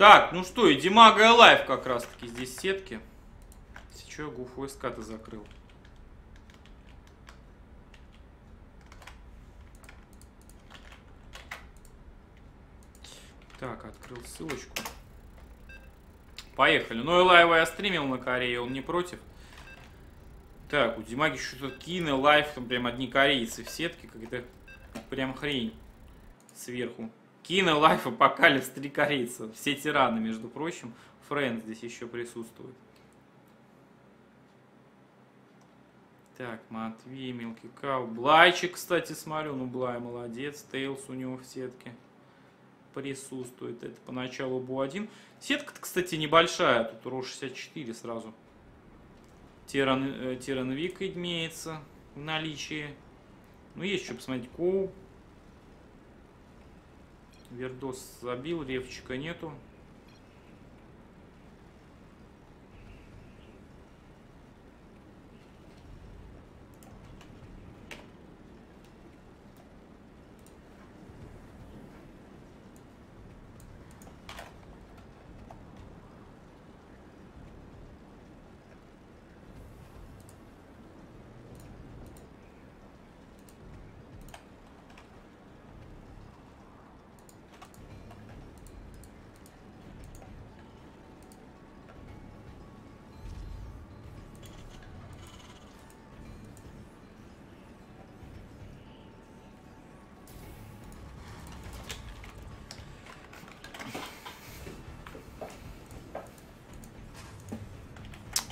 Так, ну что, и Димага Лайф как раз таки здесь сетки. Сейчас я Гуфу СК-то закрыл. Так, открыл ссылочку. Поехали. Ну и лайва я стримил на Корее, он не против. Так, у Димаги что-то кино, лайф, там прям одни корейцы в сетке, как-то прям хрень сверху. Кино, лайф, апокалипс, три корейца. Все тираны, между прочим. Фрэнд здесь еще присутствует. Так, Матвей, Милки Кау. Блайчик, кстати, смотрю. Ну, Блай молодец. Тейлс у него в сетке присутствует. Это поначалу был один. Сетка, кстати, небольшая. Тут RO 64 сразу. Тиран, э, Тиранвик имеется в наличии. Ну, есть что посмотреть. Коу. Вердос забил, ревчика нету.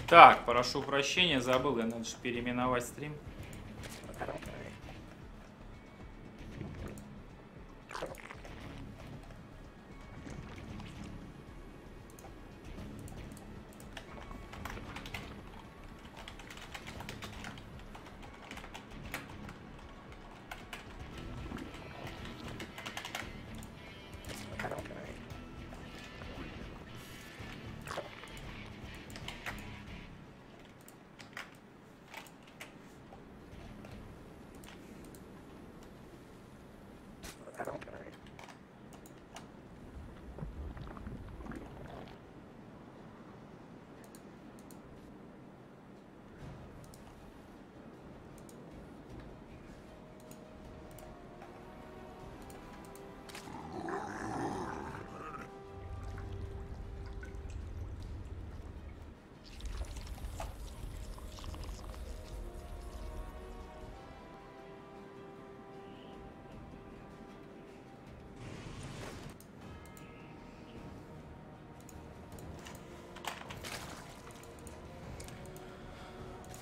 Так, прошу прощения, забыл, я надо же переименовать стрим.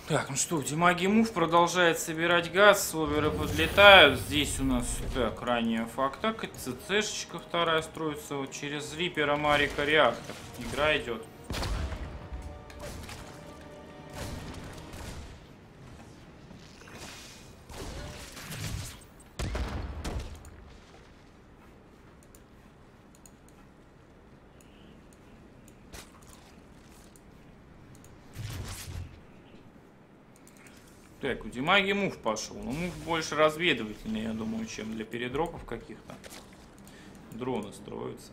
Так, ну что, Димаги Мув продолжает собирать газ, оверы подлетают. Здесь у нас так, ранее факта, ЦЦшечка вторая строится вот через Рипера Марика реактор. Игра идет. Димаги мув пошел. Ну, мув больше разведывательный, я думаю, чем для передропов каких-то. Дроны строятся.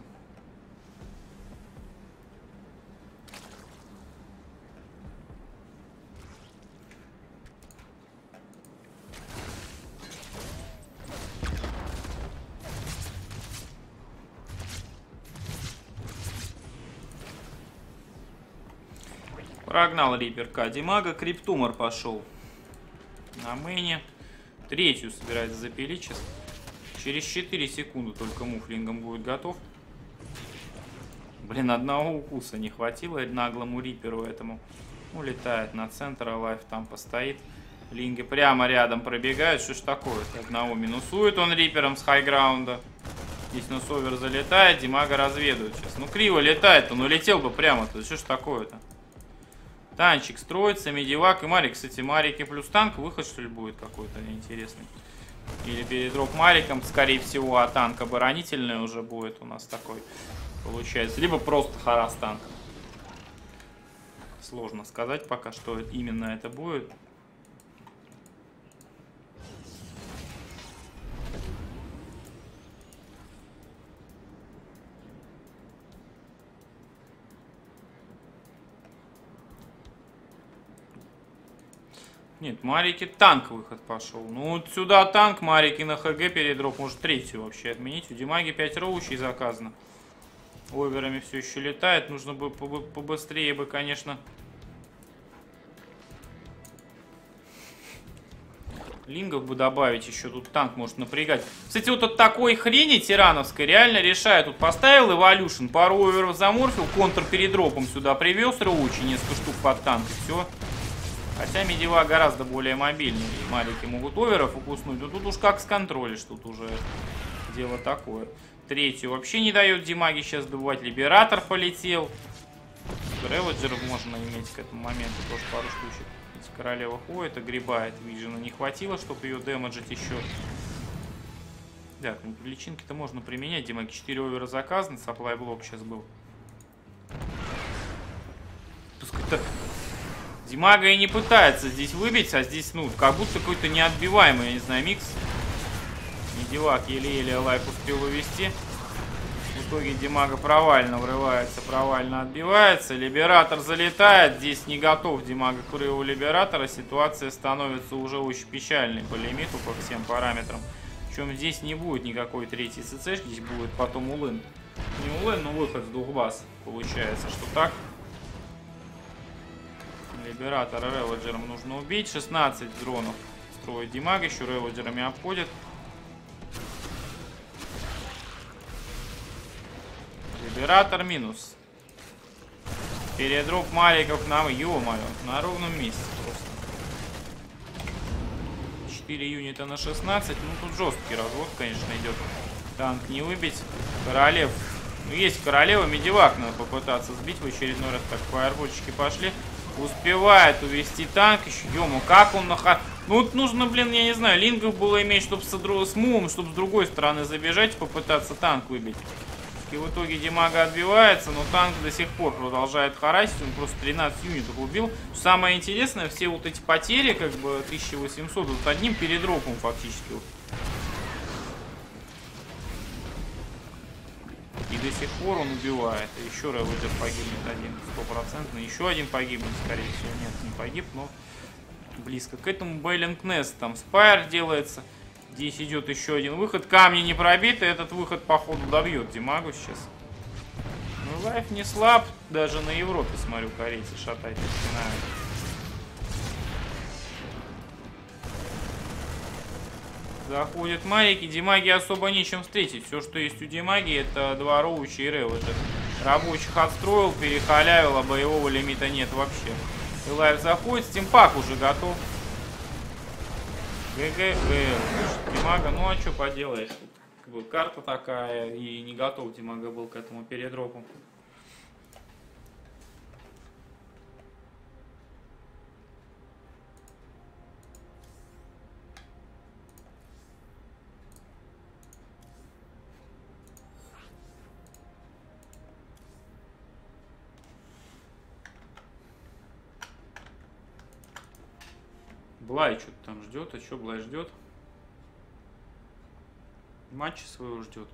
Прогнал Рипер К. Димага, Криптумор пошел на мэне. Третью собирается запилить сейчас. Через 4 секунды только муфлингом будет готов. Блин, одного укуса не хватило наглому риперу этому. Улетает на центр, а лайф там постоит. Линги прямо рядом пробегают. Что ж такое-то? Одного минусует он рипером с хайграунда. Здесь носовер залетает, Димага разведывает сейчас. Ну криво летает, он улетел бы прямо-то. Что ж такое-то? Танчик строится, медивак и Марик. Кстати, Марики плюс танк. Выход, что ли, будет какой-то интересный. Или передроп Мариком, скорее всего, а танк оборонительный уже будет у нас такой. Получается. Либо просто харас танк. Сложно сказать пока, что именно это будет. Нет, Марики танк выход пошел. Ну вот сюда танк, Марики на ХГ передроп. Может третью вообще отменить. У Димаги 5 роучей заказано. Оверами все еще летает. Нужно бы побыстрее бы, конечно, Лингов бы добавить еще, тут танк может напрягать. Кстати, вот от такой хрени тирановской реально решает. Тут поставил Evolution, пару оверов заморфил, контр передропом сюда привез Роучи, несколько штук под танк, и все. Хотя медива гораздо более мобильные, и маленькие могут оверов укуснуть. Но тут уж как сконтролишь, тут уже дело такое. Третью вообще не дает Димаги сейчас добывать. Либератор полетел. Реводжеров можно иметь к этому моменту тоже пару штучек. Королева ходит, огребает. Вижена не хватило, чтобы ее дэмэджить еще. Да, личинки-то можно применять. Димаги 4 овера заказан. Саплай блок сейчас был. Пускай-то... Димага и не пытается здесь выбить, а здесь, ну, как будто какой-то неотбиваемый, я не знаю, микс. Медивак еле-еле лайк успел вывести. В итоге Димага провально врывается, провально отбивается. Либератор залетает. Здесь не готов Димага к врыву Либератора. Ситуация становится уже очень печальной по лимиту, по всем параметрам. Причем здесь не будет никакой третьей ЦЦ, здесь будет потом улын. Не улын, но выход с двух баз. Получается, что так. Либератора Реводжером нужно убить. 16 дронов строит Димаг, еще Реводжерами обходит. Либератор минус. Передроп Мариков нам, ё-моё, на ровном месте просто. 4 юнита на 16. Ну, тут жесткий развод, конечно, идет. Танк не выбить. Королев. Ну, есть королева, медивак надо попытаться сбить в очередной раз. Так, фаербольщики пошли. Успевает увести танк еще. Ему, как он на Ну, вот нужно, блин, я не знаю, лингов было иметь, чтобы с, с мувом, чтобы с другой стороны забежать, попытаться танк выбить. И в итоге Димага отбивается, но танк до сих пор продолжает харасить. Он просто 13 юнитов убил. Самое интересное, все вот эти потери, как бы 1800, вот одним передропом фактически. И до сих пор он убивает. И еще Ravager погибнет один, стопроцентно. Еще один погибнет, скорее всего. Нет, не погиб, но близко к этому. Baneling Nest, там Spire делается. Здесь идет еще один выход. Камни не пробиты. Этот выход, походу, добьет Димагу сейчас. Ну, лайф не слаб. Даже на Европе, смотрю, корейцы шатать начинают. Заходят магики. Димаги особо нечем встретить. Все, что есть у Димаги, это два роуча и реводжа. Рабочих отстроил, перехалявил, а боевого лимита нет вообще. И лайф заходит, стимпак уже готов. ГГ, Димага, ну а что поделаешь? Карта такая, и не готов Димага был к этому передропу. Блай что-то там ждет. А что Блай ждет? Матча своего ждет.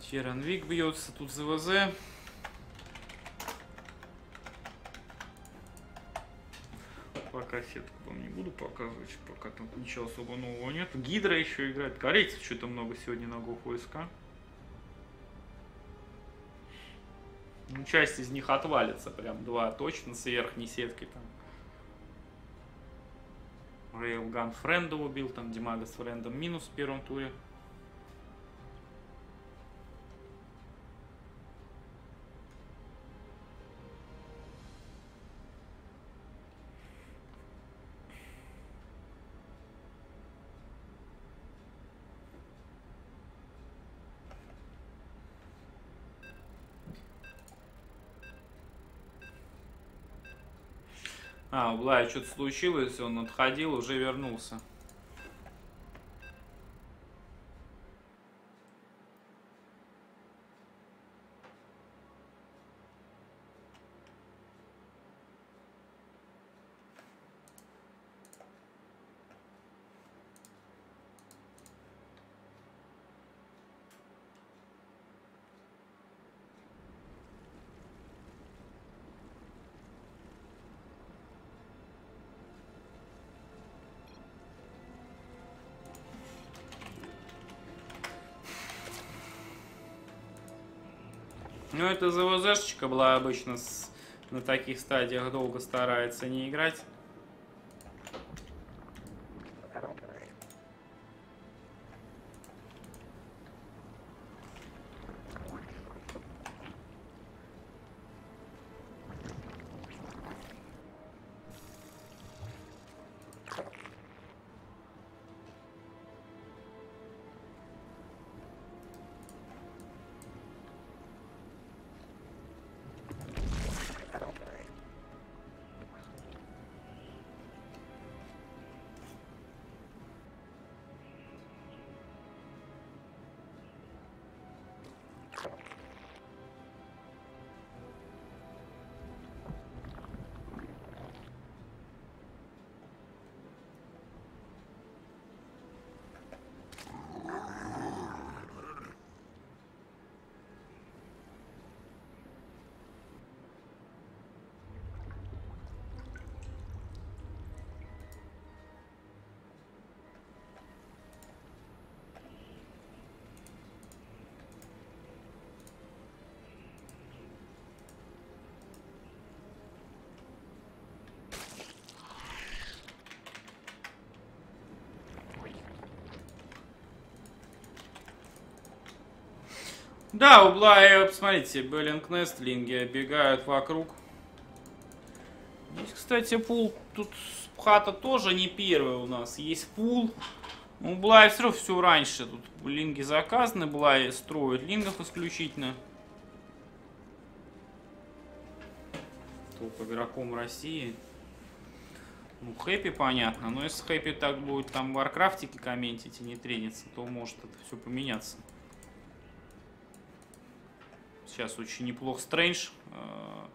Черанвик бьется тут за ВЗ. пока сетку вам не буду показывать, пока там ничего особо нового нет. Гидра еще играет. Корейцев что-то много сегодня на ГОХ Ну, часть из них отвалится, прям два точно с верхней сеткой там. Рейлган Френда убил, там Димага с Френдом минус в первом туре. А, у Блая что-то случилось, он отходил, уже вернулся. Ну, это ЗВЗшечка была обычно с, на таких стадиях долго старается не играть. Да, угла, э, посмотрите, Baneling Nest, линги бегают вокруг. Здесь, кстати, пул, тут хата тоже не первая у нас. Есть пул. У Блая все равно все раньше. Тут линги заказаны, Блай строит лингов исключительно. Топ игроком России. Ну, Хэппи понятно. Но если Хэппи так будет там в Варкрафтике комментить и не трениться, то может это все поменяться. Сейчас очень неплох Стрэндж. Э,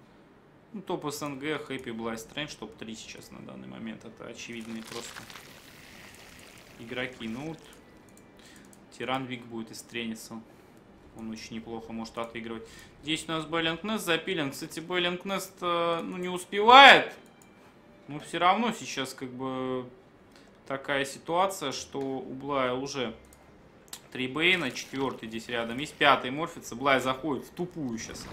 ну, топ СНГ, Хэппи, Блай, Стрэндж, топ-3 сейчас на данный момент. Это очевидные просто игроки. Ну вот, Тиран Вик будет из Тренниса. Он очень неплохо может отыгрывать. Здесь у нас Беллинг Нест запилен. Кстати, Беллинг Нест э, ну, не успевает. Но все равно сейчас как бы такая ситуация, что у Блая уже Три Бейна, четвертый здесь рядом. Есть пятый морфится. Блай заходит в тупую сейчас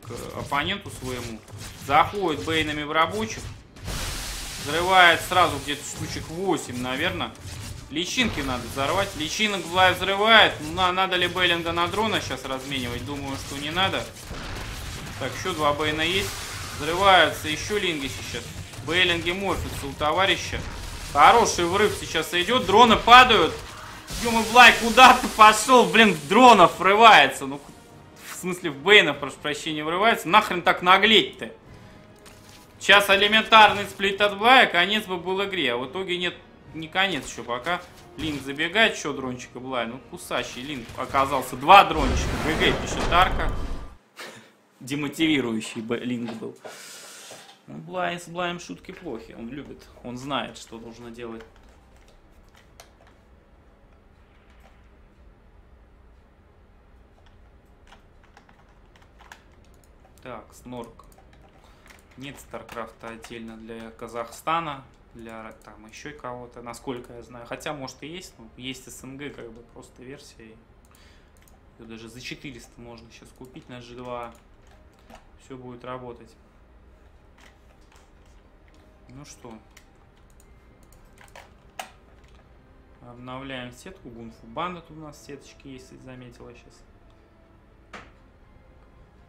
к оппоненту своему. Заходит Бейнами в рабочих. Взрывает сразу где-то штучек 8, наверное. Личинки надо взорвать. Личинок Блай взрывает. Ну, на, надо ли Бейлинга на дрона сейчас разменивать? Думаю, что не надо. Так, еще два Бейна есть. Взрываются еще линги сейчас. Бейлинги морфятся у товарища. Хороший врыв сейчас идет. Дроны падают. Ё Блай, куда ты пошел? Блин, в дронов врывается. Ну, в смысле, в Бейнов, прошу прощения, врывается. Нахрен так наглеть-то? Сейчас элементарный сплит от Блая, конец бы был игре. А в итоге нет, не конец еще пока. Линк забегает, что дрончика Блай? Ну, кусачий Линк оказался. Два дрончика. ГГ пишет Арка. Демотивирующий Линк был. Ну, Блай с Блаем шутки плохи. Он любит, он знает, что нужно делать. Так, снорк. Нет Старкрафта отдельно для Казахстана, для там еще кого-то, насколько я знаю. Хотя, может и есть, но есть СНГ, как бы просто версия. Ее даже за 400 можно сейчас купить на G2. Все будет работать. Ну что. Обновляем сетку. Гунфу банда у нас сеточки есть, заметила сейчас.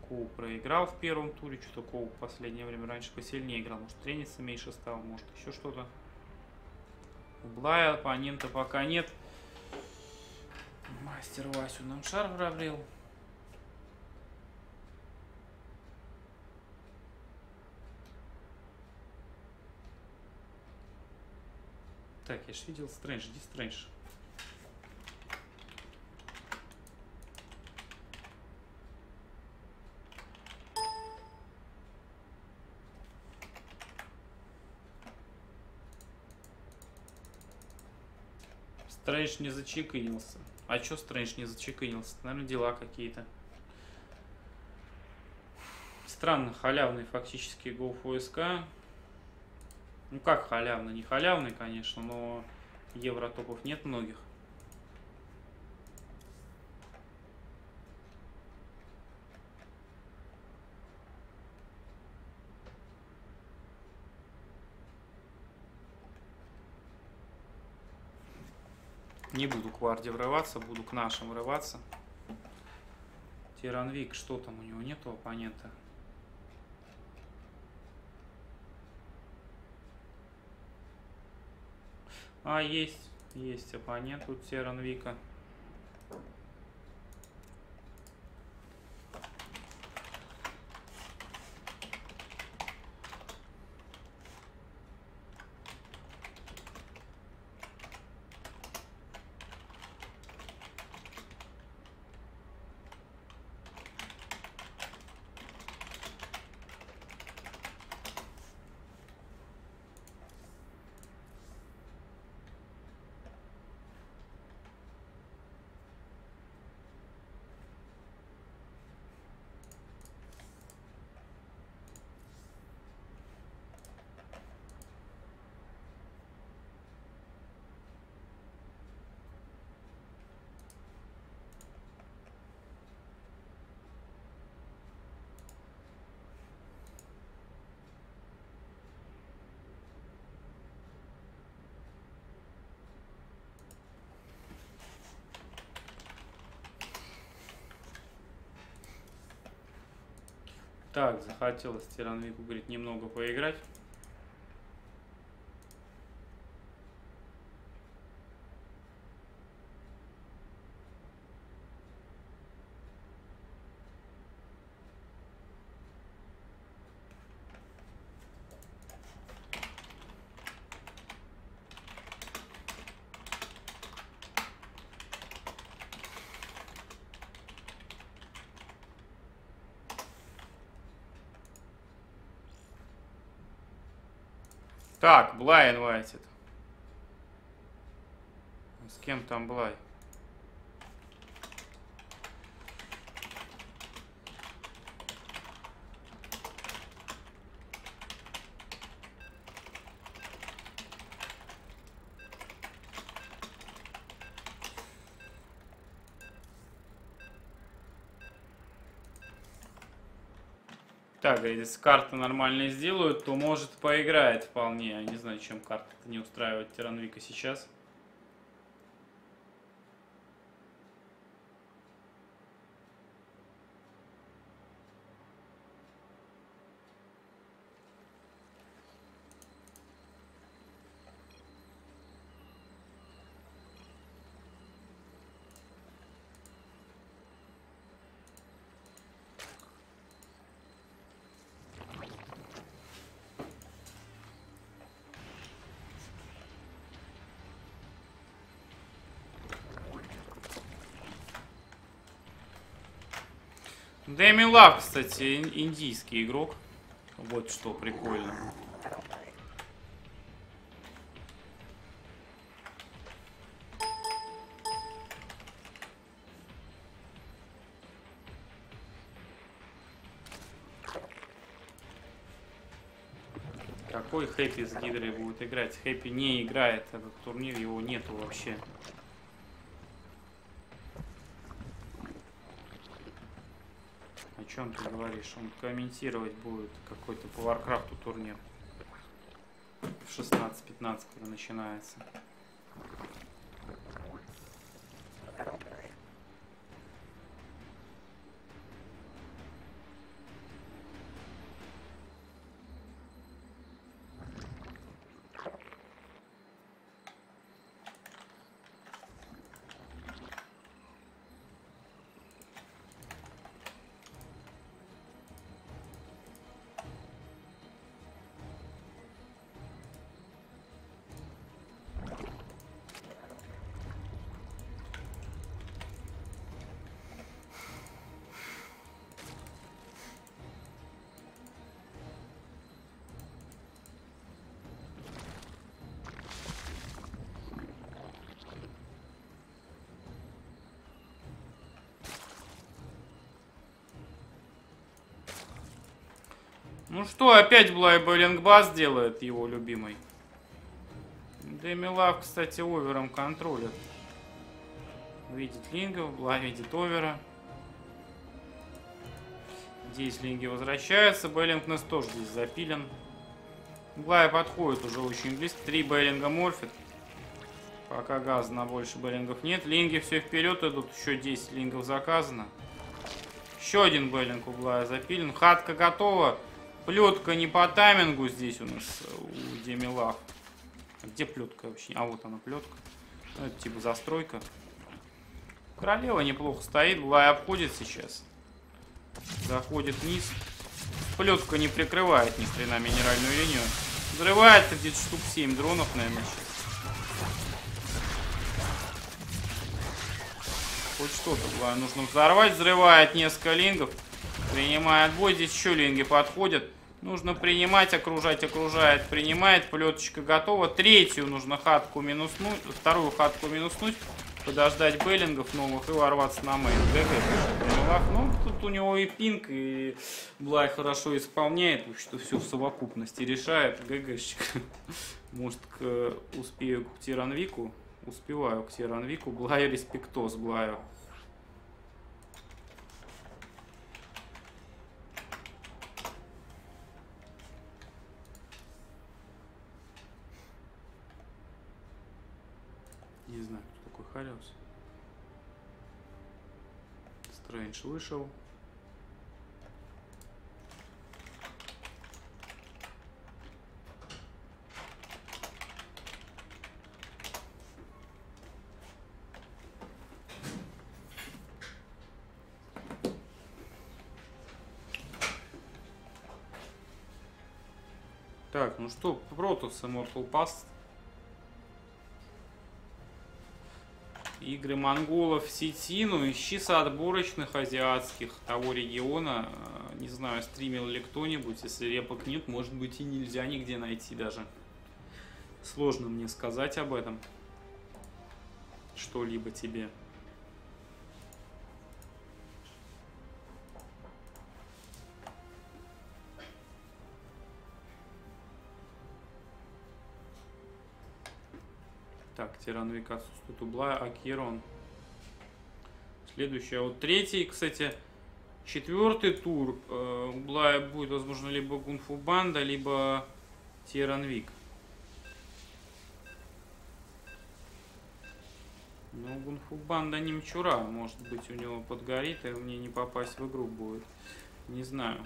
Коу проиграл в первом туре. Что-то Коу в последнее время раньше посильнее играл. Может, трениться меньше стал, может, еще что-то. У Блая оппонента пока нет. Мастер Васю нам шар пробрел. Так, я же видел Стрэндж. Где Стрэндж? Стрэндж не зачекинился. А чё Стрэндж не зачекинился? Наверное, дела какие-то. Странно, халявный фактически Go ФСК. Ну как халявный? Не халявный, конечно, но евротопов нет многих. Не буду к Варде врываться, буду к нашим врываться. Тиранвик, что там у него нету оппонента? А, есть. Есть оппонент у Тиранвика. Так, захотелось Тиранвику, говорит, немного поиграть. Так, Блай инвайтит. С кем там Блай? Так, если карты нормально сделают, то может поиграет вполне. Я не знаю, чем карта не устраивает Тиранвика сейчас. Дэми Лав, кстати, индийский игрок. Вот что прикольно. Какой Хэппи с Гидрой будет играть? Хэппи не играет этот турнир, его нету вообще. чем ты говоришь? Он комментировать будет какой-то по Варкрафту турнир. В 16-15, когда начинается. Что, опять Блайбеллинг Бас делает его любимый. Демилав, кстати, овером контролит. Видит лингов, Блай видит овера. Здесь линги возвращаются. Беллингнес тоже здесь запилен. Блай подходит уже очень близко. Три Беллинга морфит. Пока газ на больше беллингов нет. Линги все вперед идут. Еще 10 лингов заказано. Еще один беллинг угла запилен. Хатка готова. Плетка не по таймингу здесь у нас э, у Демилав. Где плетка вообще? А вот она плетка. Ну, это типа застройка. Королева неплохо стоит. Блай обходит сейчас. Заходит вниз. Плетка не прикрывает ни хрена минеральную линию. Взрывает где-то штук 7 дронов, наверное, сейчас. Хоть что-то нужно взорвать. Взрывает несколько лингов. Принимает бой. Здесь еще линги подходят. Нужно принимать, окружать, окружает, принимает. Плеточка готова. Третью нужно хатку минуснуть. Вторую хатку минуснуть. Подождать беллингов новых и ворваться на main. GG Ну, тут у него и пинг, и Блай хорошо исполняет. Что все в совокупности решает. GG шечка. Может, к, успею к Тиранвику. Успеваю к Тиранвику. Блай респектос, Блаю. Не знаю, Хариус. Стрэндж вышел. Так, ну что, Протус Immortal Pass игры монголов в сети, ну ищи отборочных азиатских того региона. Э, не знаю, стримил ли кто-нибудь. Если репок нет, может быть и нельзя нигде найти даже. Сложно мне сказать об этом. Что-либо тебе. Тиран Викас тут убла, Акирон. Следующий. А вот третий, кстати, четвертый тур э, Блая будет, возможно, либо Гунфу Банда, либо Тиранвик. Ну, Гунфу Банда не мчура. Может быть, у него подгорит, и мне не попасть в игру будет. Не знаю.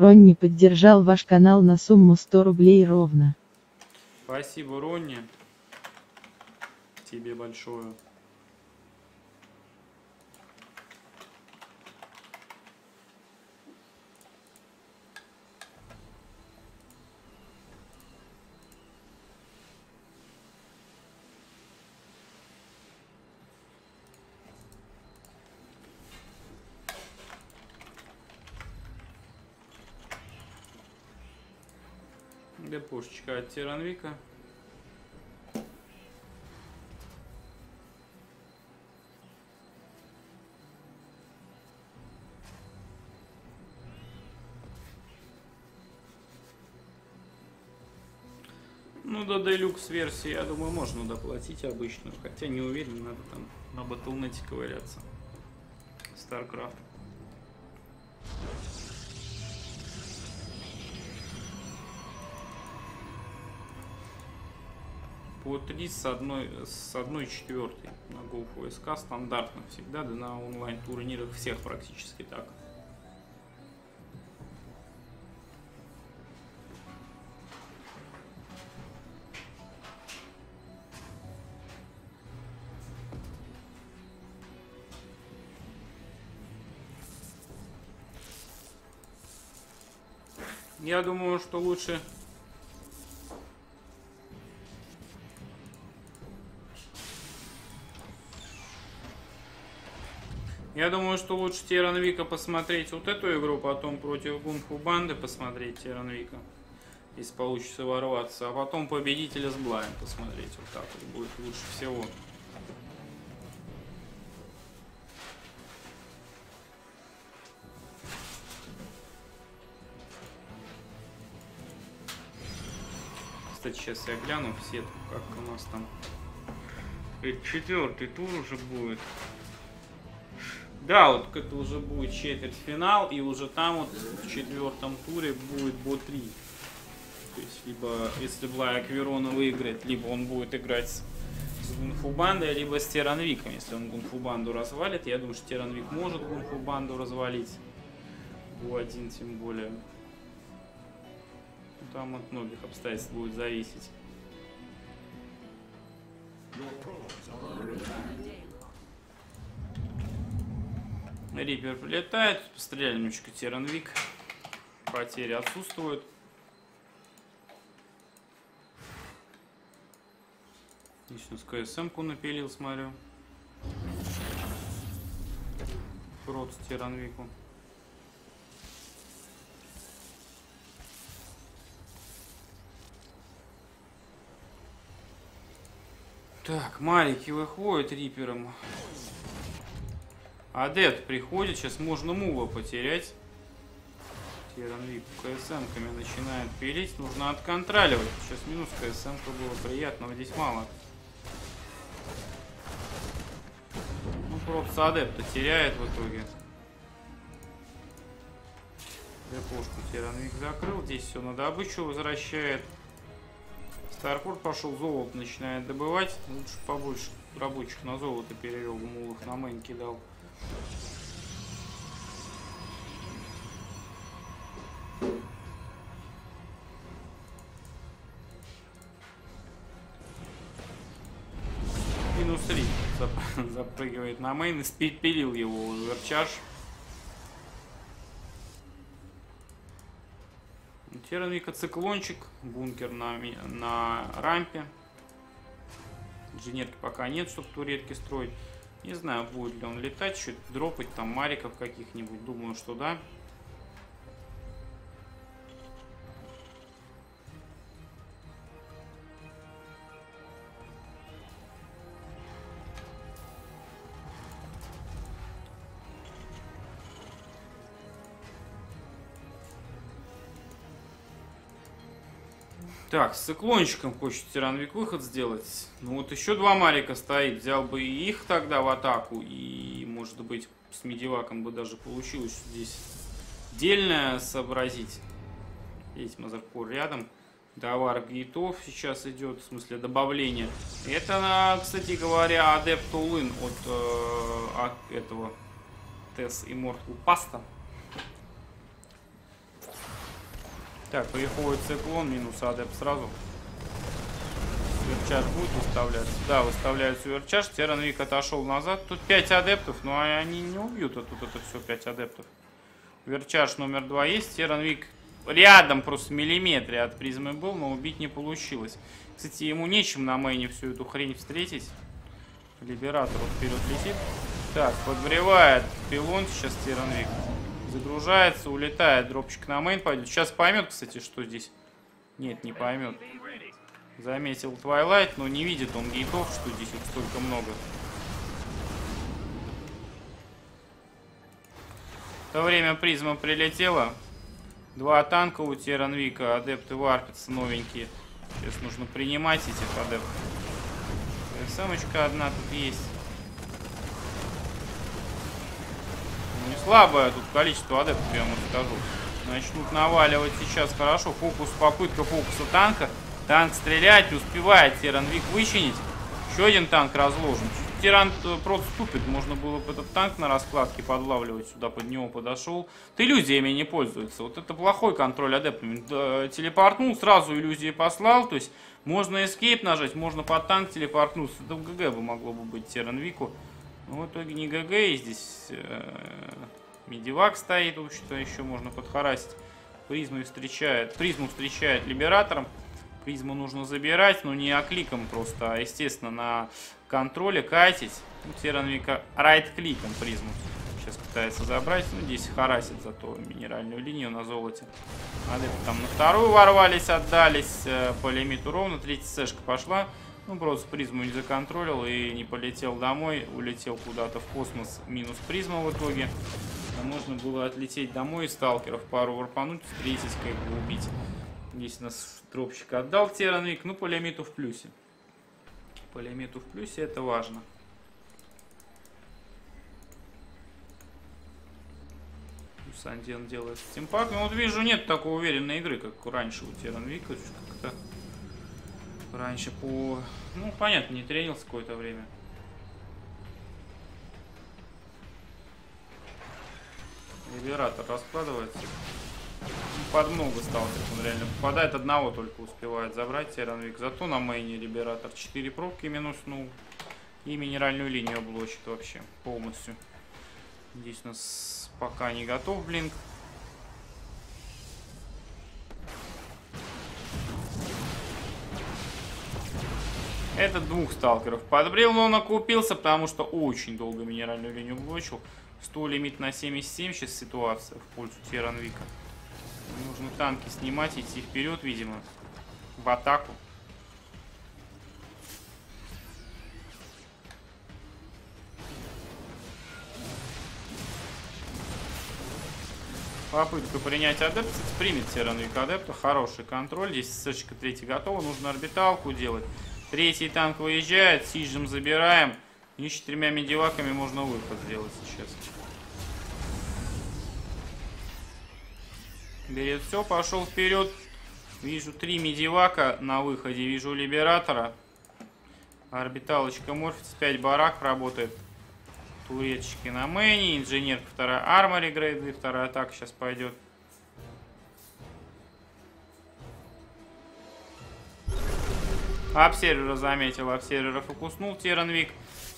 Ронни поддержал ваш канал на сумму 100 рублей ровно. Спасибо, Ронни. Тебе большое. Депушечка от Тиранвика. Ну, до Deluxe версии, я думаю, можно доплатить обычную. Хотя не уверен, надо там на Battle.net ковыряться. StarCraft. По 3 с одной, с одной четвертой на Golf ОСК стандартно всегда, да на онлайн турнирах всех практически так. Я думаю, что лучше Я думаю, что лучше Тиранвика посмотреть вот эту игру, потом против Гунфу Банды посмотреть Тиранвика, если получится ворваться, а потом победителя с Блаем посмотреть. Вот так вот будет лучше всего. Кстати, сейчас я гляну в сетку, как у нас там. Это четвертый тур уже будет. Да, вот это уже будет четвертьфинал, и уже там вот в четвертом туре будет бо-3. То есть, либо, если Блай Акверона выиграет, либо он будет играть с, с Гунфу Бандой, либо с Теранвиком. Если он Гунфу Банду развалит, я думаю, что Теранвик может Гунфу Банду развалить. Бу-1 тем более. Ну, там от многих обстоятельств будет зависеть. Риппер прилетает, постреляли немножечко Теранвик. Потери отсутствуют. Отлично, с КСМ-ку напилил, смотрю. Прот с Тиранвику. Так, маленький выходит рипером. Адепт приходит, сейчас можно мува потерять. Тиранвик КСМ-ками начинает пилить, нужно отконтроливать. Сейчас минус КСМ-ка было приятного, здесь мало. Ну, просто адепта теряет в итоге. Депошку Тиранвик закрыл, здесь все на добычу возвращает. Старпорт пошел, золото начинает добывать. Лучше побольше рабочих на золото перевел, мулах на мейн кидал. Минус 3 зап запрыгивает на мейн и спилил его верчаж. Термика циклончик, бункер на, на рампе. Инженерки пока нет, чтобы туретки строить. Не знаю, будет ли он летать, чуть дропать там мариков каких-нибудь. Думаю, что да. Так, с циклончиком хочет Тиранвик выход сделать. Ну вот еще два Марика стоит. Взял бы и их тогда в атаку. И, может быть, с Медиваком бы даже получилось здесь дельное сообразить. Есть Мазаркор рядом. Товар гейтов сейчас идет, в смысле добавление. Это, кстати говоря, Адепт Улын от, э, от этого Тес Immortal Pasta. Так, приходит циклон, минус адепт сразу. Сверчаж будет выставляться? Да, выставляют сверчаж. Теранвик отошел назад. Тут 5 адептов, но они не убьют, а тут это все 5 адептов. Верчаж номер 2 есть. Теранвик рядом, просто миллиметре от призмы был, но убить не получилось. Кстати, ему нечем на мейне всю эту хрень встретить. Либератор вперед летит. Так, подбревает пилон сейчас Теранвик. Загружается, улетает, дропчик на main пойдет. Сейчас поймет, кстати, что здесь. Нет, не поймет. Заметил Twilight, но не видит он гейтов, что здесь их столько много. В то время призма прилетела. Два танка у Теранвика, адепты варпятся новенькие. Сейчас нужно принимать этих адептов. Самочка одна тут есть. Не слабое тут количество адептов, я вам скажу. Начнут наваливать сейчас хорошо. Фокус, попытка фокуса танка. Танк стрелять, успевает Тиранвик вычинить. Еще один танк разложен. Тиран э, просто ступит. Можно было бы этот танк на раскладке подлавливать. Сюда под него подошел. Ты иллюзиями не пользуется. Вот это плохой контроль адептами. Телепортнул, сразу иллюзии послал. То есть можно escape нажать, можно под танк телепортнуться. Да в ГГ бы могло бы быть Тиранвику. Ну, в итоге не ГГ, и здесь э, Медивак стоит, что еще можно подхарасить. Призму встречает, призму встречает Либератором. Призму нужно забирать, но не окликом просто, а, естественно, на контроле катить. Ну, Терранвика райт-кликом призму сейчас пытается забрать. Ну, здесь харасит зато минеральную линию на золоте. Адепты там на вторую ворвались, отдались. Э, по лимиту ровно. Третья сэшка пошла. Ну, просто призму не законтролил и не полетел домой. Улетел куда-то в космос. Минус призма в итоге. А можно было отлететь домой и сталкеров пару варпануть, встретить, как бы убить. Здесь нас дропчик отдал Теранвик. Ну, по лимиту в плюсе. По лимиту в плюсе это важно. Санден делает stimpack. Но вот вижу, нет такой уверенной игры, как раньше у Теран Вика. Как-то раньше по... Ну, понятно, не тренился какое-то время. Либератор раскладывается. Под много сталкеров он реально попадает. Одного только успевает забрать Теранвик. Зато на мейне Либератор 4 пробки минуснул. И минеральную линию облочит вообще полностью. Здесь у нас пока не готов блинк. Этот двух сталкеров подбрел, но он окупился, потому что очень долго минеральную линию блочил. 100 лимит на 77 сейчас ситуация в пользу Теранвика. Нужно танки снимать, идти вперед, видимо, в атаку. Попытка принять адепт, примет Теранвик адепта, хороший контроль. Здесь сочка третья готова, нужно орбиталку делать. Третий танк выезжает, сиджем забираем. И с четырьмя медиваками можно выход сделать сейчас. Берет все, пошел вперед. Вижу три медивака на выходе, вижу либератора. Орбиталочка морфится, 5 барак работает. Туречки на мэне, инженер вторая армори грейды, вторая атака сейчас пойдет. Обсервера заметил, обсервера фокуснул, Теранвик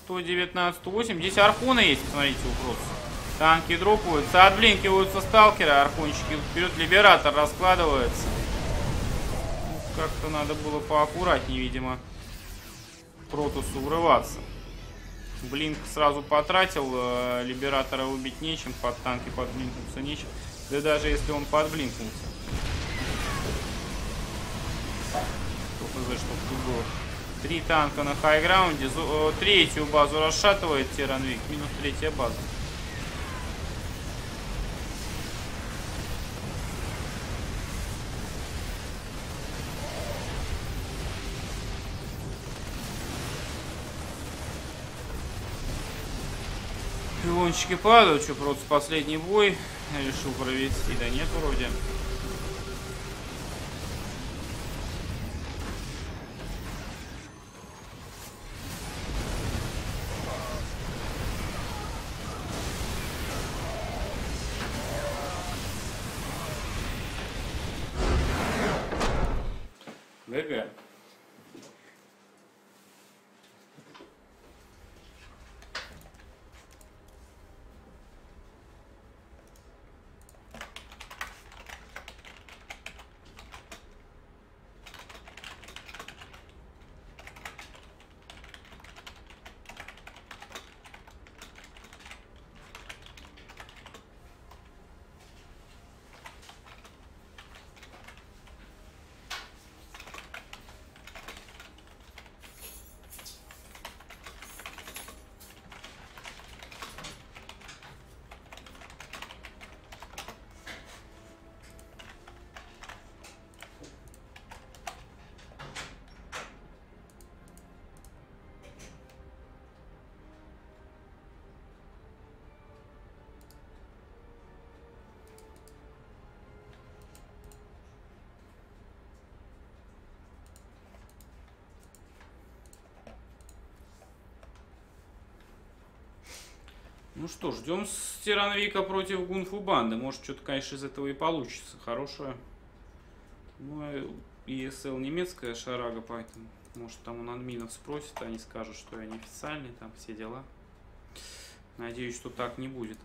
119, 108. Здесь архоны есть, посмотрите, вопрос. Танки дропаются, отблинкиваются сталкеры, архончики вперед, либератор раскладывается. Как-то надо было поаккуратнее, видимо, Протусу врываться. Блинк сразу потратил, э, Либератора убить нечем, под танки подблинкнуться нечем. Да даже если он подблинкнулся. Кто-то за что тут было. Три танка на хайграунде. Э, третью базу расшатывает Тиранвик. Минус третья база. Пилончики падают, что просто последний бой решил провести. Да нет, вроде. ГГ. Ну что, ждем с Тиранвика против Гунфу банды. Может, что-то, конечно, из этого и получится. Хорошая. Ну, ESL немецкая шарага, поэтому, может, там он админов спросит, они скажут, что я неофициальный, там все дела. Надеюсь, что так не будет.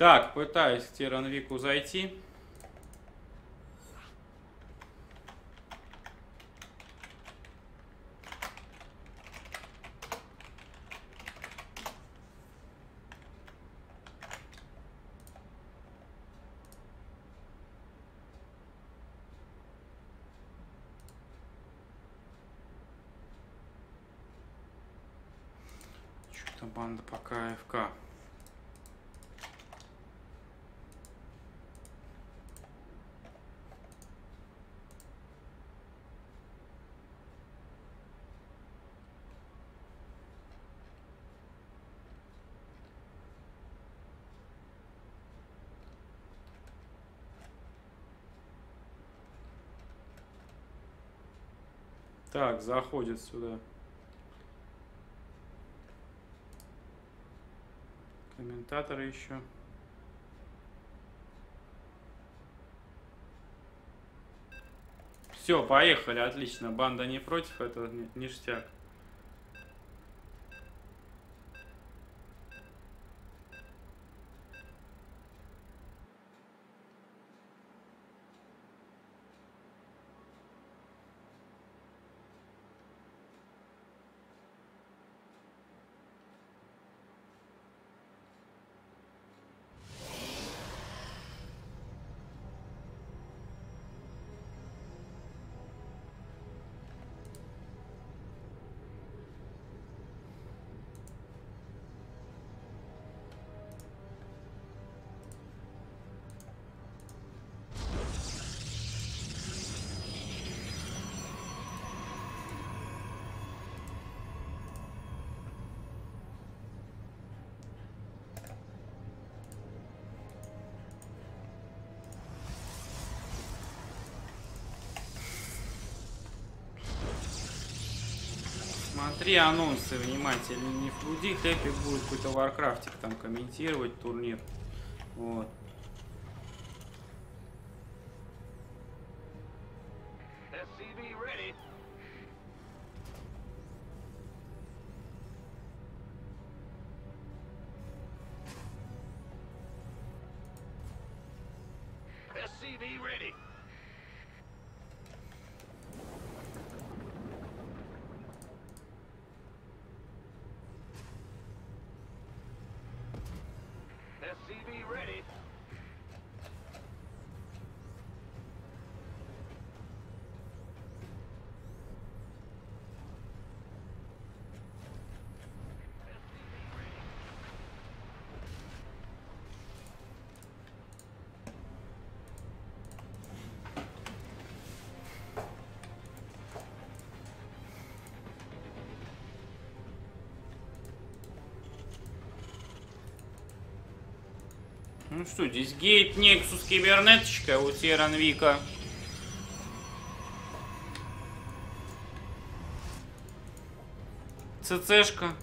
Так, пытаюсь к Тиранвику зайти. Что-то банда пока АФК. Так, заходит сюда. Комментаторы еще. Все, поехали, отлично. Банда не против, это ништяк. Смотри анонсы внимательно. Не в груди будет какой-то варкрафтик там комментировать турнир. Вот. Ну что, здесь гейт Nexus кибернеточка у Теранвика. ЦЦшка.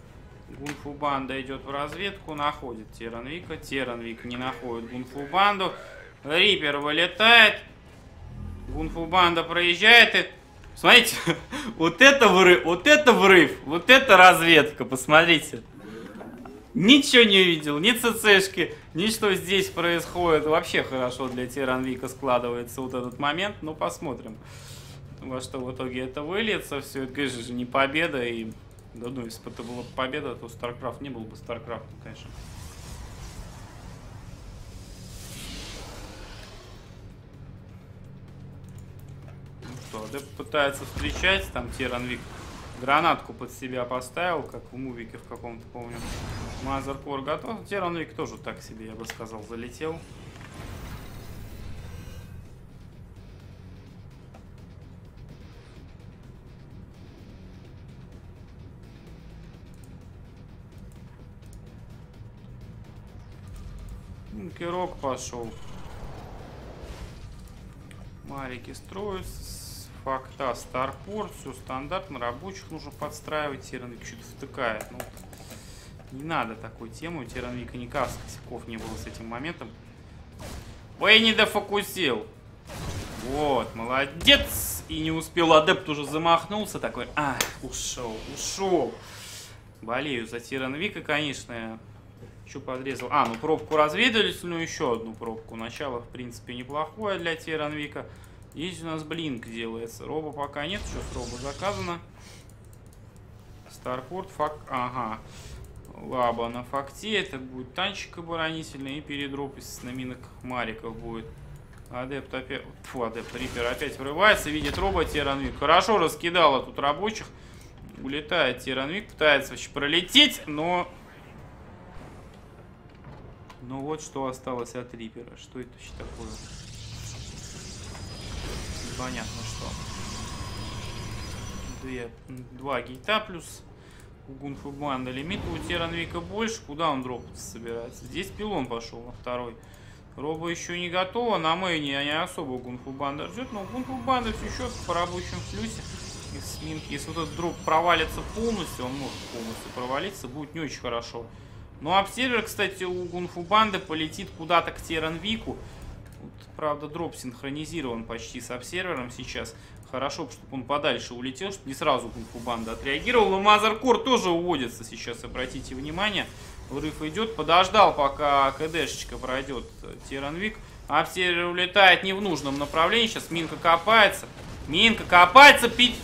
Гунфу банда идет в разведку, находит Теранвика. Теранвик не находит Гунфу банду. Рипер вылетает. Гунфу банда проезжает и... Смотрите, вот это врыв, вот это врыв, вот это разведка, посмотрите. Ничего не увидел, ни ЦЦшки, ни что здесь происходит. Вообще хорошо для Тиранвика складывается вот этот момент. Ну, посмотрим, во что в итоге это выльется. Все, это, конечно же, не победа. И, да, ну, если бы это была победа, то StarCraft не был бы StarCraft, конечно. Ну что, Адепт пытается встречать, там Тиранвик гранатку под себя поставил, как в мувике в каком-то, помню. Мазеркор готов. Теранвик тоже так себе, я бы сказал, залетел. Кирок пошел. Марики строятся факта Старпорт, все стандартно, рабочих нужно подстраивать, Тиранвик что-то втыкает. Ну, не надо такой тему, у Тиранвика никак косяков не было с этим моментом. Ой, не дофокусил. Вот, молодец. И не успел адепт, уже замахнулся такой. А, ушел, ушел. Болею за Тиранвика, конечно. Что подрезал? А, ну пробку разведались, ну еще одну пробку. Начало, в принципе, неплохое для Тиранвика. Здесь у нас блинк делается. Роба пока нет, что с Роба заказано. Старпорт, фак... Ага. Лаба на факте. Это будет танчик оборонительный. И передроп из наминок Мариков будет. Адепт опять... Фу, адепт Риппер опять врывается. Видит роба Тиранвик. Хорошо раскидала тут рабочих. Улетает Тиранвик. Пытается вообще пролететь, но... Ну вот что осталось от Риппера. Что это вообще такое? Непонятно что. Две, два гейта плюс у Гунфу банда. Лимит у Тиранвика больше. Куда он дропаться собирается? Здесь пилон пошел на второй. Роба еще не готова. На мейне не особо Гунфу банда ждет. Но Гунфу банда все еще по. Из сминки. Если вот этот дроп провалится полностью, он может полностью провалиться, будет не очень хорошо. Ну, обсервер, кстати, у Гунфу банды полетит куда-то к Теранвику. Вот, правда, дроп синхронизирован почти с обсервером сейчас. Хорошо, чтобы он подальше улетел, чтобы не сразу Кунг-Фу банда отреагировал. Но Мазеркор тоже уводится сейчас, обратите внимание. Врыв идет, подождал, пока КДшечка пройдет Тиранвик. Обсервер улетает не в нужном направлении. Сейчас Минка копается. Минка копается, пить...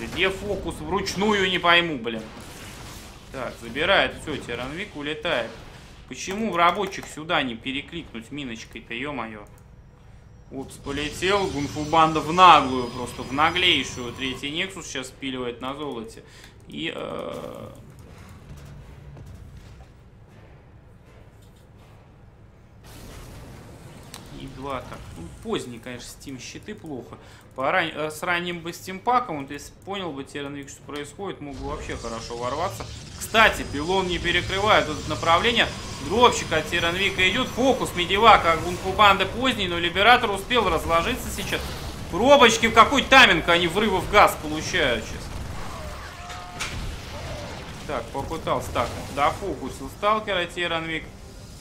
Где фокус? Вручную не пойму, блин. Так, забирает. Все, Тиранвик улетает. Почему в рабочих сюда не перекликнуть миночкой-то, ё-моё? Упс, полетел. Гунфу банда в наглую, просто в наглейшую. Третий Нексус сейчас спиливает на золоте. И... Э... И два так. Ну, поздний, конечно, Steam щиты плохо. По ран... Э, с ранним бы стимпаком, вот если понял бы Теренвик, что происходит, мог бы вообще хорошо ворваться. Кстати, пилон не перекрывает это направление. Дропщик от Тиранвика идет. Фокус медива, как банда поздний, но Либератор успел разложиться сейчас. Пробочки, какой тайминг они врывов газ получают сейчас. Так, попытался так, дофокусил сталкера Тиранвик.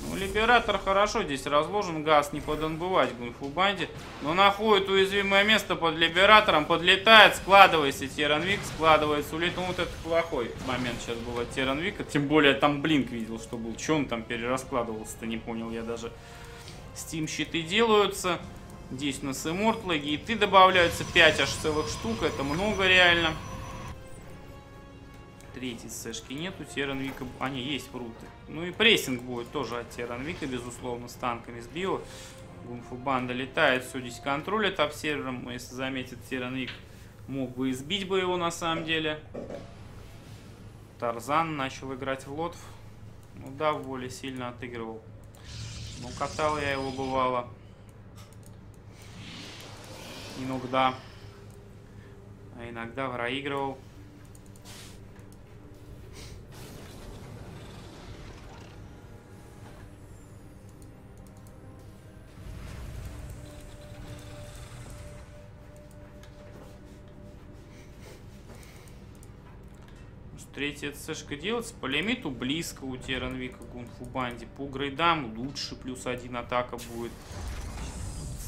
Ну, Либератор хорошо здесь разложен, газ не поданбывать Гунфубанде. Но находит уязвимое место под Либератором, подлетает, складывается Теранвик, складывается, улет. Вот это плохой момент сейчас был от Теранвика. Тем более там Блинк видел, что был. Че он там перераскладывался-то, не понял я даже. Steam щиты делаются. Здесь у нас Immortal, гейты добавляются 5 аж целых штук, это много реально. Третьей сэшки нету, Теранвика... Они есть фруты. Ну и прессинг будет тоже от Теранвика, безусловно, с танками сбил. Гунфу банда летает, все здесь контролит обсервером. Если заметит Теранвик, мог бы избить бы его на самом деле. Тарзан начал играть в лотв. Ну да, в более сильно отыгрывал. Ну, катал я его бывало. Иногда. А иногда проигрывал. Третья ЦШК делается. По лимиту близко у Теранвика Гунфу Банди. По грейдам лучше. Плюс один атака будет.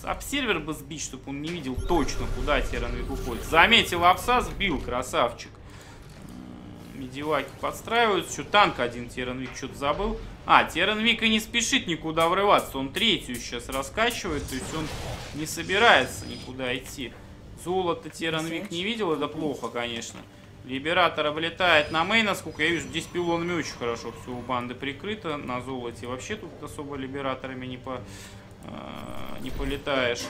Observer бы сбить, чтобы он не видел точно, куда Теранвик уходит. Заметил овса, сбил, красавчик. Медиваки подстраиваются. Что, танк один Теранвик что-то забыл. А, Теранвик и не спешит никуда врываться. Он третью сейчас раскачивает. То есть он не собирается никуда идти. Золото Теранвик не видел. Это плохо, конечно. Liberator облетает на main, насколько я вижу, здесь пилонами очень хорошо все у банды прикрыто. На золоте вообще тут особо либераторами не, по, э, не полетаешь.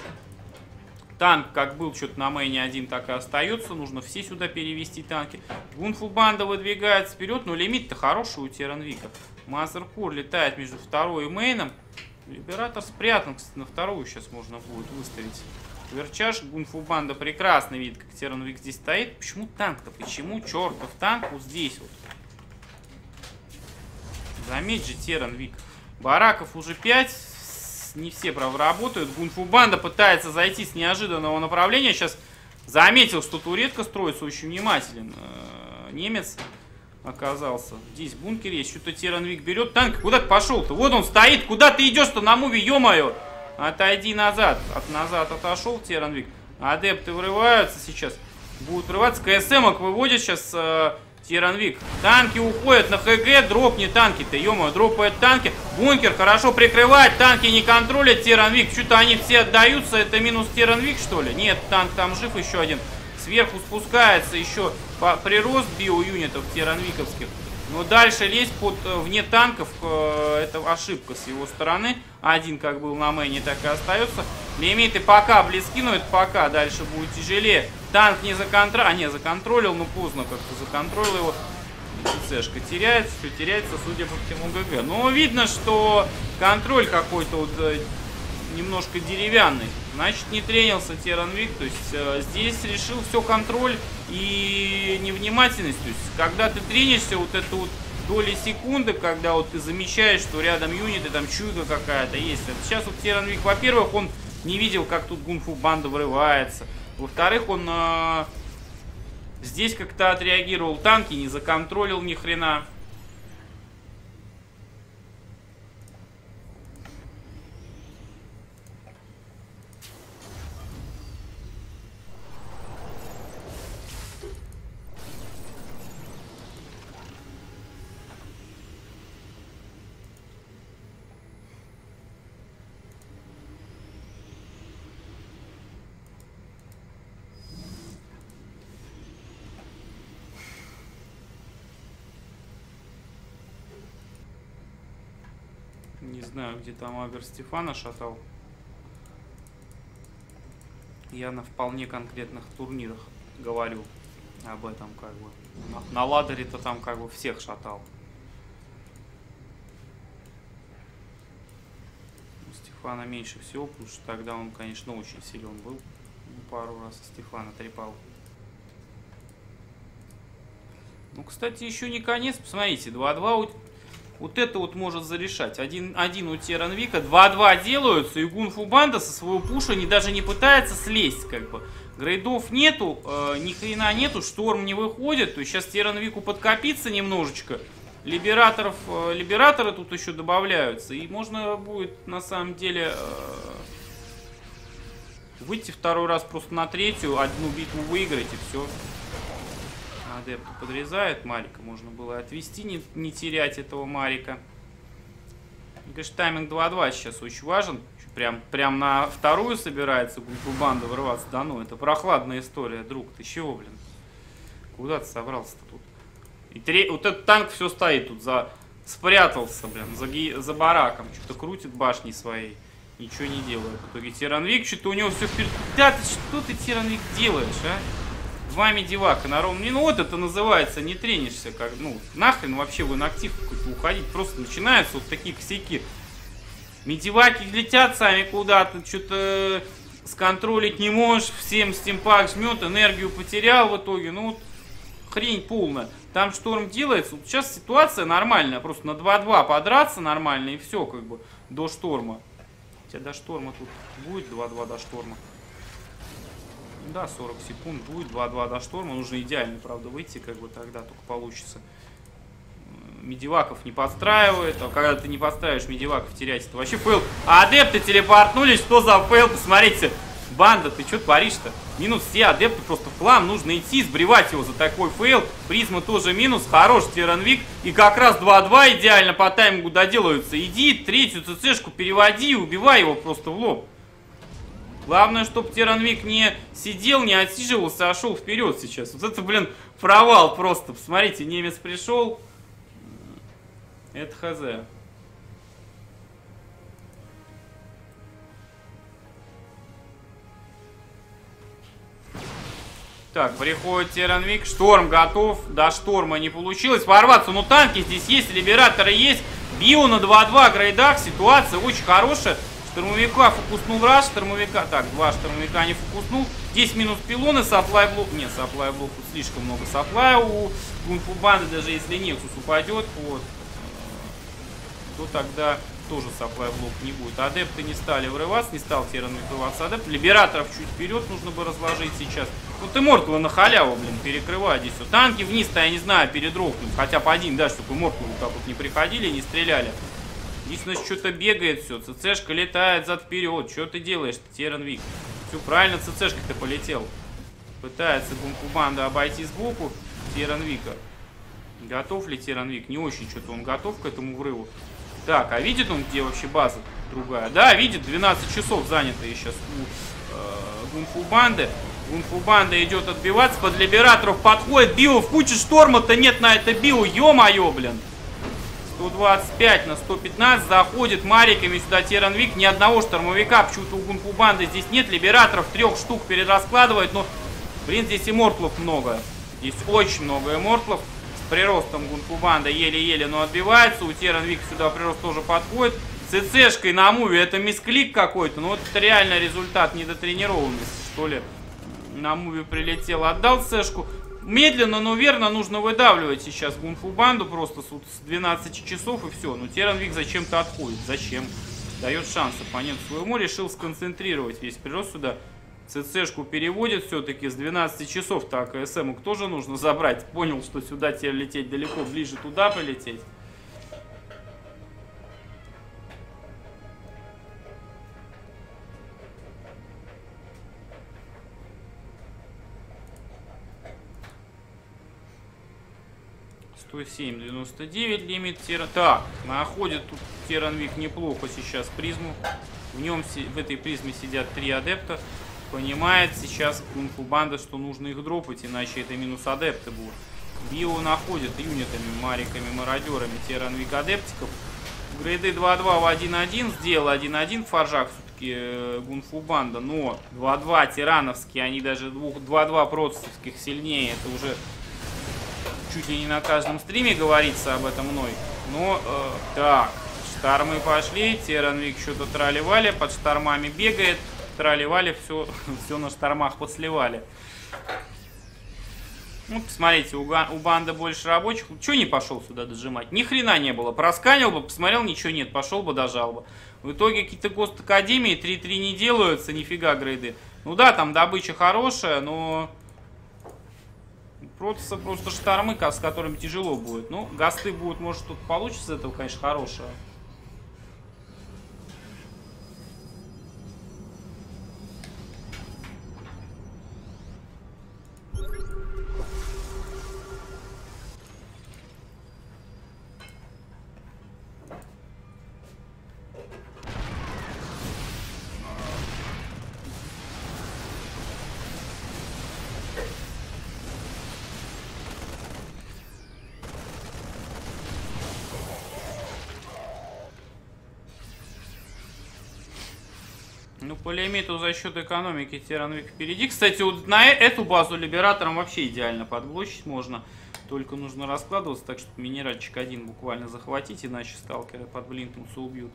Танк как был что-то на мейне один, так и остается. Нужно все сюда перевести танки. Гунфу банда выдвигается вперед, но лимит-то хороший у Теранвика. Mothercore летает между второй и мейном. Liberator спрятан, кстати, на вторую сейчас можно будет выставить. Верчаш, Гунфу банда прекрасный вид, как Терновик здесь стоит. Почему танк-то? Почему чертов танк вот здесь вот? Заметь же, Теранвик. Бараков уже 5. Не все, правда, работают. Гунфу банда пытается зайти с неожиданного направления. Сейчас заметил, что туретка строится очень внимателен. Э, немец оказался. Здесь бункер есть. Что-то Теранвик берет. Танк куда ты пошел-то? Вот он стоит. Куда ты идешь-то на муви, ё-моё? Отойди назад. От назад отошел Теранвик. Адепты врываются сейчас. Будут врываться. КСМок выводит сейчас э, Тиранвик. Танки уходят на ХГ, дропни танки-то, ё дропает танки. Бункер хорошо прикрывает, танки не контролят Тиранвик. Что-то они все отдаются, это минус Тиранвик, что ли? Нет, танк там жив еще один. Сверху спускается еще прирост биоюнитов Тиранвиковских. Но дальше лезть под, э, вне танков, э, это ошибка с его стороны. Один как был на мэне, так и остается. Лимиты пока близки, но это пока. Дальше будет тяжелее. Танк не законтролил, а не законтролил, но поздно как-то законтролил его. ЦЦшка теряется, все теряется, судя по всему ГГ. Но видно, что контроль какой-то вот э, немножко деревянный. Значит, не тренился Теранвик. То есть э, здесь решил все контроль и невнимательность. То есть, когда ты тренишься, вот это вот доли секунды, когда вот ты замечаешь, что рядом юниты, там чуйка какая-то есть. Сейчас вот Теранвик, во-первых, он не видел, как тут гунфу банда вырывается. Во-вторых, он э, здесь как-то отреагировал танки, не законтролил ни хрена. Не знаю, где там Агр Стефана шатал. Я на вполне конкретных турнирах говорю об этом, как бы. На, на ладере-то там как бы всех шатал. У Стефана меньше всего, потому что тогда он, конечно, очень силен был. Пару раз Стефана трепал. Ну, кстати, еще не конец. Посмотрите, 2-2 вот это вот может зарешать. Один, один у Теранвика, 2-2 делаются, и Гунфу Банда со своего пуша не, даже не пытается слезть, как бы. Грейдов нету, э, ни хрена нету, шторм не выходит, то есть сейчас Теранвику подкопиться немножечко. Либераторов, э, либераторы тут еще добавляются, и можно будет на самом деле э, выйти второй раз просто на третью, одну битву выиграть и все. Адепт подрезает Марика. Можно было отвести, не, не терять этого Марика. Конечно, тайминг 2-2 сейчас очень важен. Прям, прям на вторую собирается банда вырываться. Да ну, это прохладная история, друг. Ты чего, блин? Куда ты собрался-то тут? И три... вот этот танк все стоит тут за... Спрятался, блин, за, ги... за бараком. Что-то крутит башни своей. Ничего не делает. В итоге Тиранвик, что-то у него все вперед. Да, ты что ты, Тиранвик, делаешь, а? Два медивака на ровном... Ну вот это называется, не тренишься. Как, ну, нахрен вообще вы на актив какой-то уходить. Просто начинаются вот такие косяки. Медиваки летят сами куда-то, что-то сконтролить не можешь. Всем стимпак жмет, энергию потерял в итоге. Ну, вот хрень полная. Там шторм делается. Вот сейчас ситуация нормальная. Просто на 2-2 подраться нормально и все, как бы, до шторма. Хотя до шторма тут будет 2-2 до шторма. Да, 40 секунд будет, 2-2 до шторма. Нужно идеально, правда, выйти, как бы тогда только получится. Медиваков не подстраивает, а когда ты не подстраиваешь медиваков, терять это вообще fail. А адепты телепортнулись, что за fail, посмотрите. Банда, ты что творишь-то? Минус все адепты, просто в хлам, нужно идти, сбривать его за такой fail. Призма тоже минус, хорош Теранвик. И как раз 2-2 идеально по таймингу доделаются. Иди, третью ЦЦшку переводи убивай его просто в лоб. Главное, чтобы Тиранвик не сидел, не отсиживался, а шел вперед сейчас. Вот это, блин, провал просто. Посмотрите, немец пришел. Это хз. Так, приходит Тиранвик. Шторм готов. До шторма не получилось. Ворваться. Ну, танки здесь есть, либераторы есть. Био на 2-2 грейдах. Ситуация очень хорошая. Штурмовика фокуснул раз, штурмовика... Так, два штурмовика не фокуснул. Здесь минус пилоны, саплай блок... Нет, саплай блок слишком много саплая у Гунфу банды, даже если Нексус упадет, вот, то тогда тоже саплай блок не будет. Адепты не стали врываться, не стал Теран врываться адепт. Либераторов чуть вперед нужно бы разложить сейчас. Ну ты Моркла на халяву, блин, перекрывай здесь все. Танки вниз-то, я не знаю, передрогнуть. Хотя бы один, да, чтобы Моркла вот так вот не приходили, не стреляли. Здесь у нас что-то бегает все. ЦЦшка летает зад вперед. Что ты делаешь, Теренвик? Все правильно, ЦЦшка ты полетел. Пытается Гумкубанда обойти сбоку Теренвика. Готов ли Тиранвик? Не очень что-то он готов к этому врыву. Так, а видит он, где вообще база другая? Да, видит, 12 часов занятые сейчас у э, Гунфу банды. Гунфу банда идет отбиваться, под либераторов подходит, био в куче шторма-то нет на это био, ё-моё, блин. 125 на 115 заходит мариками сюда Теранвик, ни одного штормовика, почему-то у Гунфу банды здесь нет, либераторов трех штук перераскладывает, но, блин, здесь и мортлов много. Здесь очень много эмортлов приростом Гунфубанда еле-еле, но отбивается. У Теранвик сюда прирост тоже подходит. ЦЦшкой на муве это мисклик какой-то. Ну вот это реально результат недотренированности, что ли. На муве прилетел, отдал цешку. Медленно, но верно нужно выдавливать сейчас Гунфубанду просто с 12 часов и все. Но Теранвик зачем-то отходит. Зачем? Дает шанс оппоненту своему. Решил сконцентрировать весь прирост сюда. ЦЦшку переводит все-таки с 12 часов, так СМ тоже нужно забрать. Понял, что сюда тебе лететь далеко, ближе туда полететь. Семь девяносто девять лимит тира. Так, находит тут Теранвик неплохо сейчас призму. В нем в этой призме сидят три адепта понимает сейчас кунг банда, что нужно их дропать, иначе это минус адепты будут. Био находит юнитами, мариками, мародерами теранвик адептиков. Грейды 2-2 в 1-1, сделал 1-1 фаржак все-таки э, Гунфу банда, но 2-2 тирановские, они даже 2-2 протестовских сильнее, это уже чуть ли не на каждом стриме говорится об этом мной. Но, э, так, штормы пошли, Теранвик что-то трали-вали, под штормами бегает трали-вали, все, все на штормах посливали. Ну, посмотрите, у, у банды больше рабочих. Чего не пошел сюда дожимать? Ни хрена не было. Просканил бы, посмотрел, ничего нет, пошел бы, дожал бы. В итоге какие-то ГОСТ Академии 3-3 не делаются, нифига грейды. Ну да, там добыча хорошая, но... Просто, просто штормы, с которыми тяжело будет. Ну, гасты будут, может, что-то получится из этого, конечно, хорошее. По за счет экономики Тиранвик впереди. Кстати, вот на э, эту базу Либератором вообще идеально подблочить можно. Только нужно раскладываться, так что минератчик один буквально захватить, иначе сталкеры под блинкнутся убьют.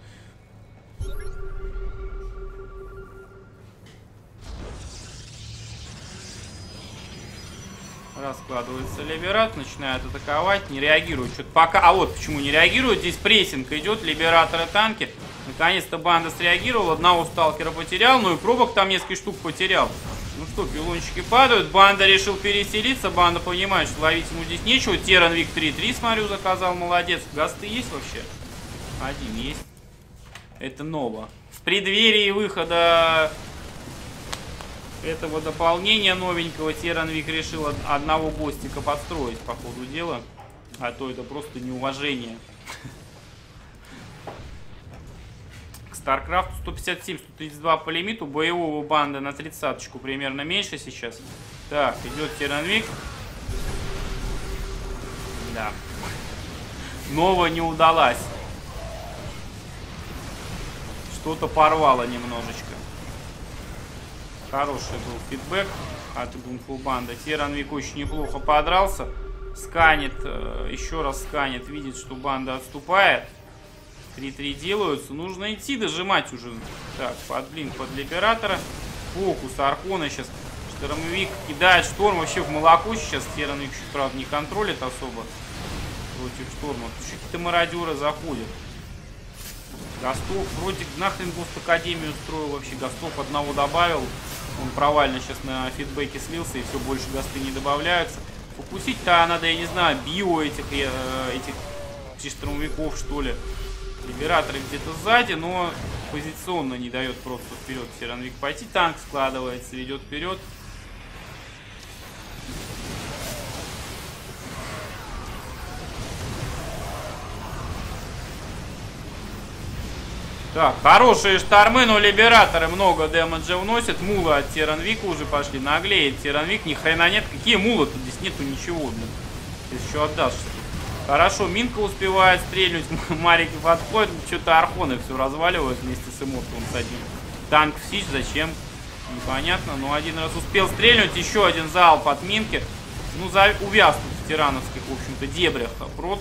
Раскладывается Либерат, начинает атаковать, не реагирует. Что-то пока... А вот почему не реагирует. Здесь прессинг идет, Либераторы танки. Наконец-то банда среагировала, одного сталкера потерял, ну и пробок там несколько штук потерял. Ну что, пилончики падают, банда решил переселиться, банда понимает, что ловить ему здесь нечего. Теран Вик 3-3, смотрю, заказал, молодец. Гасты есть вообще? Один есть. Это ново. В преддверии выхода этого дополнения новенького Теранвик решил одного гостика подстроить по ходу дела. А то это просто неуважение. StarCraft 157, 132 по лимиту. Боевого банды на тридцаточку примерно меньше сейчас. Так, идет Тиранвик. Да. Нова не удалась. Что-то порвало немножечко. Хороший был фидбэк от Гунфу Банда. Тиранвик очень неплохо подрался. Сканит, э, еще раз сканит, видит, что банда отступает. 3-3 делаются. Нужно идти дожимать уже. Так, под блин, под либератора. Фокус Архона сейчас. Штормовик кидает шторм вообще в молоко сейчас. Терановик чуть, правда, не контролит особо против шторма. Какие-то мародеры заходят. Гостов вроде нахрен Академию устроил вообще. Гостов одного добавил. Он провально сейчас на фидбэке слился и все больше госты не добавляются. Фокусить-то надо, я не знаю, био этих, э, этих штормовиков, что ли. Либератор где-то сзади, но позиционно не дает просто вперед Сиранвик пойти. Танк складывается, идет вперед. Так, хорошие штормы, но либераторы много демеджа вносят. Мулы от Тиранвика уже пошли. Наглеет Тиранвик, ни хрена нет. Какие мулы? Тут здесь нету ничего, блин. Ты еще отдашь, Хорошо, Минка успевает стрельнуть. Марики подходят. Что-то архоны все разваливают вместе с Иммортом с одним. Танк в сич, зачем? Непонятно. Но один раз успел стрельнуть. Еще один залп от Минки. Ну, за... увяз в тирановских, в общем-то, дебрях. Проц.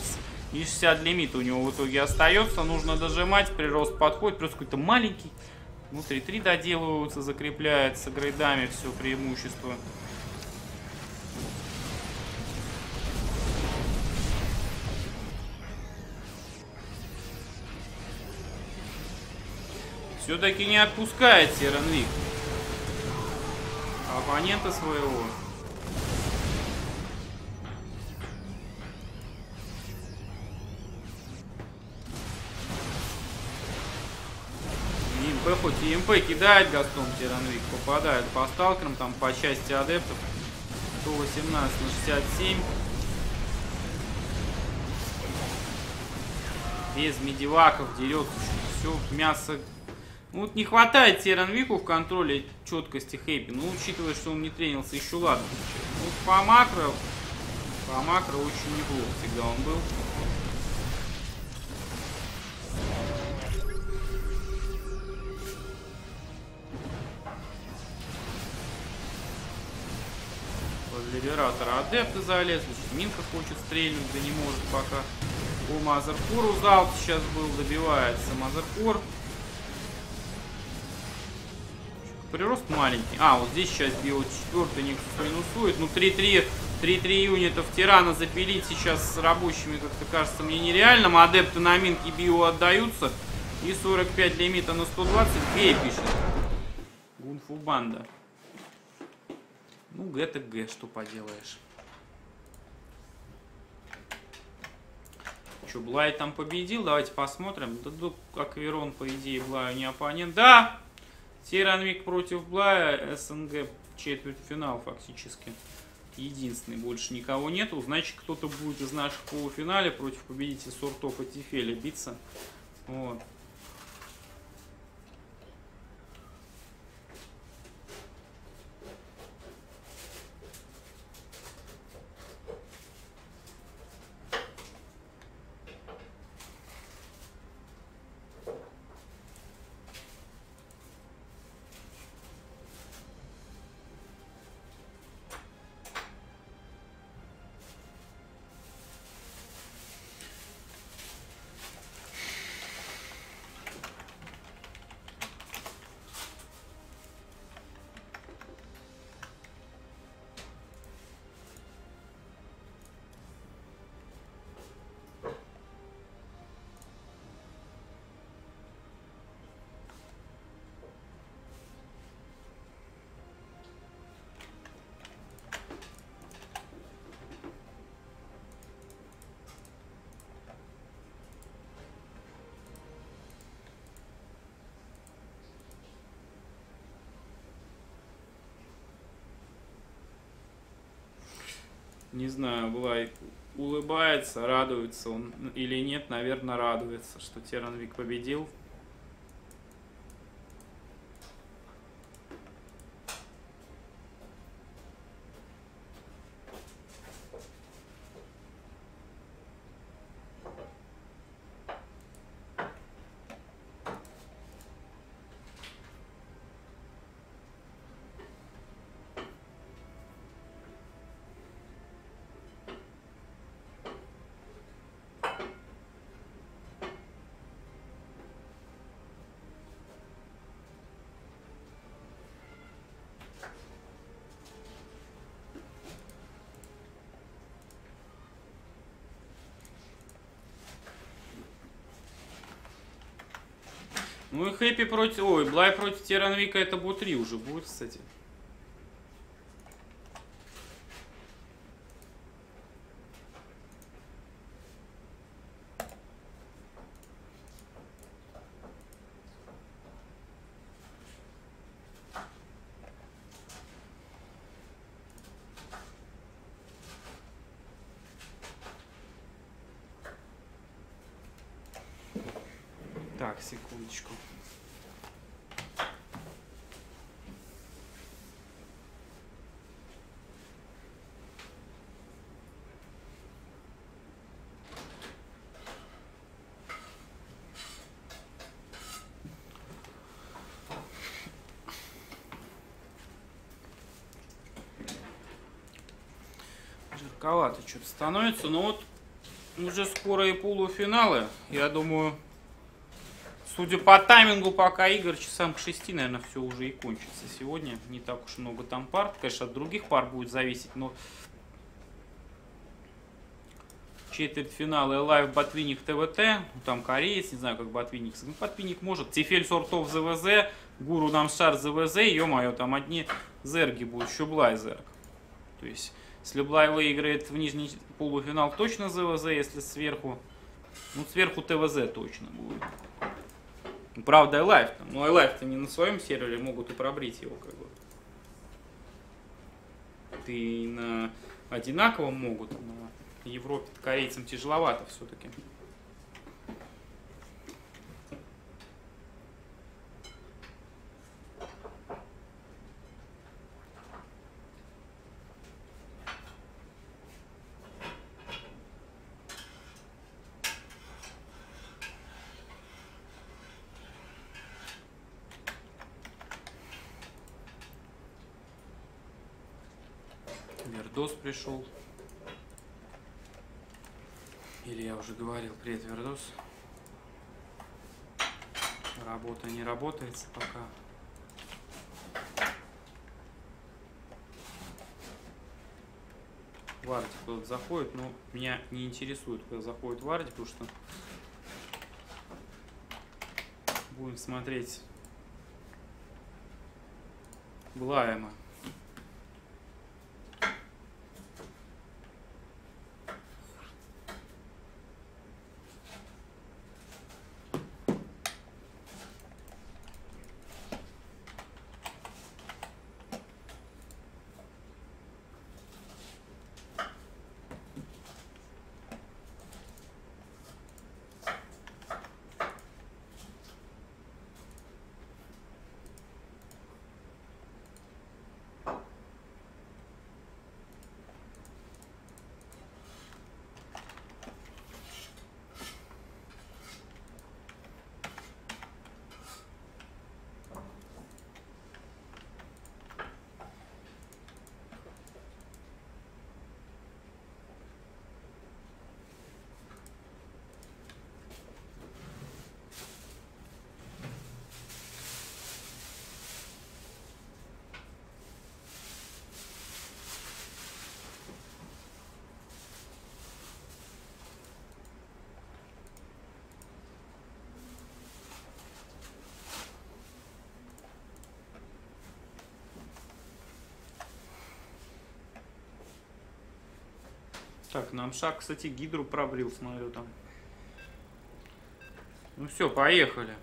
И 60 лимит у него в итоге остается. Нужно дожимать. Прирост подходит. Плюс какой-то маленький. Внутри 3 доделываются, закрепляется грейдами все преимущество. Все-таки не отпускает Сиранвик. Оппонента своего. МП хоть и МП кидает Гастон Тиранвик, попадает по сталкерам, там по части адептов. 118 на 67. Без медиваков дерется. Все, мясо вот не хватает Тиранвику в контроле четкости Хэппи. Ну, учитывая, что он не тренился, еще ладно. Ну, по макро, по макро очень неплохо всегда он был. Под либератора адепты залезли. Минка хочет стрельнуть, да не может пока. По Мазерфору залп сейчас был, добивается Мазерфор. Прирост маленький. А, вот здесь сейчас био 4 Никсус минусует. Ну, 3-3 3-3 юнитов тирана запилить сейчас с рабочими, как-то кажется, мне нереальным. Адепты на минке био отдаются. И 45 лимита на 120. Гей пишет. Гунфу банда. Ну, Г это Г, что поделаешь. Че, Блай там победил? Давайте посмотрим. Да, да, Акверон, по идее, Блаю не оппонент. Да! Тиранвик против Блая, СНГ четвертьфинал фактически. Единственный, больше никого нету. Значит, кто-то будет из наших полуфинале против победителя сортов и Тифеля биться. Вот. Не знаю, Блай улыбается, радуется он или нет, наверное, радуется, что Теранвик победил. Ну и Хэппи против... Ой, Блай против Тиранвика это будет 3 уже будет, кстати. Секундочку. Жарковато что-то становится, но вот уже скоро и полуфиналы. Я думаю, судя по таймингу, пока игр часам к 6, наверное, все уже и кончится сегодня. Не так уж много там пар. Конечно, от других пар будет зависеть, но четвертьфиналы Live Ботвинник ТВТ, ну, там кореец, не знаю, как Ботвинник, ну, Ботвинник может, Тефель Сортов ЗВЗ, Гуру Намшар ЗВЗ, ё-моё, там одни зерги будут, Щублай зерг. То есть если Блай выиграет в нижний полуфинал, точно ЗВЗ, если сверху, ну сверху ТВЗ точно будет. Правда, iLife. Но iLife-то не на своем сервере могут и пробрить его, как бы. Ты на одинаковом могут, на Европе корейцам тяжеловато все-таки. Вердос пришел. Или я уже говорил, привет, Вердос. Работа не работает пока. Варди куда-то заходит, но меня не интересует, куда заходит Варди, потому что будем смотреть Блаема. Так, нам шаг, кстати, гидру пробрил, смотрю там. Ну все, поехали.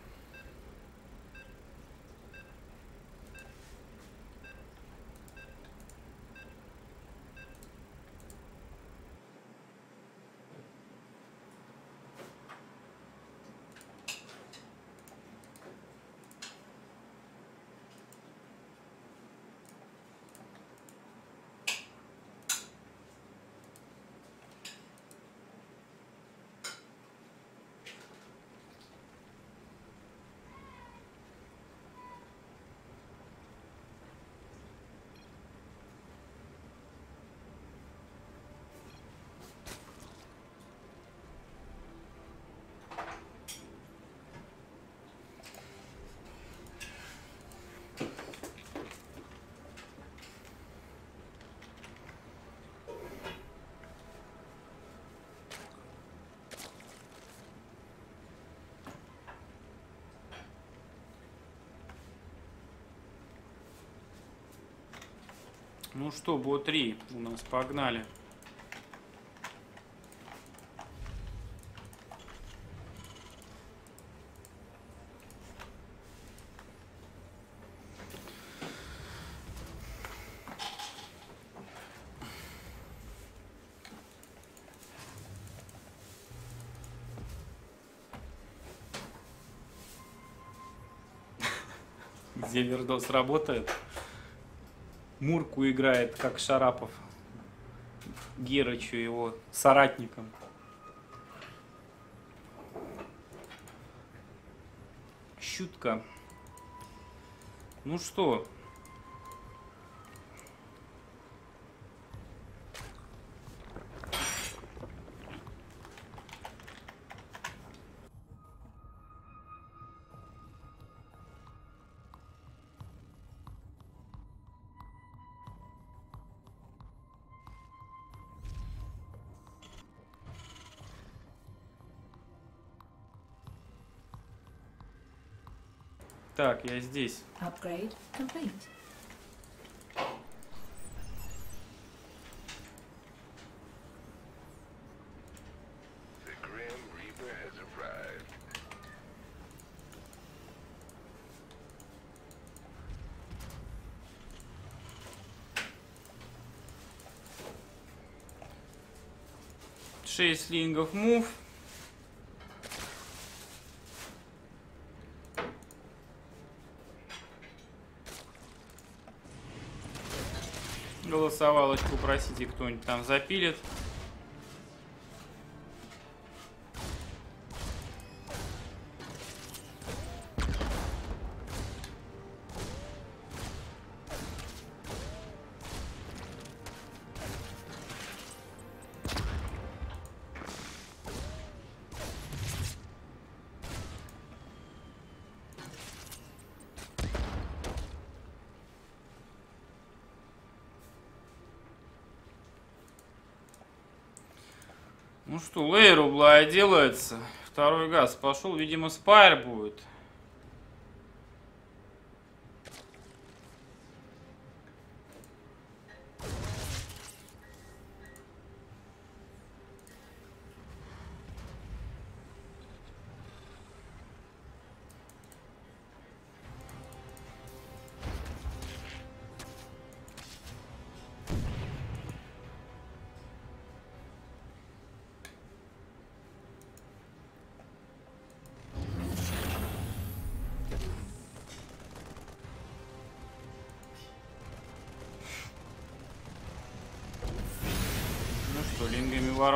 Ну что, БО-3 у нас, погнали. Где вердос работает? Мурку играет, как Шарапов. Герычу его соратником. Щутка. Ну что, я здесь. Upgrade complete. The Grim Reaper has arrived. Шесть лингов мув. Голосовалочку просите, кто-нибудь там запилит. Делается. Второй газ пошел. Видимо, спайр будет.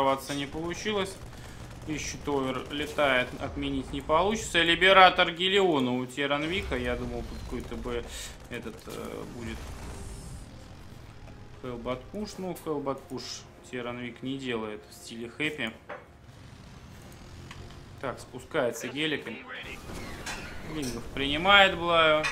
Лингами ворваться не получилось. Ищет овер, летает, отменить не получится. Либератор Гелиона у Теранвика. Я думал, тут какой-то бы этот э, будет Хелбат пуш. Ну, Хелбат пуш Теранвик не делает в стиле хэппи. Так, спускается геликом. Лингов принимает Блаю.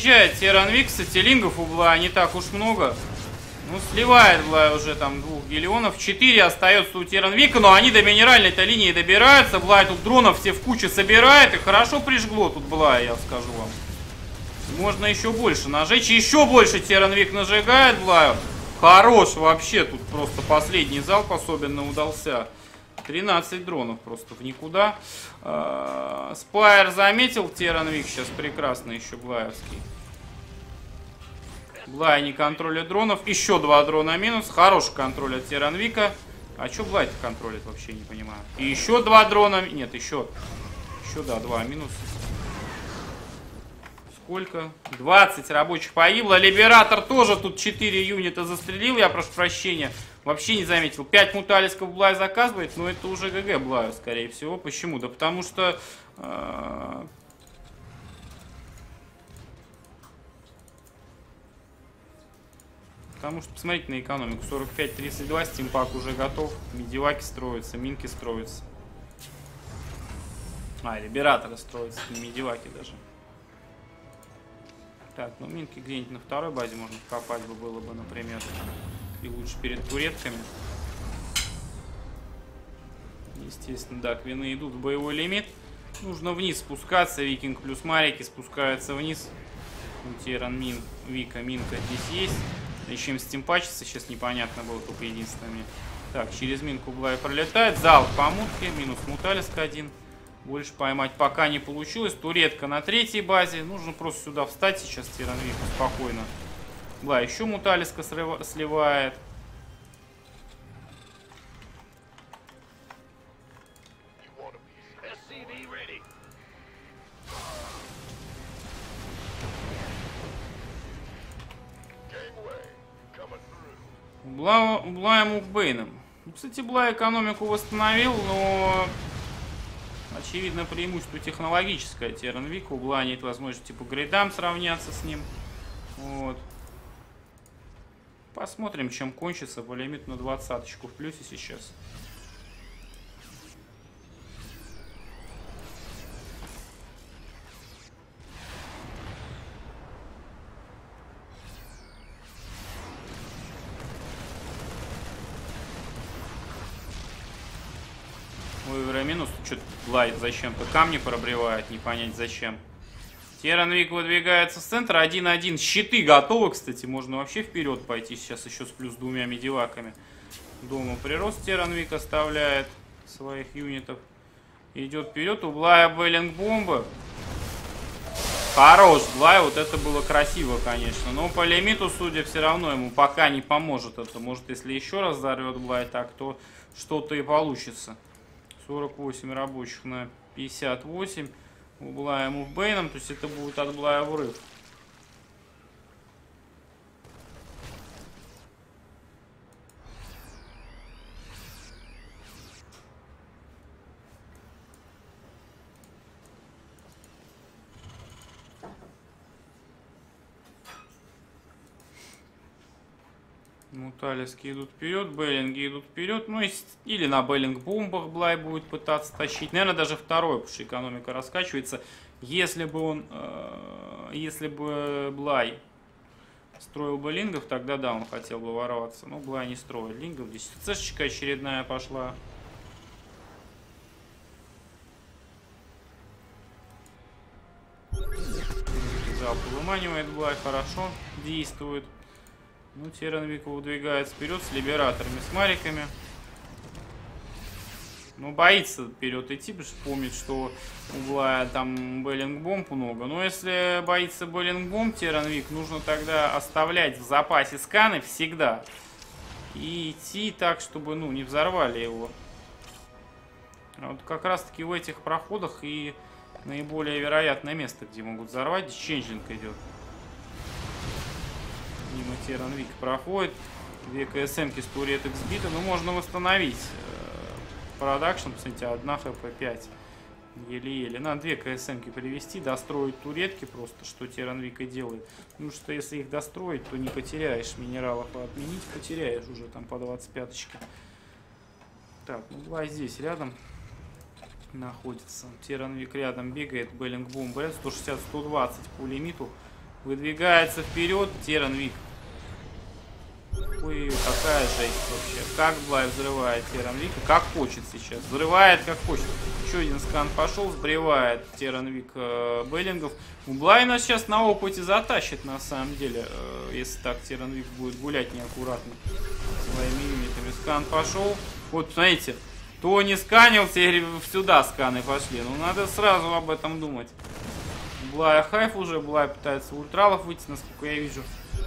Минус заезжает. Теранвик, кстати, лингов у Бла не так уж много. Ну, сливает Блай уже там двух гелионов. Четыре остается у Теранвика, но они до минеральной-то линии добираются. Блай тут дронов все в куче собирает. И хорошо прижгло тут Блай, я скажу вам. Можно еще больше нажечь. Еще больше Теранвик нажигает Блаю. Хорош вообще. Тут просто последний залп особенно удался. 13 дронов просто в никуда. А, Spire заметил Теранвик сейчас прекрасно еще Блаевский. Блай не контролит дронов. Еще два дрона минус. Хороший контроль от Теранвика. А что Блай контролит вообще не понимаю. И еще два дрона. Нет, еще. Еще, да, два минус. Сколько? 20 рабочих погибло. Liberator тоже тут 4 юнита застрелил. Я прошу прощения. Вообще не заметил. 5 муталисков Блай заказывает, но это уже GG Блаю, скорее всего. Почему? Да потому что... э, Потому что посмотрите на экономику. 45-32, стимпак уже готов. Медиваки строятся, минки строятся. А, либераторы строятся, не медиваки даже. Так, ну минки где-нибудь на второй базе можно вкопать бы было бы, например. И лучше перед туретками. Естественно, да, квины идут в боевой лимит. Нужно вниз спускаться. Викинг плюс Марики спускаются вниз. У Тиран Мин, Вика, Минка здесь есть. И чем стимпачится, сейчас непонятно было только единственное. Так, через минку Блай пролетает. Зал по мутке. Минус муталиска один. Больше поймать пока не получилось. Туретка на третьей базе. Нужно просто сюда встать сейчас Тиран Вика спокойно. Бла еще муталиска сливает. Бла, Бла ему Бейном. Ну, Кстати, Бла экономику восстановил, но очевидно преимущество технологическое. Тернвик, у Бла нет возможности по грейдам сравняться с ним. Вот. Посмотрим, чем кончится. По лимиту на двадцаточку в плюсе сейчас. Ой, минус. Что-то Блайт зачем-то камни пробревает, не понять зачем. Теранвик выдвигается с центра. 1-1. Щиты готовы, кстати. Можно вообще вперед пойти сейчас еще с плюс двумя медиваками. Дома прирост Теранвик оставляет своих юнитов. Идет вперед. У Блая Беллинг бомба. Хорош, Блай, вот это было красиво, конечно. Но по лимиту, судя, все равно ему пока не поможет это. Может, если еще раз взорвет Блай так, то что-то и получится. 48 рабочих на 58. У Блая мувбейном, то есть это будет от Блая. Муталиски идут вперед, Беллинги идут вперед. Ну, или на Беллинг бомбах Блай будет пытаться тащить. Наверное, даже второй, потому что экономика раскачивается. Если бы он, э, если бы Блай строил бы лингов, тогда да, он хотел бы ворваться. Но Блай не строит лингов. Здесь цешечка очередная пошла. Залп выманивает Блай, хорошо действует. Ну, Теренвик выдвигается вперед с либераторами, с мариками. Ну, боится вперед идти, потому что помнит, что у Блая там Беллингбомб много. Но если боится Беллингбомб Теренвик, нужно тогда оставлять в запасе сканы всегда. И идти так, чтобы, ну, не взорвали его. А Вот как раз таки в этих проходах и наиболее вероятное место, где могут взорвать. Changeling идет. Мимо Теранвик проходит. Две КСМки с туреток сбиты. Но можно восстановить э, production. Посмотрите, одна HP 5. Еле-еле. Надо две КСМки привести, достроить туретки просто, что Теранвик и делает. Потому что если их достроить, то не потеряешь минералов, а отменить потеряешь уже там по 25 -очке. Так, ну два здесь рядом находится. Теранвик рядом бегает, Baneling Boom, 160-120 по лимиту. Выдвигается вперед, Теранвик. Ой, какая жесть вообще. Как Блай взрывает Теранвика, как хочет сейчас. Взрывает как хочет. Еще один скан пошел, сбривает Теранвик э, Бейнлингов. Блай нас сейчас на опыте затащит, на самом деле, э, если так Теранвик будет гулять неаккуратно своими юнитами. Скан пошел. Вот, смотрите, то не сканил, теперь сюда сканы пошли. Ну, надо сразу об этом думать. Блая Hive уже, Блай пытается ультралов выйти, насколько я вижу.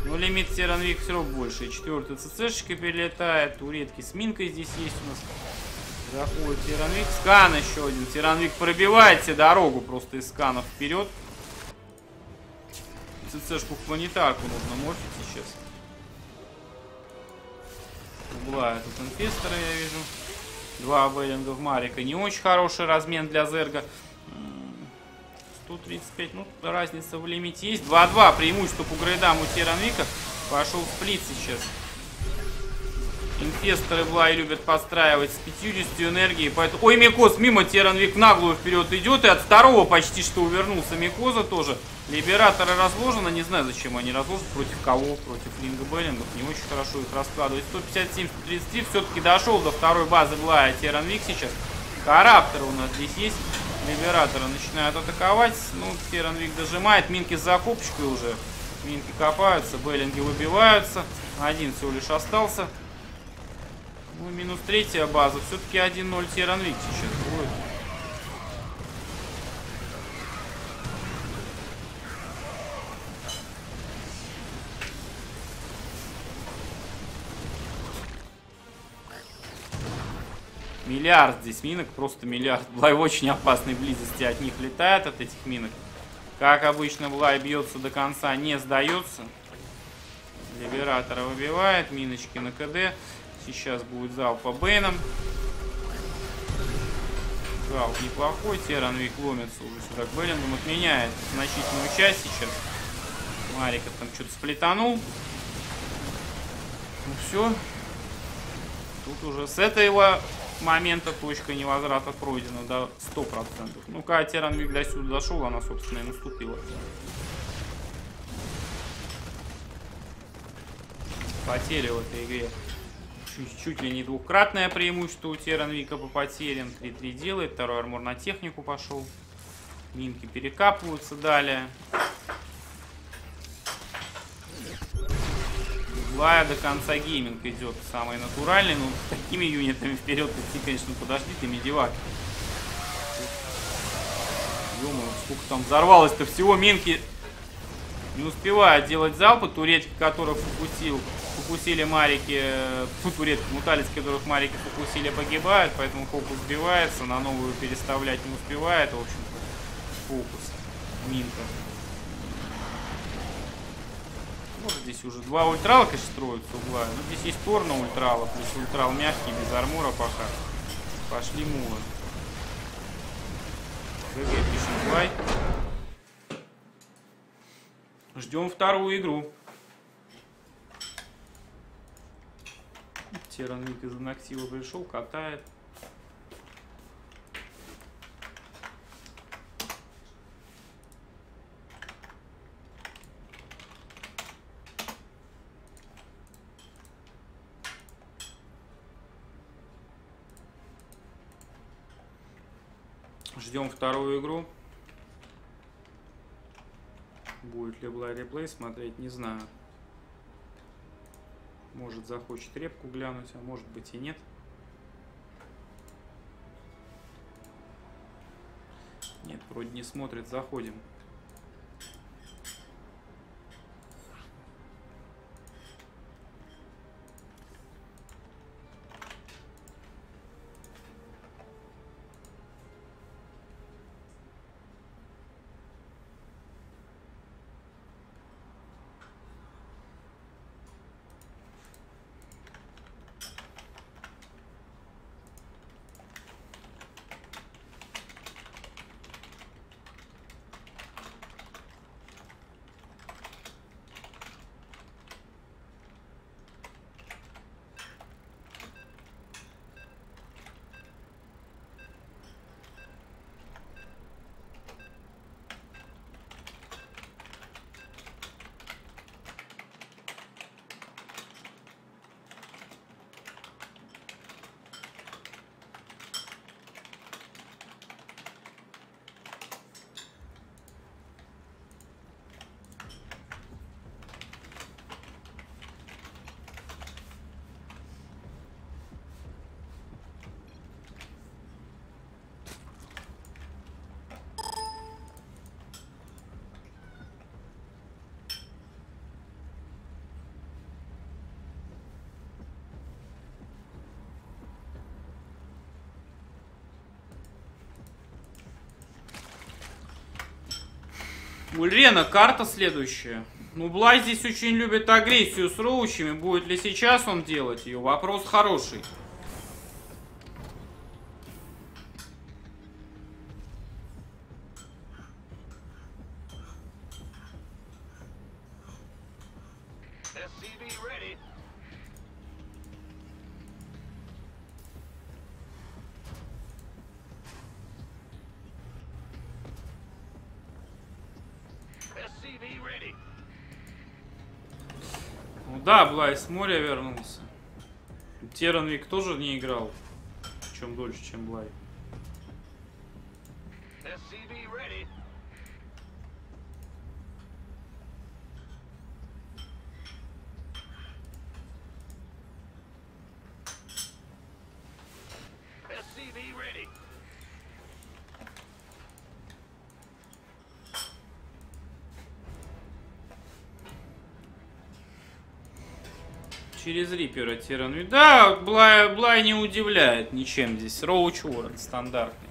Но лимит Теранвик все равно больше. Четвертая ЦЦшечка перелетает, туретки с минкой здесь есть у нас. Заходит Теранвик. Скан еще один. Теранвик пробивает себе дорогу просто из сканов вперед. ЦЦшку в планетарку нужно морфить сейчас. Угла тут инфестора я вижу. Два Беллингов Марика. Не очень хороший размен для Зерга. М, 135, ну, разница в лимите есть. 2-2, преимущество по грейдам у Теранвика. Пошел сплит сейчас. Инфесторы Блай любят подстраивать с 50 энергии, поэтому... Ой, Микоз мимо Теранвик наглую вперед идет, и от второго почти что увернулся Микоза тоже. Либераторы разложены, не знаю, зачем они разложены, против кого, против Линга Беллингов, не очень хорошо их раскладывать. 157-133, все-таки дошел до второй базы Блая Теранвик сейчас. Караптор у нас здесь есть. Либераторы начинают атаковать. Ну, Терранвик дожимает. Минки с закупочкой уже. Минки копаются, Беллинги выбиваются. Один всего лишь остался. Ну, минус третья база. Все-таки 1-0 Терранвик сейчас Миллиард здесь минок, просто миллиард. Блай в очень опасной близости от них летает, от этих минок. Как обычно, Блай бьется до конца, не сдается. Либератора выбивает, миночки на КД. Сейчас будет залп по Бейнам. Залп неплохой, Теранвик ломится уже сюда к Беллингам, отменяет значительную часть сейчас. Мариков там что-то сплетанул. Ну все. Тут уже с этого момента точка невозврата пройдена до 100%. Ну, когда Теранвик до сюда дошел, она, собственно, и наступила. Потери в этой игре. Чуть, чуть ли не двукратное преимущество у Теранвика по потерям. 3-3 делает, второй армор на технику пошел. Минки перекапываются далее. Злая до конца гейминг идет самый натуральный, но с такими юнитами вперед идти, конечно, подожди ты, медивак. ё сколько там взорвалось-то всего, минки не успевают делать залпы, туретки, которых фокусил, фокусили марики, фу, туретки, муталицы, которых марики фокусили, погибают, поэтому фокус сбивается, на новую переставлять не успевает, в общем-то, фокус, минка. Может, здесь уже два ультрала, конечно, строятся угла. Но здесь есть тор на ультрала, плюс ультрал мягкий, без армора пока. Пошли мулы. ГГ пишем плай. Ждем вторую игру. Теран Ник из инактива пришел, катает. Ждем вторую игру. Будет ли Блай реплей смотреть, не знаю. Может захочет репку глянуть, а может быть и нет. Нет, вроде не смотрит, заходим. Ульрена, карта следующая. Ну, Блай здесь очень любит агрессию с роучами. Будет ли сейчас он делать ее? Вопрос хороший. Блай с моря вернулся. Теранвик тоже не играл. Причем дольше, чем Блай. Через Рипера Тиран. Да, Блай, Блай не удивляет ничем здесь. Роуч Уоррен стандартный.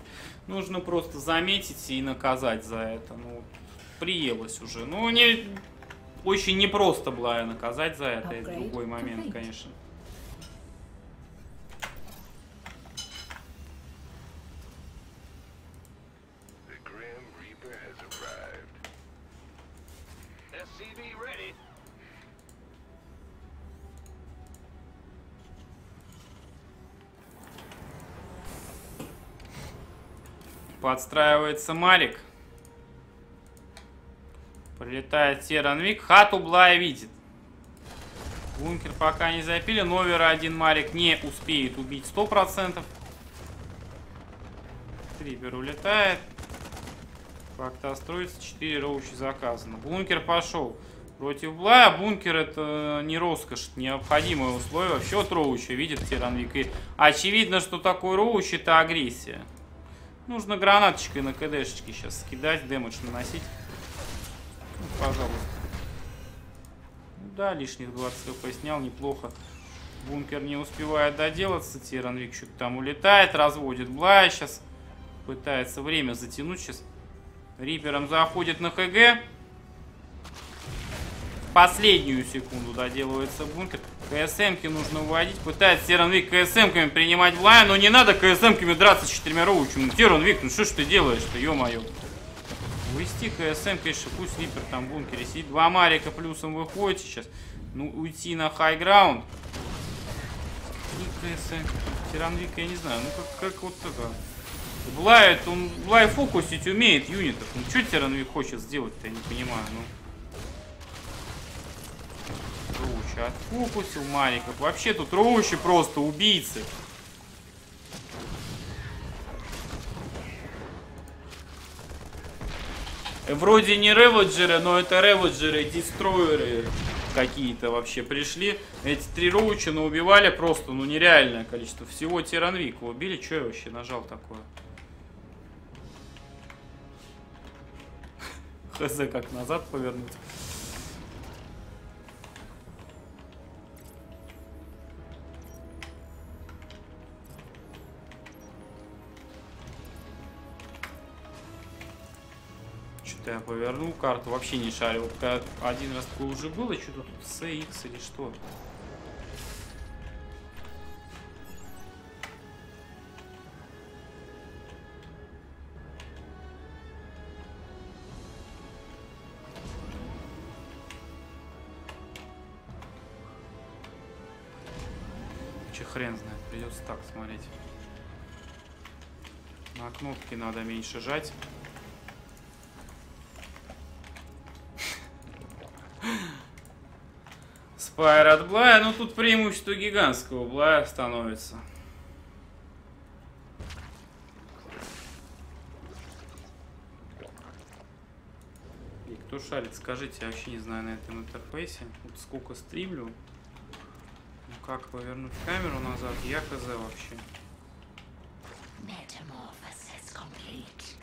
Нужно просто заметить и наказать за это. Ну, приелось уже. Ну, не, очень непросто Блая наказать за это. Это другой момент, конечно. Подстраивается Марик. Прилетает Теранвик. Хату Блая видит. Бункер пока не запили. Новера один Марик не успеет убить 100%. Трипер улетает. Как-то строится. 4 роучи заказано. Бункер пошел. Против Блая бункер это не роскошь, необходимое условие. Вообще от роуча видит Тиранвик. И очевидно, что такой роуч это агрессия. Нужно гранаточкой на КДшечке сейчас скидать, дэмэдж наносить. Ну, пожалуйста. Ну да, лишних 20 хп снял, неплохо. Бункер не успевает доделаться. Тиранвик что-то там улетает, разводит Блая сейчас. Пытается время затянуть сейчас. Рипером заходит на ХГ. Последнюю секунду доделывается бункер. КСМки нужно выводить. Пытается Теранвик КСМками принимать в лайн, но не надо КСМками драться с четырьмя роучами. Теранвик, ну что ж ты делаешь-то, ё-моё. Увести КСМ, конечно, пусть Reaper там в бункере сидит. Два Марика плюсом выходит сейчас. Ну, уйти на high ground. И КСМ. Теранвик, я не знаю, ну как, как вот это. Блай, это он Блай фокусить умеет юнитов. Ну что Теранвик хочет сделать-то, я не понимаю, ну. Роучи отфокусил Мариков. Вообще тут Роучи просто убийцы. Вроде не реводжеры, но это реводжеры, дестройеры какие-то вообще пришли. Эти три роуча убивали просто, ну нереальное количество. Всего Тиранвика убили. Что я вообще нажал такое? Хз, как назад повернуть. Что-то я повернул карту, вообще не шарил. Один раз такое уже было, что-то тут CX или что. Че хрен знает, придется так смотреть. На кнопки надо меньше жать. Спайр от Блая, ну тут преимущество гигантского Блая становится. И кто шарит, скажите, я вообще не знаю на этом интерфейсе. Вот сколько стримлю. Ну как повернуть камеру назад, я хз вообще. Metamorphosis complete.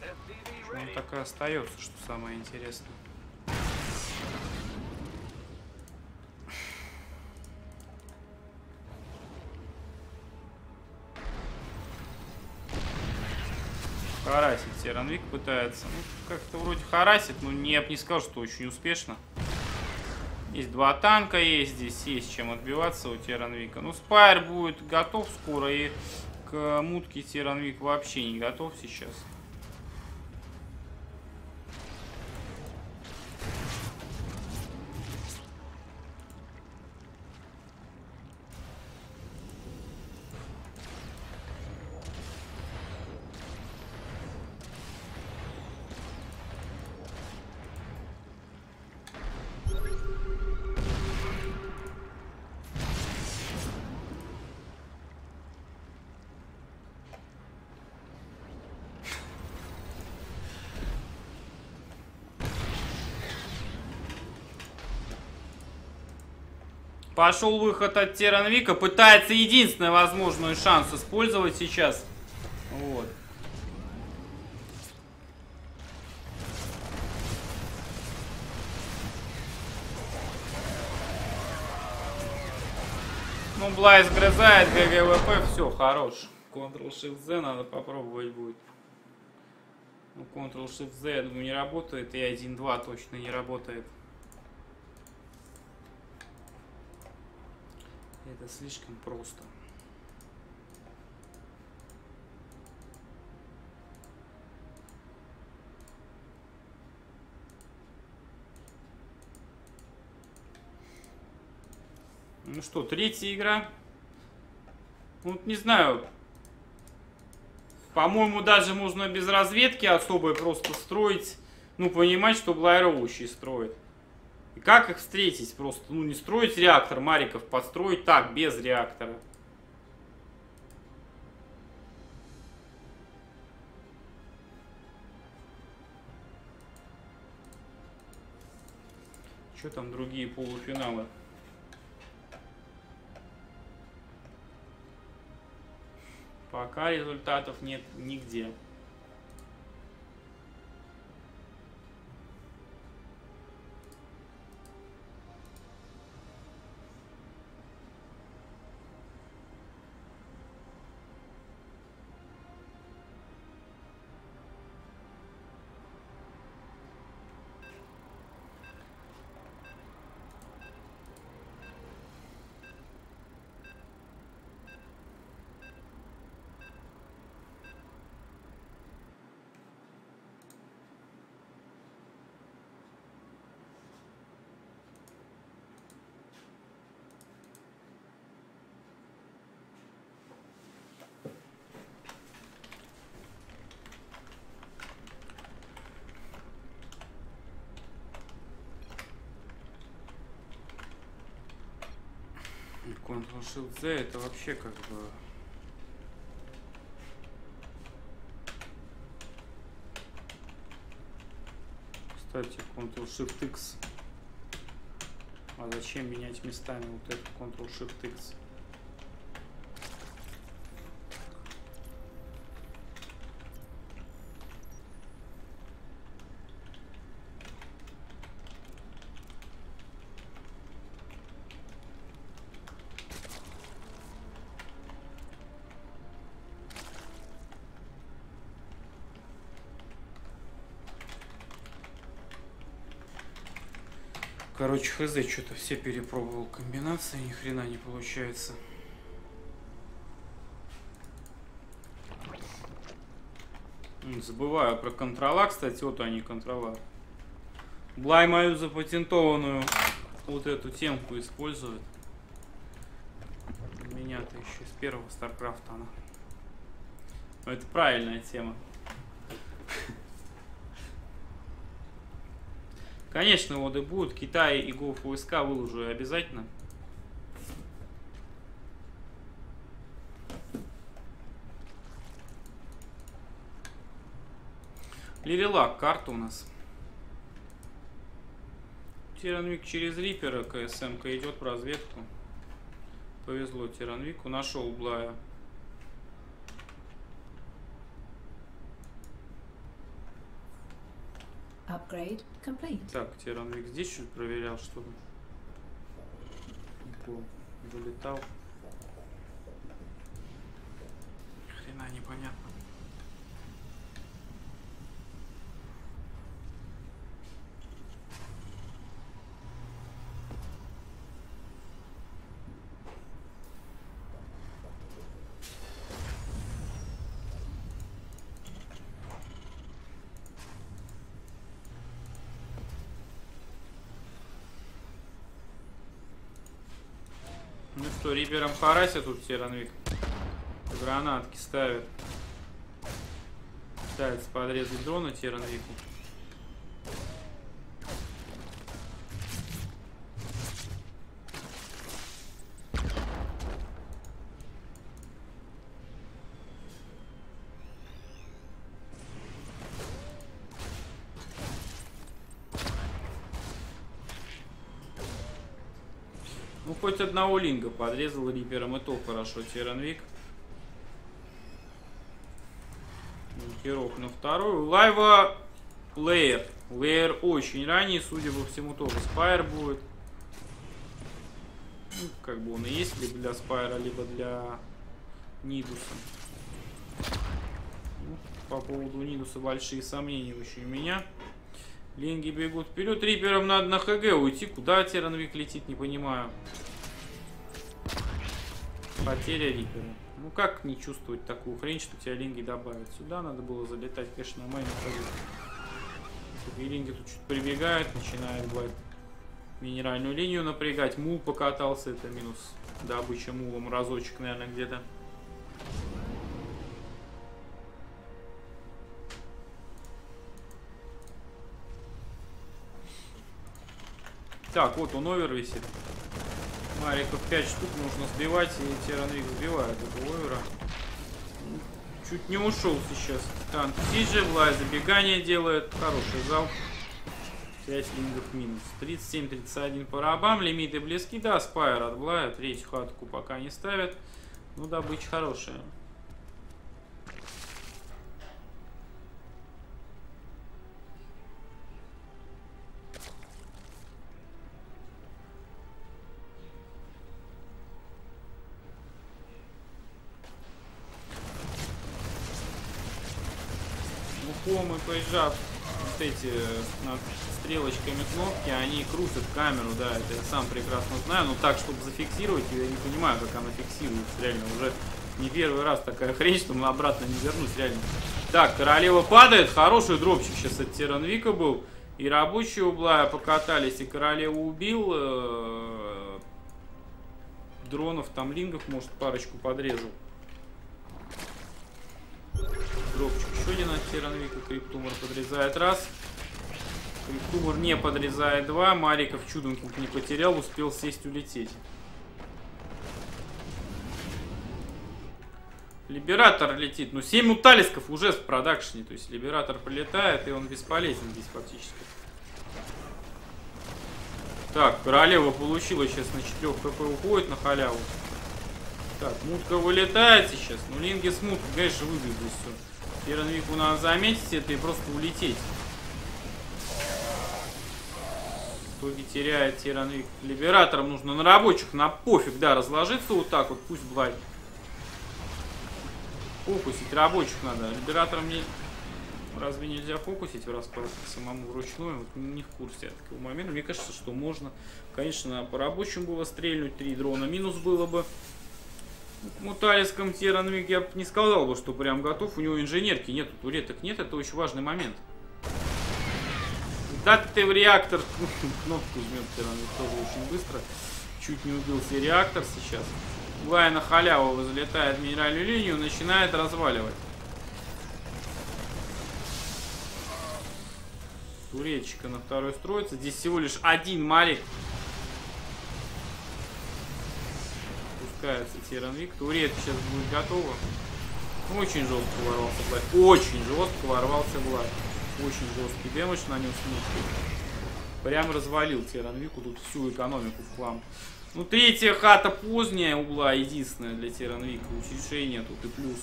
SCV Он так и остается, что самое интересное. Харасит Тиранвик пытается. Ну, как-то вроде харасит, но не, я бы не сказал, что очень успешно. Есть два танка, есть здесь, есть чем отбиваться у Тиранвика. Ну, Спайр будет готов скоро, и к мутке Тиранвик вообще не готов сейчас. Пошел выход от Теранвика. Пытается единственный возможный шанс использовать сейчас. Вот. Ну, Блай сгрызает GG WP, все, хорош. Ctrl-Shift-Z надо попробовать будет. Ну, Ctrl-Shift-Z, я думаю, не работает, и 1.2 точно не работает. Это слишком просто. Ну что, третья игра. Ну, не знаю. По-моему, даже можно без разведки особой просто строить. Ну, понимать, что Блайроущий строит. И как их встретить просто? Ну, не строить реактор Мариков, построить так, без реактора. Что там другие полуфиналы? Пока результатов нет нигде. Ctrl-Shift-Z это вообще как бы... Кстати, Ctrl-Shift-X. А зачем менять местами вот этот Ctrl-Shift-X? Короче, хз, что-то все перепробовал комбинации, ни хрена не получается. Забываю про контрола, кстати, вот они контрола. Блай мою запатентованную вот эту темку использует. У меня-то еще с первого Старкрафта она. Но это правильная тема. Конечно, воды будут. Китай и Гоф войска выложу обязательно. Лирилак, карта у нас. Тиранвик через Рипера, КСМ идет в разведку. Повезло Тиранвику, нашел Блая. Upgrade complete. Так, Тиранвик здесь чуть проверял, что помню. Вылетал. Рипером харасят тут Тиранвик. Гранатки ставят. Пытается подрезать дрона Тиранвику. Одного линга подрезал рипером, и то хорошо. Теранвик. Бункерок на вторую. Лайва Lair. Lair очень ранний, судя по всему, тоже Spire будет. Ну, как бы он и есть либо для Спайра, либо для Нидуса. Ну, по поводу Нидуса большие сомнения очень у меня. Линги бегут вперед. Риперам надо на ХГ уйти. Куда Теранвик летит, не понимаю. Потеря Рипера. Ну как не чувствовать такую хрень, что тебя линги добавят? Сюда надо было залетать, конечно, на мейн И линги тут чуть прибегают, начинает бывает минеральную линию напрягать. Мул покатался, это минус добыча мулом разочек, наверное, где-то. Так, вот он овер висит. Мариков 5 штук нужно сбивать, и Тиранвик сбивает этого овера. Чуть не ушел сейчас. Танк Сиджи, Влай забегание делает. Хороший зал. 5 лингов минус. 37-31 по рабам. Лимиты близки. Да, спайер от Блая. Третью хатку пока не ставят. Ну, добыча хорошая. Поезжав вот эти над стрелочками кнопки, они крутят камеру, да, это я сам прекрасно знаю, но так, чтобы зафиксировать я не понимаю, как она фиксируется, реально, уже не первый раз такая хрень, что мы обратно не вернусь, реально. Так, королева падает, хороший дропчик сейчас от Тиранвика был, и рабочие угла покатались, и королеву убил, э, дронов, там лингов, может, парочку подрезал. Дропчик еще один от Теранвика, Creep Tumor подрезает раз. Creep Tumor не подрезает два. Мариков чудом тут не потерял, успел сесть улететь. Liberator летит. Ну, 7 муталисков уже в production е. То есть Liberator прилетает, и он бесполезен здесь фактически. Так, королева получила сейчас на 4 HP уходит на халяву. Так, мутка вылетает сейчас. Ну, линги с муткой, конечно, выбьют здесь все. Первенвику надо заметить это и просто улететь. Итоге теряет Тиранвик. Либераторам нужно на рабочих, на пофиг, да, разложиться вот так вот, пусть Блай. Фокусить рабочих надо. Либераторам не... Разве нельзя фокусить распад самому вручную? Вот не в курсе от такого момента. Мне кажется, что можно. Конечно, по рабочим было стрельнуть. Три дрона минус было бы. Муталиском Тиранвик я не сказал бы, что прям готов. У него инженерки нет, туреток нет. Это очень важный момент. Да ты в реактор. Кнопку жмет Тиранвик тоже очень быстро. Чуть не убился реактор сейчас. Лай на халяву залетает в минеральную линию, начинает разваливать. Туретчика на второй строится. Здесь всего лишь один Марик запускается Тиранвик. Турет сейчас будет готова. Очень жестко ворвался Блайд. Очень жестко ворвался Блайд. Очень жесткий дэмэдж нанес мутки. Прям развалил Тиранвику тут всю экономику в хлам. Ну, третья хата поздняя угла, единственная для Тиранвика. Ухищрения тут и плюс.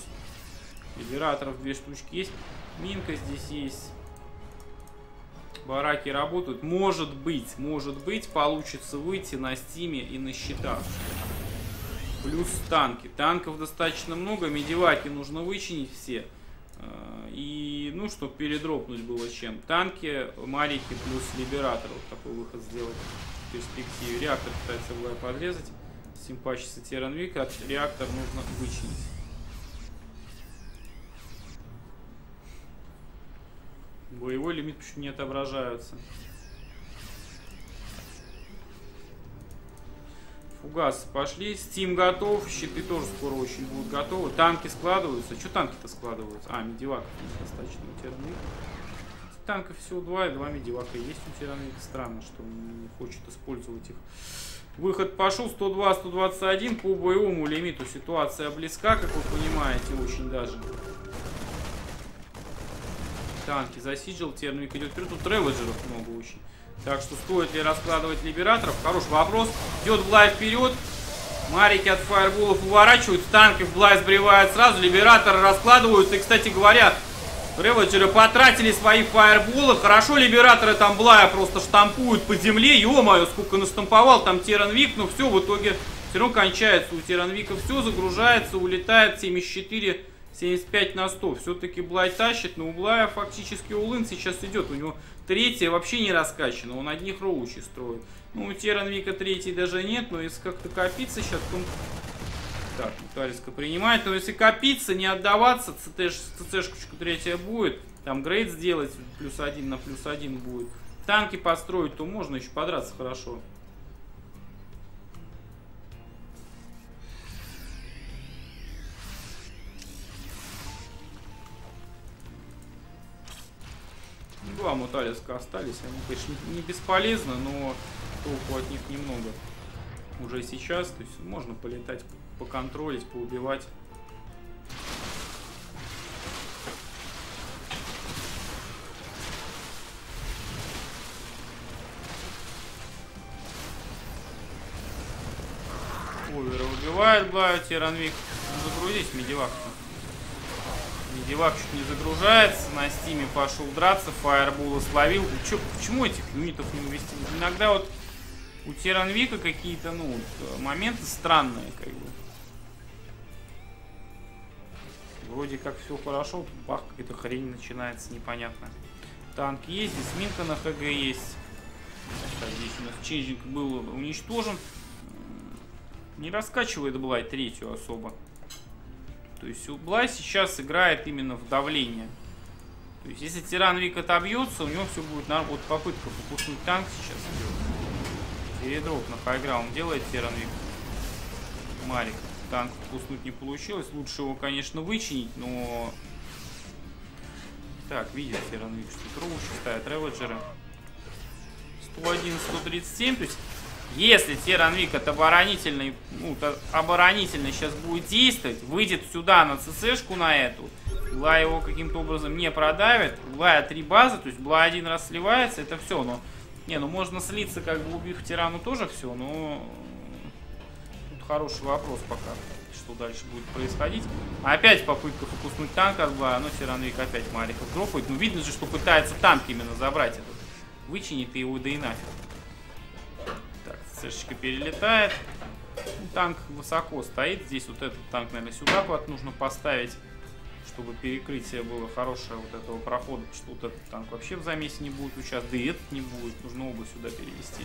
Либераторов две штучки есть. Минка здесь есть. Бараки работают. Может быть, может быть, получится выйти на стиме и на щитах. Плюс танки. Танков достаточно много. Медиваки нужно вычинить все. А, и, ну, чтобы передропнуть было чем. Танки, марики плюс Liberator. Вот такой выход сделать в перспективе. Реактор пытается было подрезать. Симпачится Теранвик. От реактор нужно вычинить. Боевой лимит почему не отображаются. Фугас пошли. Steam готов. Щиты тоже скоро очень будут готовы. Танки складываются. Что танки-то складываются? А, медиваков недостаточно у. Танков всего два, и два медивака есть у Тиранвика. Странно, что он не хочет использовать их. Выход пошел. 102-121. По боевому лимиту ситуация близка, как вы понимаете, очень даже. Танки засиджил. Термик идет вперед. Тут реведжеров много очень. Так что стоит ли раскладывать либераторов? Хороший вопрос. Идет Блай вперед. Марики от фаерболов уворачивают, танки в Блай сбривают сразу, либераторы раскладываются. И, кстати говоря, Реводжеры потратили свои фаерболы. Хорошо либераторы там Блая просто штампуют по земле. Ё-моё, сколько настамповал там Теранвик. Но все в итоге все равно кончается у Теранвика. Все загружается, улетает 74 75 на 100. Все-таки Блай тащит, но у Блая фактически улын сейчас идет. У него третья вообще не раскачана, он одних роучи строит. Ну, у Теранвика третий даже нет, но если как-то копиться сейчас, то... Так, Муталиска принимает, но если копиться, не отдаваться, ЦЦшечка третья будет, там грейд сделать, плюс один на плюс один будет. Танки построить, то можно еще подраться хорошо. Два муталиска остались. Они, конечно, не бесполезны, но толку от них немного. Уже сейчас. То есть можно полетать, поконтролить, поубивать. Овера убивает, Блаю, Тиранвик. Загрузись, медивак. -то. Medivac чуть не загружается. На стиме пошел драться. Фаербола словил. Чё, почему этих юнитов не увести? Иногда вот у Теранвика какие-то, ну, моменты странные, как бы. Вроде как все хорошо, бах, какая-то хрень начинается, непонятно. Танк есть, здесь на ХГ есть. Так, здесь у нас Changeling был уничтожен. Не раскачивает Блай третью особо. То есть Блай сейчас играет именно в давление. То есть если Тиран Вик отобьется, у него все будет нормально. Вот попытка попустить танк сейчас идет. Передроп на хайграунд делает Тиран Вик. Марик. Танк вкуснуть не получилось. Лучше его, конечно, вычинить, но... Так, видит Тиран Вик, что Троучи ставят Реводжеры. 101, 137. То есть если Теранвик от оборонительной, ну, оборонительно сейчас будет действовать, выйдет сюда на ЦЦшку на эту, Бла его каким-то образом не продавит, Блая три базы, то есть Бла один раз сливается, это все, но... Не, ну можно слиться, как бы убив тирану тоже все, но... Тут хороший вопрос пока, что дальше будет происходить. Опять попытка фокуснуть танк от Блая, но Тиранвик опять Мариков дропает. Ну видно же, что пытается танк именно забрать этот. Вычинит его, да и нафиг. Цешечка перелетает. Танк высоко стоит. Здесь вот этот танк, наверное, сюда вот нужно поставить, чтобы перекрытие было хорошее вот этого прохода. Потому что вот этот танк вообще в замесе не будет участвовать. Да и этот не будет. Нужно оба сюда перевести.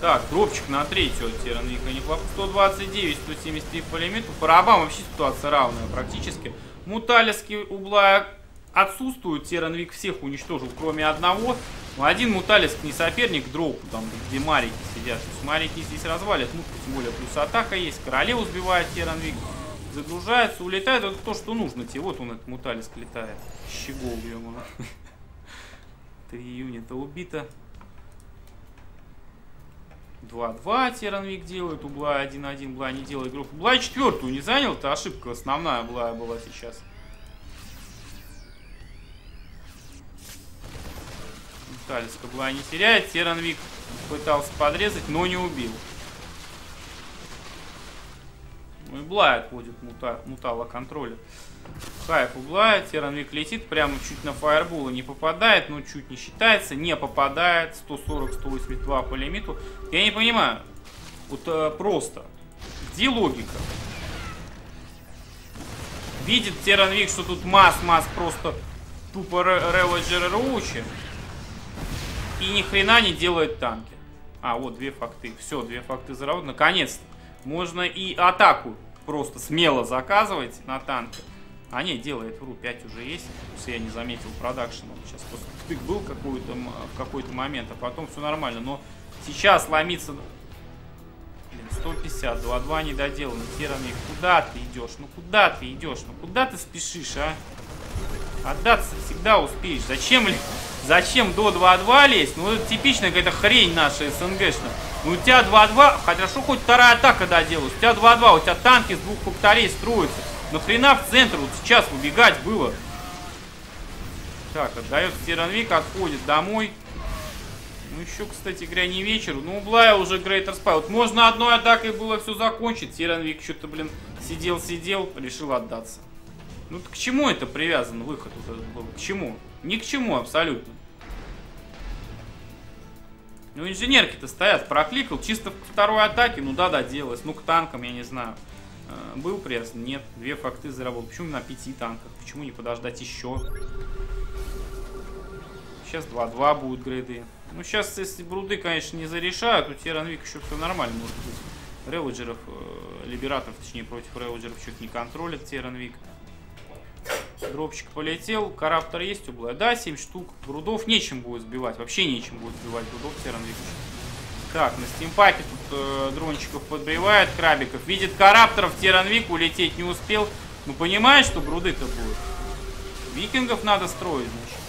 Так, дропчик на третью Тиранвика. Неплохо. 129, 173 по лимиту. По рабам вообще ситуация равная практически. Муталиски угла отсутствуют. Теранвик всех уничтожил, кроме одного. Ну, один Муталиск не соперник дропу, там, где Марики сидят. Марики здесь развалят. Ну, тем более плюс атака есть. Королеву сбивает Теранвик. Загружается, улетает. Это то, что нужно тебе. Вот он, этот Муталиск летает. Щегол, ё Три юнита убито. 2-2 Теранвик делает, у Блая 1-1, Блай не делает группу. Блай четвертую не занял, это ошибка основная Блая была сейчас. Талиска была не теряет. Теранвик пытался подрезать, но не убил. Ну и Блай отводит мута, мутала контроля. Хайп углает, Теранвик летит, прямо чуть на фаербула не попадает, но чуть не считается, не попадает. 140-182 по лимиту. Я не понимаю, вот э, просто, где логика? Видит Теранвик, что тут масс-масс просто тупо Реводжер Роучи. И ни хрена не делает танки. А, вот две факты. Все, две факты заработаны. Наконец-то. Можно и атаку просто смело заказывать на танке. А не, делает, вру, 5 уже есть. Просто я не заметил продакшена. Сейчас просто тык был какой-то в какой-то момент, а потом все нормально. Но сейчас ломиться... Блин, 150, 2-2 недоделанный. Терами, куда ты идешь? Ну куда ты идешь? Ну куда ты спешишь, а? Отдаться всегда успеешь. Зачем ли... Зачем до 2-2 лезть? Ну, это типичная какая-то хрень наша СНГшная. Ну, у тебя 2-2, хорошо хоть вторая атака доделалась. У тебя 2-2, у тебя танки с двух факторей строятся. Но хрена в центр вот сейчас убегать было. Так, отдает Тиранвик, отходит домой. Ну, еще, кстати говоря, не вечер. Ну, Блая уже Грейтер Спай. Вот можно одной атакой было все закончить. Тиранвик что-то, блин, сидел-сидел, решил отдаться. Ну, к чему это привязан выход? К чему? Ни к чему абсолютно. Ну, инженерки-то стоят, прокликал, чисто второй атаке, ну да, да, делалось. Ну, к танкам, я не знаю. Э, был привязан? Нет. Две факты заработал. Почему на пяти танках? Почему не подождать еще? Сейчас 2-2 будут грейды. Ну, сейчас, если бруды, конечно, не зарешают, у Тиранвик еще все нормально может быть. Релоджеров, э, либераторов, точнее, против релоджеров чуть не контролят Тиранвик. Дропчик полетел. Караптор есть у Блая? Да, 7 штук. Брудов нечем будет сбивать. Вообще нечем будет сбивать брудов Тиранвик. Так, на стимпаке тут э, дрончиков подбивает, крабиков. Видит карапторов, Тиранвик улететь не успел. Ну, понимаешь, что бруды-то будут? Викингов надо строить, значит.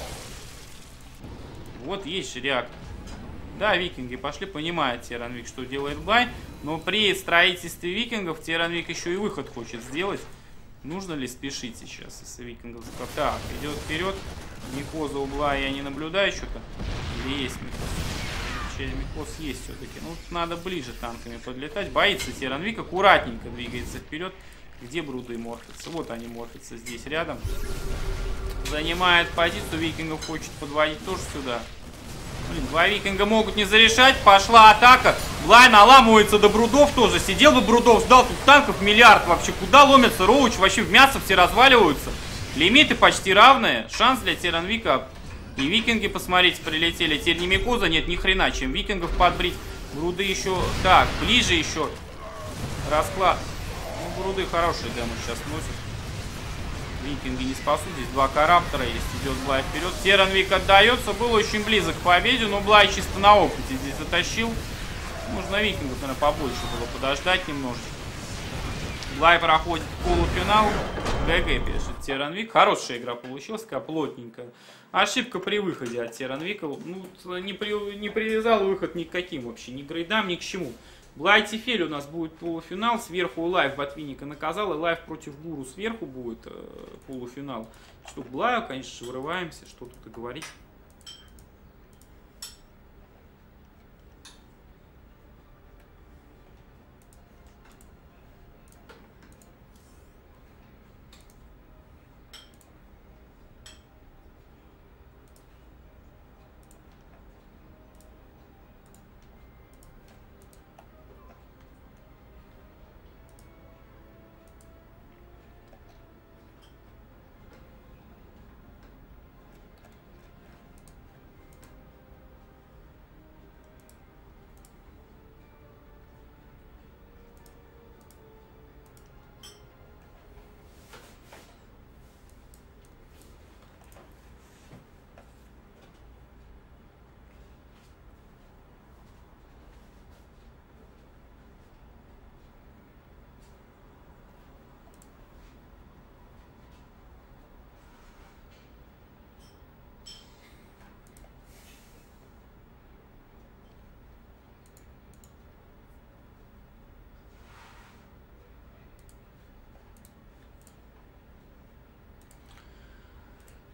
Вот есть же реактор. Да, викинги пошли, понимает Тиранвик, что делает Блай. Но при строительстве викингов Тиранвик еще и выход хочет сделать. Нужно ли спешить сейчас, если викингов... Так, идет вперед. Микоза угла я не наблюдаю что-то. Или есть Микоз? Микоз есть все-таки. Ну, надо ближе танками подлетать. Боится Тиранвик, аккуратненько двигается вперед. Где бруды морфятся? Вот они морфятся здесь рядом. Занимает позицию. Викингов хочет подводить тоже сюда. Блин, два викинга могут не зарешать. Пошла атака. Блай наламывается до Брудов тоже. Сидел бы Брудов, ждал тут танков миллиард вообще. Куда ломится Роуч? Вообще в мясо все разваливаются. Лимиты почти равные. Шанс для Тиранвика. И викинги, посмотрите, прилетели. Теперь не Микоза, нет, ни хрена. Чем викингов подбрить. Бруды еще... Так, ближе еще. Расклад. Ну, Бруды хороший damage сейчас носят. Викинги не спасут. Здесь два корраптора есть. Идет Блай вперед. Теранвик отдается. Был очень близок к победе, но Блай чисто на опыте здесь затащил. Нужно викингов, наверное, побольше было подождать немножечко. Блай проходит полуфинал. GG пишет Теранвик. Хорошая игра получилась, такая плотненькая. Ошибка при выходе от Теранвика. Ну, не, при, не привязал выход ни к каким вообще. Ни к грейдам, ни к чему. Блай Тефель у нас будет полуфинал. Сверху Лайв Ботвинника наказал. И Лайв против Гуру сверху будет э, полуфинал. Что Блаю, конечно, вырываемся. Что тут и говорить.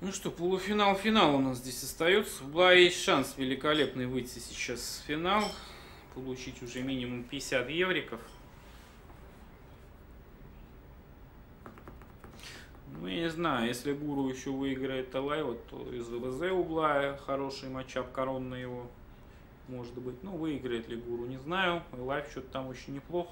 Ну что, полуфинал-финал у нас здесь остается. У есть шанс великолепный выйти сейчас в финал. Получить уже минимум 50 евриков. Ну, я не знаю, если Гуру еще выиграет Алайва, то из ВЗ у Блая хороший матчап коронный его. Может быть. Ну, выиграет ли Гуру, не знаю. Лайв что-то там очень неплохо.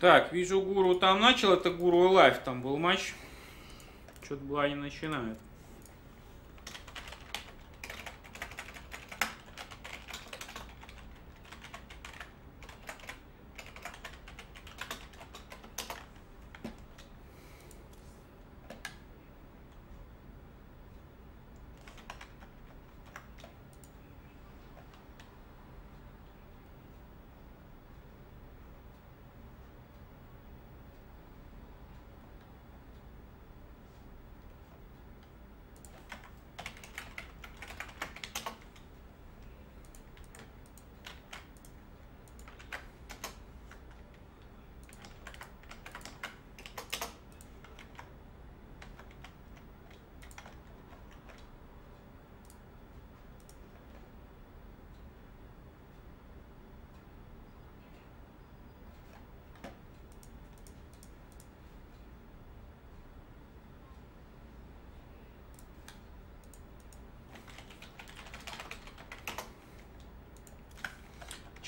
Так, вижу, Гуру там начал. Это Гуру Лайф там был матч. Что-то не начинает.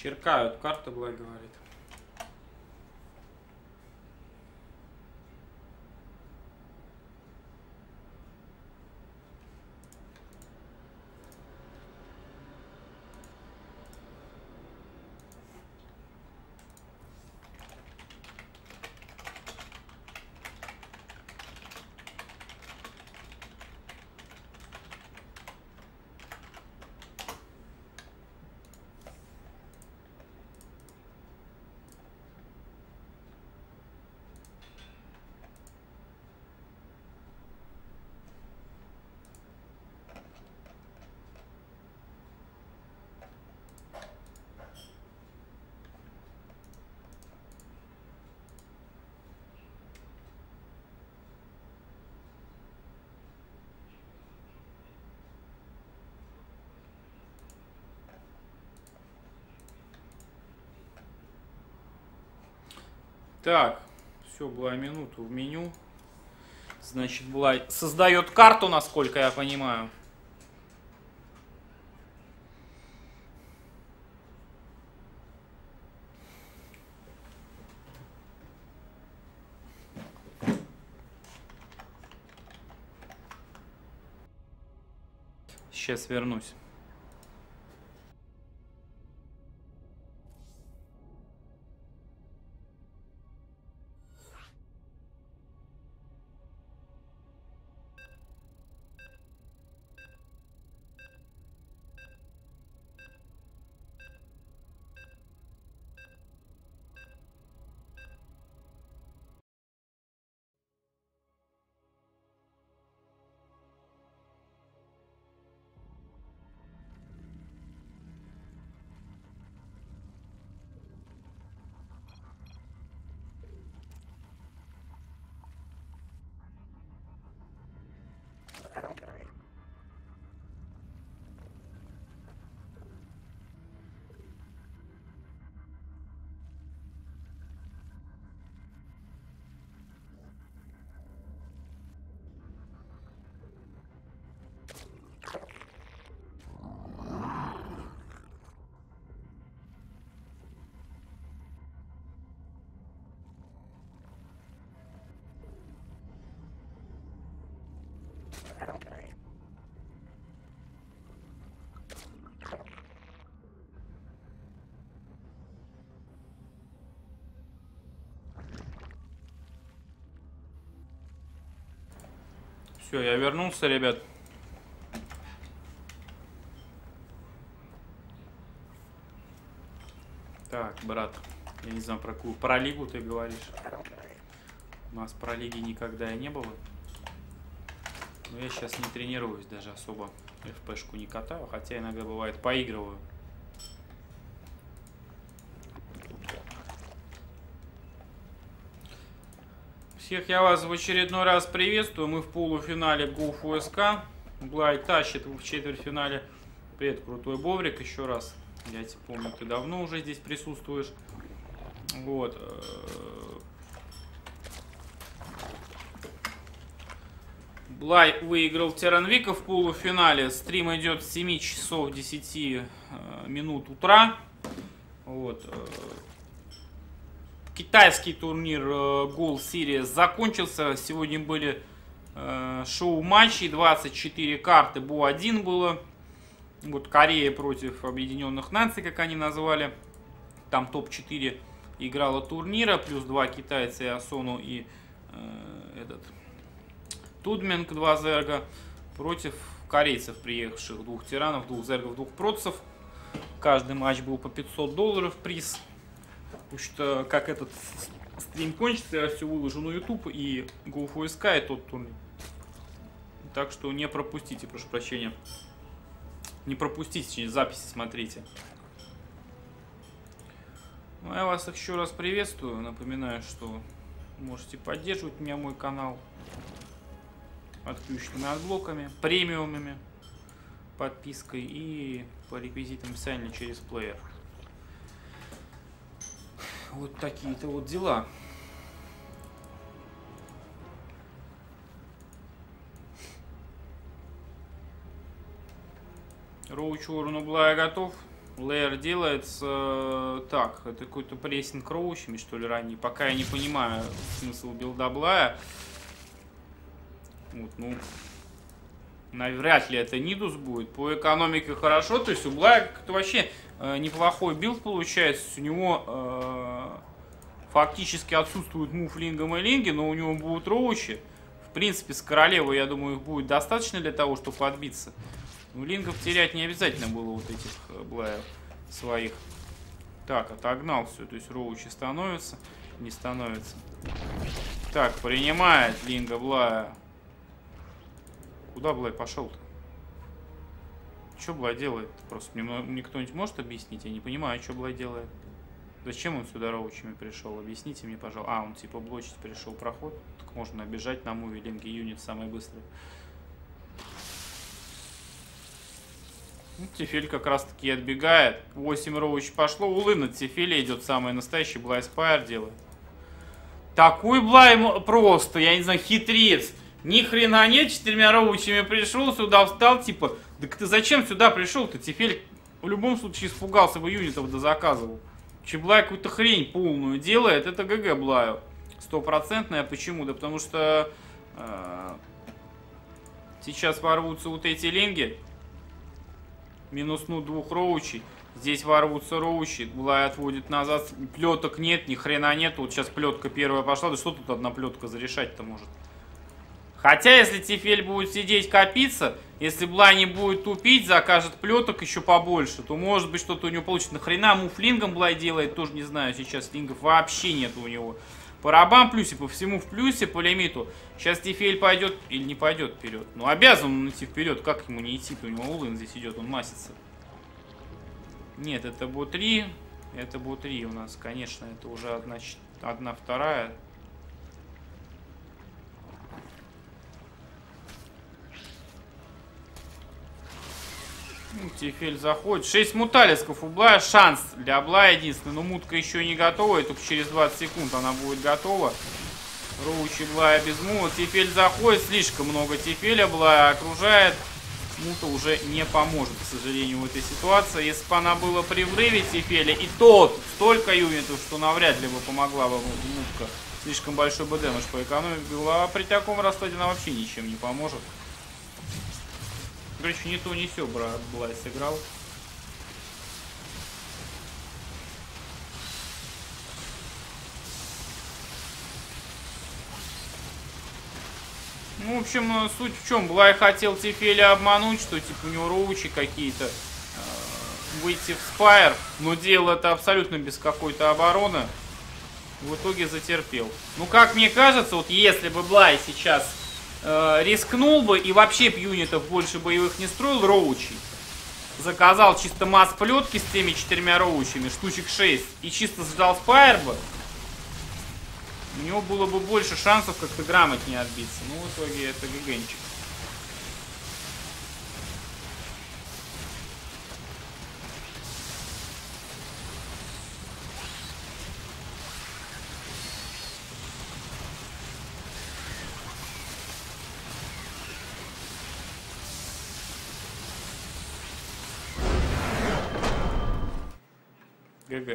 Черкают, карта была, говорит. Так, все, была минуту в меню. Значит, была создает карту, насколько я понимаю. Сейчас вернусь. Все, я вернулся, ребят. Так, брат, я не знаю, про какую про лигу ты говоришь. У нас про лиги никогда и не было. Но я сейчас не тренируюсь даже особо. FP-шку не катаю, хотя иногда бывает поигрываю. Всех я вас в очередной раз приветствую. Мы в полуфинале ГУФ УСК. Блай тащит в четвертьфинале. Привет, крутой Боврик, еще раз. Я тебя помню, ты давно уже здесь присутствуешь. Вот. Блай выиграл Тиранвика в полуфинале. Стрим идет с 7 часов 10 э, минут утра. Вот. Э, китайский турнир Gold Series закончился. Сегодня были э, шоу-матчи, 24 карты, БУ-1 было. Вот Корея против Объединенных Наций, как они назвали. Там топ-4 играла турнира, плюс два китайца и Асону и э, этот Тудменг, два зерга, против корейцев, приехавших двух тиранов, двух зергов, двух процев. Каждый матч был по 500 долларов приз. Потому что, как этот стрим кончится, я все выложу на YouTube и Go4SC2 и тот турнир. Так что не пропустите, прошу прощения. Не пропустите через записи, смотрите. Ну, я вас еще раз приветствую. Напоминаю, что можете поддерживать меня, мой канал отключенными адблоками, премиумами, подпиской и по реквизитам описания через плеер. Вот такие-то вот дела. Роуч урону Блая готов. Лейер делается э, так, это какой-то прессинг роучами, что ли, ранее. Пока я не понимаю смысл билда Блая. Вот, ну, навряд ли это Нидус будет. По экономике хорошо, то есть у Блая как-то вообще неплохой билд получается. У него э, фактически отсутствуют мув лингом и линги, но у него будут роучи. В принципе, с королевой, я думаю, их будет достаточно для того, чтобы отбиться. Ну, лингов терять не обязательно было вот этих э, блаев своих. Так, отогнал все. То есть роучи становится, не становится. Так, принимает линга блая. Куда Блай пошел-то? Что Блай делает? Просто мне, мне кто-нибудь может объяснить? Я не понимаю, что Блай делает. Зачем он сюда роучами пришел? Объясните мне, пожалуйста. А, он типа блочить пришел проход. Так можно обижать на муве юнит самый быстрый. Ну, Тефель как раз таки отбегает. 8 роуч пошло. Улы на Тефеле идет самый настоящий. Блай Спайр делает. Такой Блай просто, я не знаю, хитрец. Ни хрена нет, четырьмя роучами пришел, сюда встал, типа, так ты зачем сюда пришел-то? Тефель в любом случае испугался бы юнитов да заказывал. Чеблай какую-то хрень полную делает, это ГГ Блаю. Стопроцентная. Почему? Да потому что э, сейчас ворвутся вот эти ленги. Минуснут двух роучей. Здесь ворвутся роучи. Блай отводит назад. Плеток нет, ни хрена нет. Вот сейчас плетка первая пошла. Да что тут одна плетка зарешать-то может? Хотя, если Тефель будет сидеть копиться, если Блай не будет тупить, закажет плеток еще побольше, то может быть что-то у него получится. Нахрена мув лингом Блай делает, тоже не знаю. Сейчас лингов вообще нет у него. По рабам плюсе, по всему в плюсе, по лимиту. Сейчас Тефель пойдет или не пойдет вперед. Ну, обязан он идти вперед. Как ему не идти? У него Улын здесь идет, он масится. Нет, это БО-3. Это БО-3 у нас, конечно. Это уже одна, одна вторая. Ну, Тефель заходит. 6 муталисков у Блая. Шанс для Блая единственный. Но мутка еще не готова. И только через 20 секунд она будет готова. Роучи Блая без мула. Тефель заходит. Слишком много Тефеля. Блая окружает. Мута уже не поможет, к сожалению, в этой ситуации. Если бы она была при врыве Тефеля, и тот столько юнитов, что навряд ли бы помогла бы мутка. Слишком большой бы дэмэдж по экономике был. А при таком раскладе она вообще ничем не поможет. Короче, не то, не все, брат, Блай сыграл. Ну, в общем, суть в чем. Блай хотел Тефеля обмануть, что типа у него роучи какие-то. Э, выйти в спайр, но делал это абсолютно без какой-то обороны. В итоге затерпел. Ну, как мне кажется, вот если бы Блай сейчас э, рискнул бы и вообще юнитов больше боевых не строил, роучи. Заказал чисто масс плетки с теми четырьмя роучами, штучек 6, и чисто сжал спайр бы, у него было бы больше шансов как-то грамотнее отбиться. Ну, в итоге это гигенчик.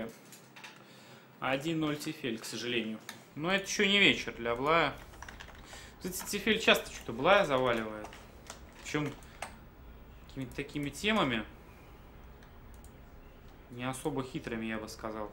ГГ. 1-0 Тефель, к сожалению. Но это еще не вечер для Блая. Кстати, Тефель часто что-то Блая заваливает. Причем какими-то такими темами. Не особо хитрыми, я бы сказал.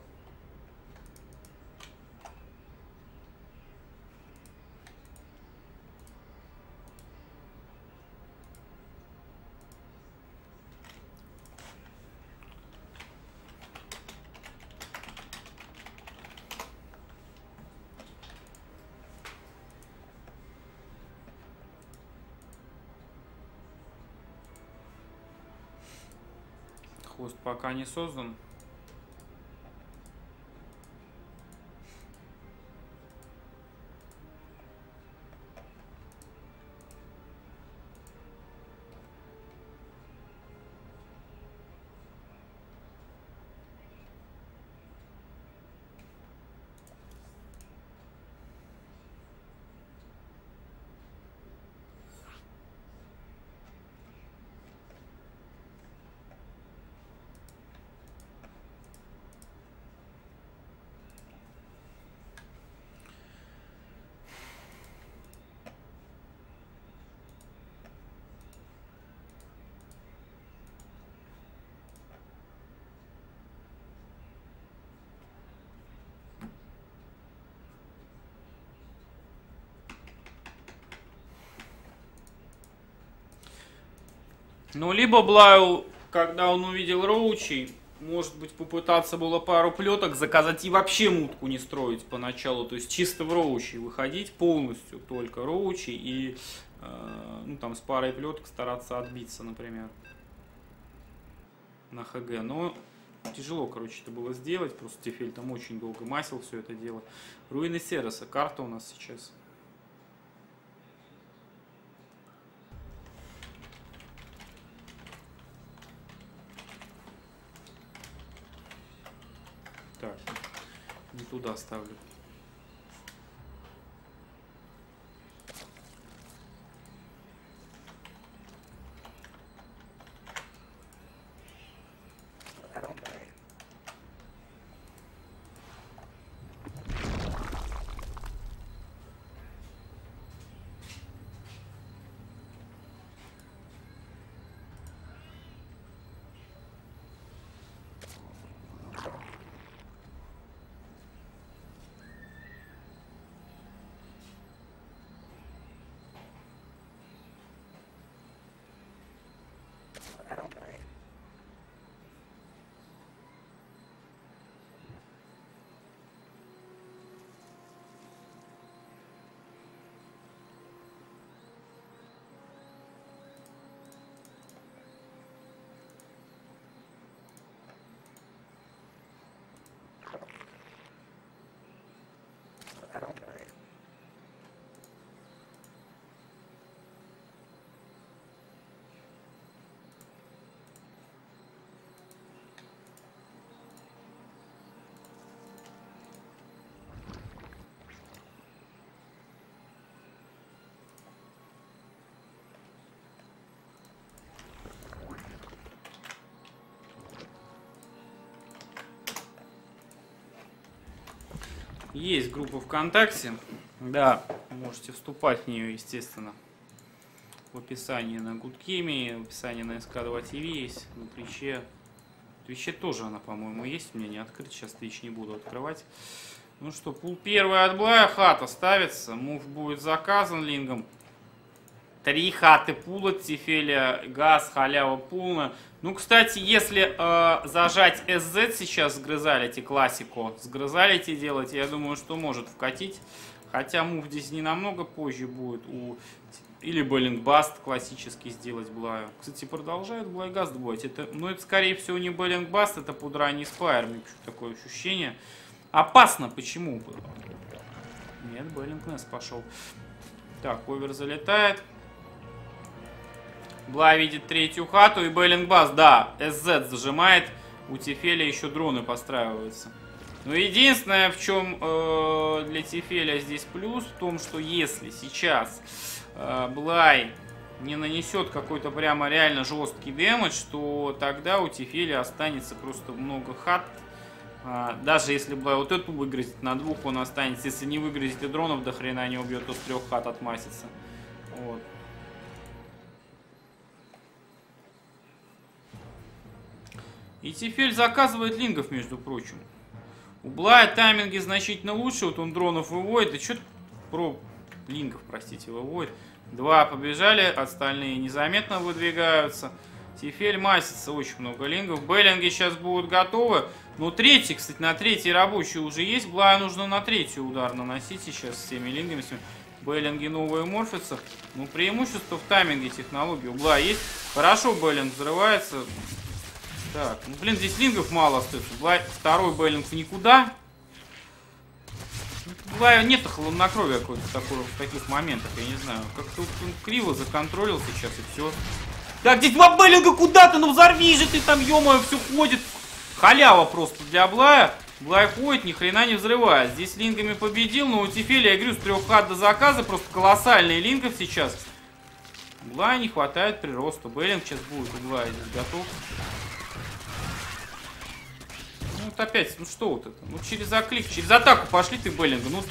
Пока не создан. Ну, либо Блаю, когда он увидел Роучи, может быть, попытаться было пару плеток заказать и вообще мутку не строить поначалу. То есть чисто в Роучи выходить полностью, только Роучи и э, ну, там с парой плеток стараться отбиться, например, на ХГ. Но тяжело, короче, это было сделать. Просто Тефель там очень долго масил все это дело. Руины Сероса. Карта у нас сейчас. Так, не туда ставлю. Есть группа ВКонтакте. Да, можете вступать в нее, естественно. В описании на Гудкеме, в описании на СК2 ТВ есть, на Твиче. Твиче тоже она, по-моему, есть. У меня не открыт, сейчас Твич не буду открывать. Ну что, пул первый от Блая, хата ставится. Мув будет заказан лингом. Три хаты пула, Тефеля, газ, халява пулна. Ну, кстати, если э, зажать SZ сейчас, сгрызалите классику, сгрызалите делать, я думаю, что может вкатить. Хотя мув здесь не намного позже будет. У... Или baneling bust классический сделать Блаю. Кстати, продолжают Блай газ добывать. Это, ну, это, скорее всего, не baneling bust, это пудра не Спайр. Мне такое ощущение. Опасно. Почему? Нет, baneling nest пошел. Так, овер залетает. Блай видит третью хату и baneling bust, да, СЗ зажимает. У Тефеля еще дроны постраиваются. Но единственное, в чем э, для Тефеля здесь плюс, в том, что если сейчас э, Блай не нанесет какой-то прямо реально жесткий дэмэдж, то тогда у Тефеля останется просто много хат. А, даже если бы вот эту выгрузить на двух, он останется. Если не выгрузить и дронов до хрена не убьет, то с трех хат отмасится. Вот. И Тифель заказывает лингов, между прочим. У Блая тайминги значительно лучше. Вот он дронов выводит. И что про лингов, простите, выводит. Два побежали, остальные незаметно выдвигаются. Тифель масится, очень много лингов. Беллинги сейчас будут готовы. Ну, третий, кстати, на третий рабочий уже есть. Блая нужно на третий удар наносить сейчас всеми лингами. Беллинги новые морфятся. Ну, преимущество в тайминге технологии. У Блая есть. Хорошо Беллинг взрывается. Так, ну, блин, здесь лингов мало остается. Второй Беллинг в никуда. Блая нет хладнокровия какой-то такой, в таких моментах, я не знаю. Как-то он криво законтролил сейчас и все. Так, здесь два Беллинга куда-то, ну взорви же ты там, ё все ходит. Халява просто для Блая. Блай ходит, ни хрена не взрывает. Здесь лингами победил, но у Тефеля, я говорю, с трех хат до заказа просто колоссальные лингов сейчас. Блая не хватает прироста. Беллинг сейчас будет у Блая здесь готов. Вот опять, ну что вот это? Ну через оклик, через атаку пошли ты, Беллинга. Ну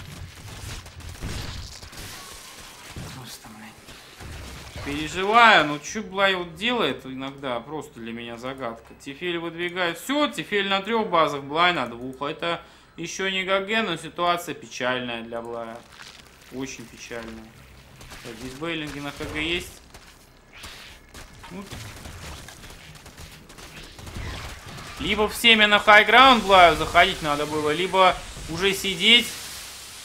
Переживаю, ну что Блай вот делает иногда, просто для меня загадка. Тефель выдвигает. Все, Тефель на трех базах, Блай на двух. Это еще не Гоген, но ситуация печальная для Блая. Очень печальная. Так, здесь Бейлинги на КГ есть. Ну. Либо в семя на хайграунд Блаю заходить надо было, либо уже сидеть.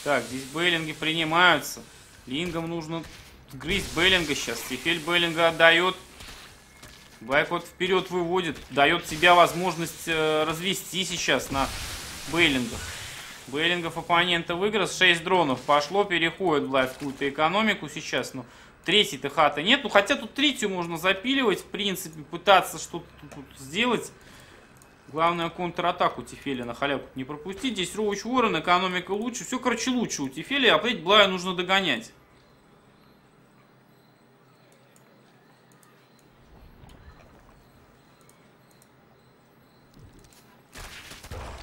Так, здесь Бейлинги принимаются. Лингам нужно Грызть Беллинга сейчас. Тефель Беллинга отдает. Байкот вперед выводит. Дает себе возможность э, развести сейчас на Беллинга. Беллингов оппонента выиграл. 6 дронов пошло. Переходит в какую-то экономику сейчас. Но третьей-то хаты нет. Ну, хотя тут третью можно запиливать. В принципе, пытаться что-то тут сделать. Главное контратаку Тефеля на халяву не пропустить. Здесь Роуч Уоррен, экономика лучше. Все, короче, лучше у Тефеля. А опять Блая нужно догонять.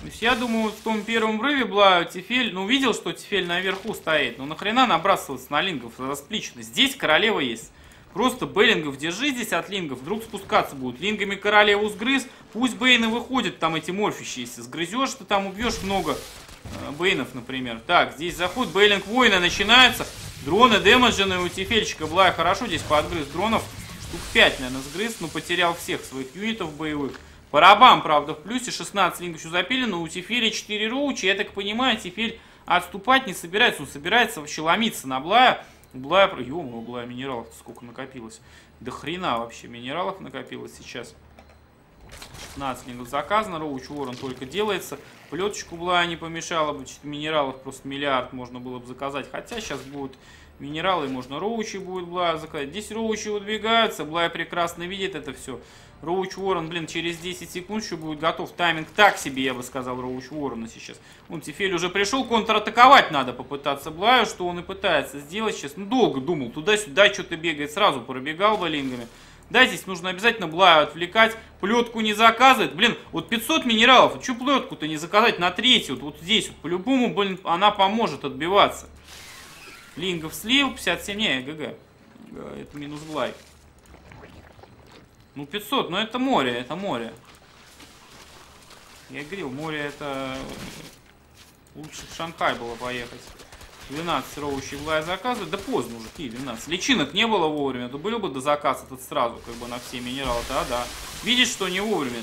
То есть я думаю, в том первом врыве была Тефель, ну увидел, что Тефель наверху стоит, ну нахрена набрасываться на лингов расплечено. Здесь королева есть. Просто Беллингов держи здесь от лингов, вдруг спускаться будут. Лингами королеву сгрыз, пусть Бейны выходят там эти морфящиеся. Сгрызешь, ты там убьешь много э, Бейнов, например. Так, здесь заход, Бейлинг воина начинается. Дроны демеджены у Тефельчика Блая хорошо здесь подгрыз дронов. Штук 5, наверное, сгрыз, но потерял всех своих юнитов боевых. Барабан, правда, в плюсе, 16 линк еще запилено, у Тефеля 4 роучи, я так понимаю, Тефель отступать не собирается, он собирается вообще ломиться на Блая. Блая, ё у Блая минералов сколько накопилось. До хрена вообще минералов накопилось сейчас. 16 лингов заказано, Роуч Уоррен только делается. Плеточку Блая не помешало бы, минералов просто миллиард можно было бы заказать. Хотя сейчас будут минералы, можно Роучи будет Блая заказать. Здесь Роучи выдвигаются, Блая прекрасно видит это все. Роуч Уоррен, блин, через 10 секунд еще будет готов. Тайминг так себе, я бы сказал, Роуч Уоррена сейчас. Он Тефель уже пришел, контратаковать надо попытаться Блаю, что он и пытается сделать сейчас. Ну, долго думал, туда-сюда что-то бегает, сразу пробегал болингами. Да, здесь нужно обязательно Блаю отвлекать. Плетку не заказывает. Блин, вот 500 минералов, что плетку-то не заказать на третью? Вот, вот здесь вот, по-любому, блин, она поможет отбиваться. Лингов слил, 57, не, ГГ. Это минус Блай. Ну 500, но это море, это море. Я говорил, море это... Лучше в Шанхай было поехать. 12 роущий Влая заказывает. Да поздно уже, какие 12. Личинок не было вовремя, то были бы до заказ этот сразу, как бы на все минералы. Да, да. Видишь, что не вовремя.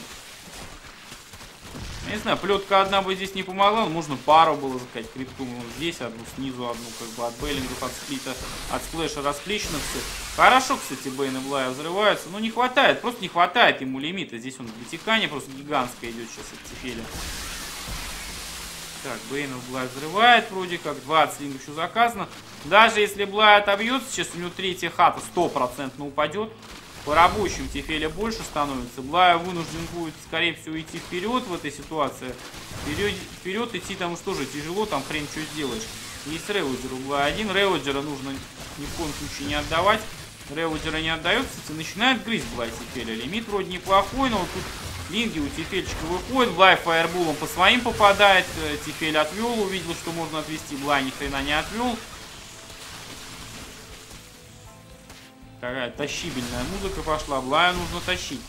Я не знаю, плетка одна бы здесь не помогла, но можно пару было заказать крипту. Вот здесь одну, снизу одну, как бы от бейлингов, от сплита, от сплэша расплечено все. Хорошо, кстати, Бейн и Блая взрываются, но не хватает, просто не хватает ему лимита. Здесь он вытекание просто гигантское идет сейчас от Тефеля. Так, Бейн и Блай взрывает вроде как, 20 линк еще заказано. Даже если Блай отобьется, сейчас у него третья хата стопроцентно упадет. По рабочим Тефеля больше становится. Блая вынужден будет, скорее всего, идти вперед в этой ситуации. Вперед, вперед идти там что же тяжело, там хрен что сделаешь. Есть Реводжер у Блая один. Реводжера нужно ни в коем случае не отдавать. Реводжера не отдает, кстати, начинает грызть Блай Тефеля. Лимит вроде неплохой, но вот тут Линги у Тефельчика выходит, Блай фаербулом по своим попадает, э, Тефель отвел, увидел, что можно отвести, Блай ни хрена не отвел. Какая тащибельная музыка пошла, Блая нужно тащить.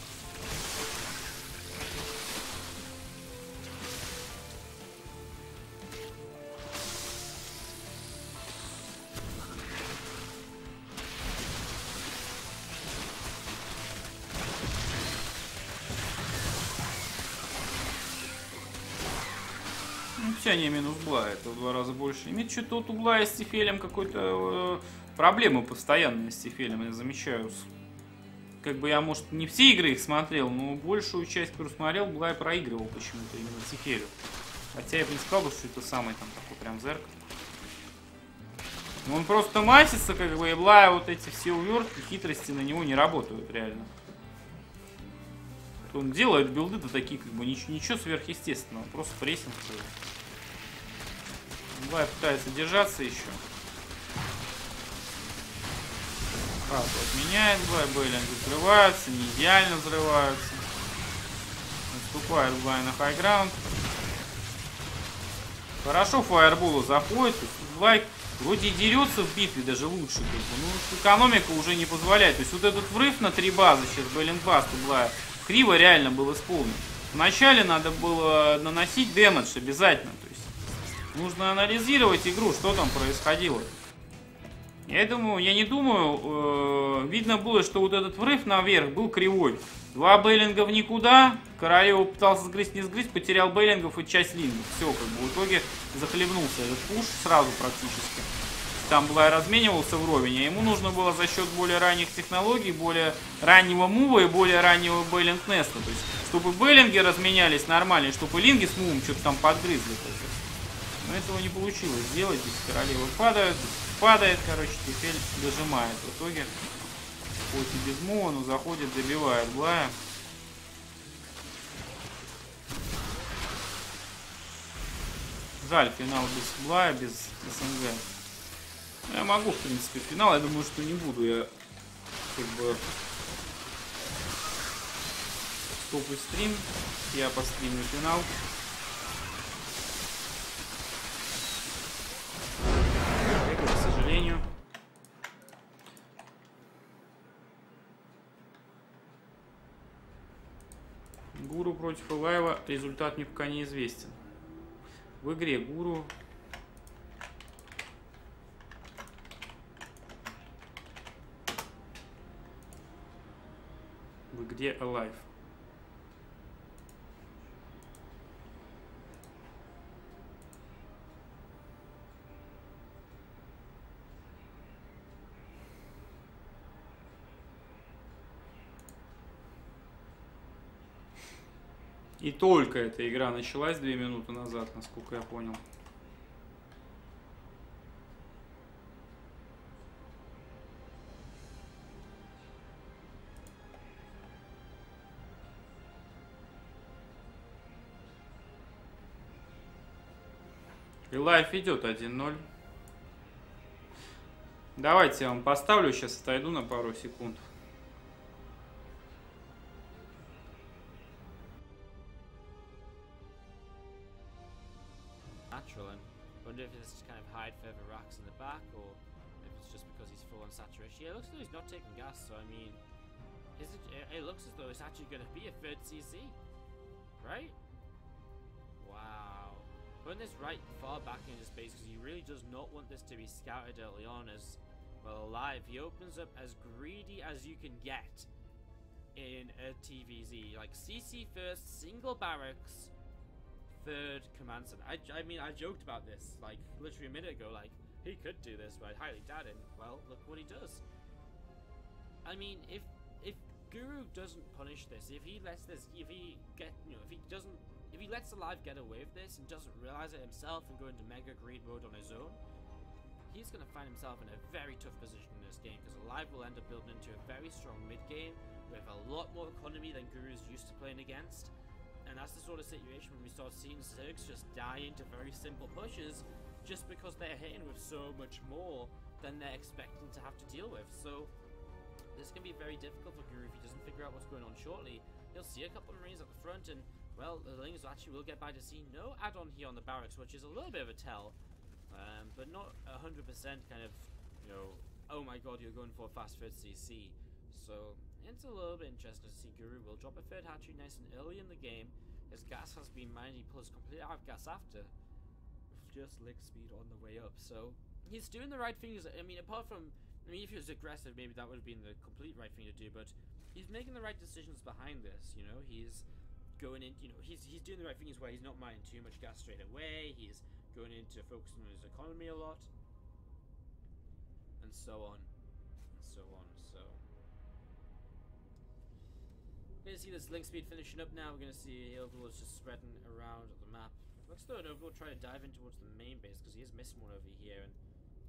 Ну, не минус Бла, это в два раза больше. Имеет что-то вот у Блая с Тефелем какой-то э, проблемы постоянные с Тефелем, я замечаю. Как бы я, может, не все игры их смотрел, но большую часть, которую смотрел, Блай проигрывал почему-то именно Тефелю. Хотя я бы не сказал, что это самый там такой прям зерк. Он просто масится, как бы, и Блая вот эти все увертки, хитрости на него не работают реально. Он делает билды-то такие, как бы, ничего, ничего сверхъестественного, просто прессинг. Блай пытается держаться еще. Хату отменяет Блай, Бейлинг взрываются, не идеально взрываются. Наступает Блай на хайграунд. Хорошо фаербола заходит. то Блай вроде дерется в битве даже лучше. Как бы. Ну, экономика уже не позволяет. То есть вот этот врыв на три базы сейчас Бейлингбаст у Блая криво реально был исполнен. Вначале надо было наносить дэмэдж обязательно. То есть нужно анализировать игру, что там происходило. Я думаю, я не думаю, э, видно было, что вот этот врыв наверх был кривой. Два бейлинга в никуда, Королева пытался сгрызть, не сгрызть, потерял бейлингов и часть лингов. Все, как бы, в итоге захлебнулся этот пуш сразу практически. Там была разменивался вровень, а ему нужно было за счет более ранних технологий, более раннего мува и более раннего бейлинг неста. То есть, чтобы бейлинги разменялись нормально, и чтобы линги с мувом что-то там подгрызли. Но этого не получилось сделать. Здесь королева падает, падает, короче, Тефель дожимает. В итоге, хоть и без мува, но заходит, добивает Блая. Жаль, финал без Блая, без СНГ. Ну, Я могу, в принципе, финал. Я думаю, что не буду я как бы стопать стрим. Я постримлю финал. Сожалению. Гуру против Илаева. Результат мне пока неизвестен. В игре Гуру в игре Alive. И только эта игра началась две минуты назад, насколько я понял. И лайф идет 1-0. Давайте я вам поставлю, сейчас отойду на пару секунд. Saturation. Yeah, it looks as though he's not taking gas, so I mean, is it, it looks as though it's actually going to be a third CC, right? Wow. Putting this right far back in his base because he really does not want this to be scouted early on as well alive. He opens up as greedy as you can get in a TVZ. Like CC first, single barracks, third command center. I, I mean, I joked about this like literally a minute ago. Like he could do this, but I highly doubt it. Well, look what he does. I mean, if if Guru doesn't punish this, if he lets this, if he get, you know, if he doesn't, if he lets Alive get away with this and doesn't realize it himself and go into mega greed mode on his own, he's going to find himself in a very tough position in this game because Alive will end up building into a very strong mid game with a lot more economy than Guru's used to playing against. And that's the sort of situation when we start seeing Zergs just die into very simple pushes just because they're hitting with so much more than they're expecting to have to deal with. So this can be very difficult for Guru if he doesn't figure out what's going on shortly. He'll see a couple of Marines at the front, and well, the Lings actually will get by to see no add-on here on the barracks, which is a little bit of a tell, um, but not hundred percent kind of, you know, oh my god, you're going for a fast third CC. So it's a little bit interesting to see Guru will drop a third hatchery nice and early in the game. His gas has been mined, he pulls completely out of gas after. Just lick speed on the way up. So he's doing the right things. I mean, apart from I mean if he was aggressive maybe that would have been the complete right thing to do, but he's making the right decisions behind this, you know, he's going in you know, he's he's doing the right things where he's not mining too much gas straight away, he's going into focusing on his economy a lot. And so on. And so on. So we're gonna see this link speed finishing up now. We're gonna see Overlord's just spreading around the map. Looks though an Overlord try to dive in towards the main base because he is missing one over here and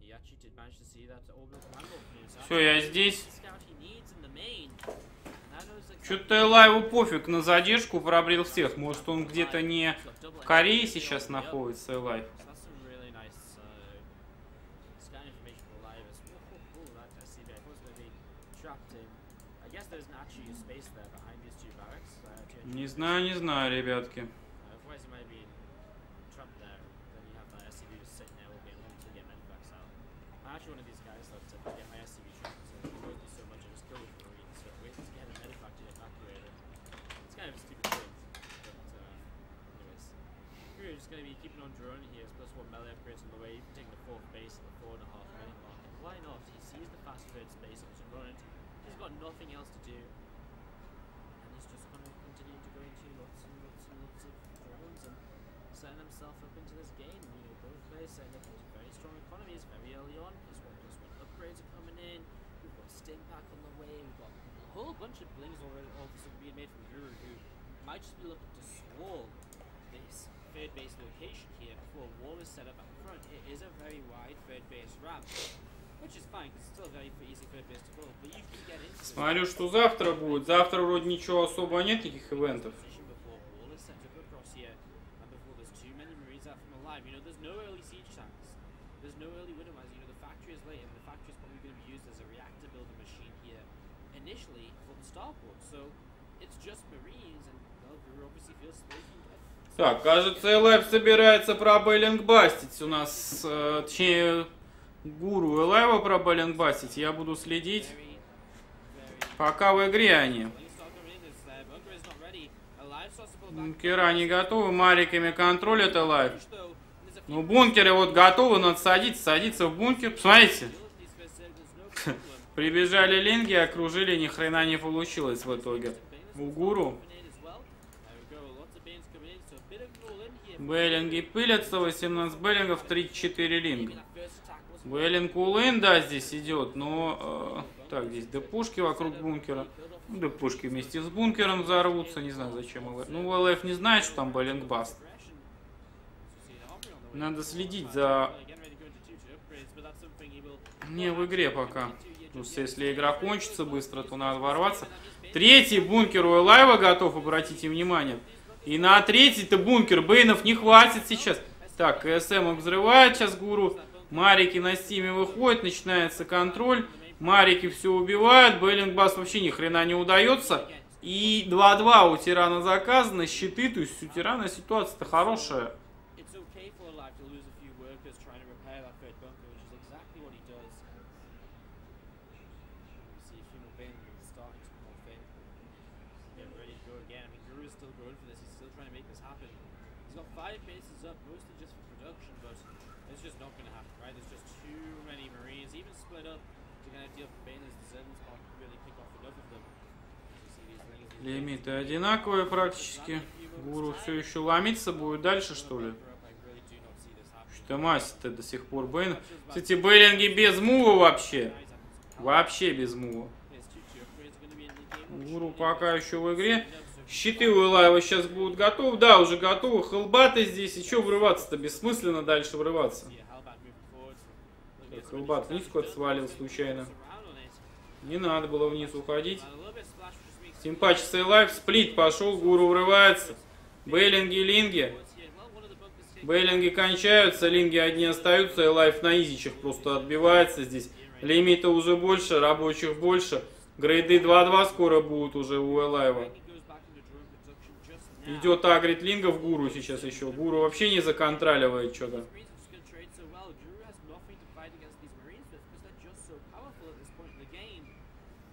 he actually did manage to see that Orbital Command Wolf Все, я здесь. Что-то Элайву пофиг на задержку, пробрил всех. Может он где-то не в Корее сейчас находится, Элайв. So that's some really nice uh, scan information for live. It's, ooh, ooh, ooh, that SCV I thought was going to be trapped in. I guess there isn't actually a space there behind these two barracks. Uh, to actually- Не знаю, не знаю, ребятки. Uh, otherwise, he might be trapped there. Then you have that SCV just sitting there all game long until you get medvacs out. I'm actually one of these guys that uh, get my SCV trapped, so it annoys me so much I just kill it for Marines. So wait to get a medevac to evacuate it. It's kind of a stupid thing. But, uh, anyways. We're just going to be keeping on drone. He has plus one melee upgrades on the way, taking the fourth base at the four and a half minute mark. And why not? He sees the fast third space up to opponent. He's got nothing else to do. And he's just going to continue to go into lots and lots and lots of drones and setting up into this game. You know, both players setting up into very strong economies very early on. Plus one plus one upgrades are coming in. We've got Stim Pack on the way. We've got a whole bunch of blings already all of a sudden being made from Guru who might just be looking to swarm this third base location here before a wall is set up the front. It is a very wide third base ramp. Смотрю, что завтра будет. Завтра вроде ничего особо нет, никаких ивентов. Position before wall is set up across here, and before there's too many Marines out from alive. You know, there's no early siege tanks. There's no early winterwise. You know, the factory is late, and the factory is probably going to be used as a machine here, initially for the starport. So it's just Marines, and well, Guru obviously feels Так, кажется, Элайв собирается пробейлинг бастить у нас, э, точнее, гуру Элайва пробейлинг Я буду следить, пока в игре они. Uh. Бункера не готовы, мариками контролят Элайв. Ну, бункеры вот готовы, надо садиться, садиться в бункер. Посмотрите, прибежали линги, окружили, ни хрена не получилось в итоге. У гуру Беллинги пылятся, 18 беллингов, 34 линга. Baneling all-in, да, здесь идет, но... э, так, здесь депушки вокруг бункера. Ну, депушки вместе с бункером взорвутся, не знаю зачем ЛФ. Ну, ЛФ не знает, что там baneling bust. Надо следить за... Не в игре пока. Плюс, если игра кончится быстро, то надо ворваться. Третий бункер у Элайва готов, обратите внимание. И на третий-то бункер Бейнов не хватит сейчас. Так, КСМ взрывает сейчас гуру. Марики на стиме выходят, начинается контроль. Марики все убивают. Baneling bust вообще ни хрена не удается. И 2-2 у Тирана заказано. Щиты, то есть у Тирана ситуация-то хорошая. It's okay for Alive to lose a few workers trying to repair that third bunker, which is exactly what he does. We see a few more Banelings starting to morph in. Get ready to go again. I mean, Guru is still going for this. He's still trying to make this happen. He's got five bases up, mostly just for production, but it's just not going to happen, right? There's just too many Marines, even split up to kind of deal with Bane's descendants, can't really pick off enough of them. As you see these lings, Лимиты одинаковые практически. Гуру все еще ломиться будет дальше, что ли? Что масса-то до сих пор Бейн. Кстати, Бейлинги без мува вообще. Вообще без мува. Гуру пока еще в игре. Щиты у Элаева сейчас будут готовы. Да, уже готовы. Хелбаты здесь. И что врываться-то? Бессмысленно дальше врываться. Хелбат вниз куда-то случайно. Не надо было вниз уходить. Тем паче Сейлайф, сплит пошел, гуру врывается. Бейлинги, линги. Бейлинги кончаются, линги одни остаются, и лайф на изичах просто отбивается здесь. Лимита уже больше, рабочих больше. Грейды 2-2 скоро будут уже у Элайва. Идет агрит Линга в Гуру сейчас еще. Гуру вообще не законтроливает что-то. Marines are just going to trade so well. Guru has nothing to fight against these Marines with because they're just so powerful at this point in the game.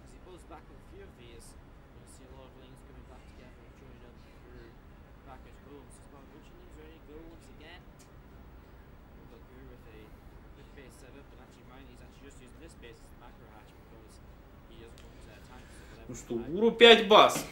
As he pulls back with a few of these, you'll see a lot of lings coming back together and joining up Guru back at home. So it's about which lings ready to go once again. We've got Guru with a good base setup, but actually mine he's actually just using this base as the macro hatch because he doesn't want to attack. So whatever Ну что, Гуру 5 баз.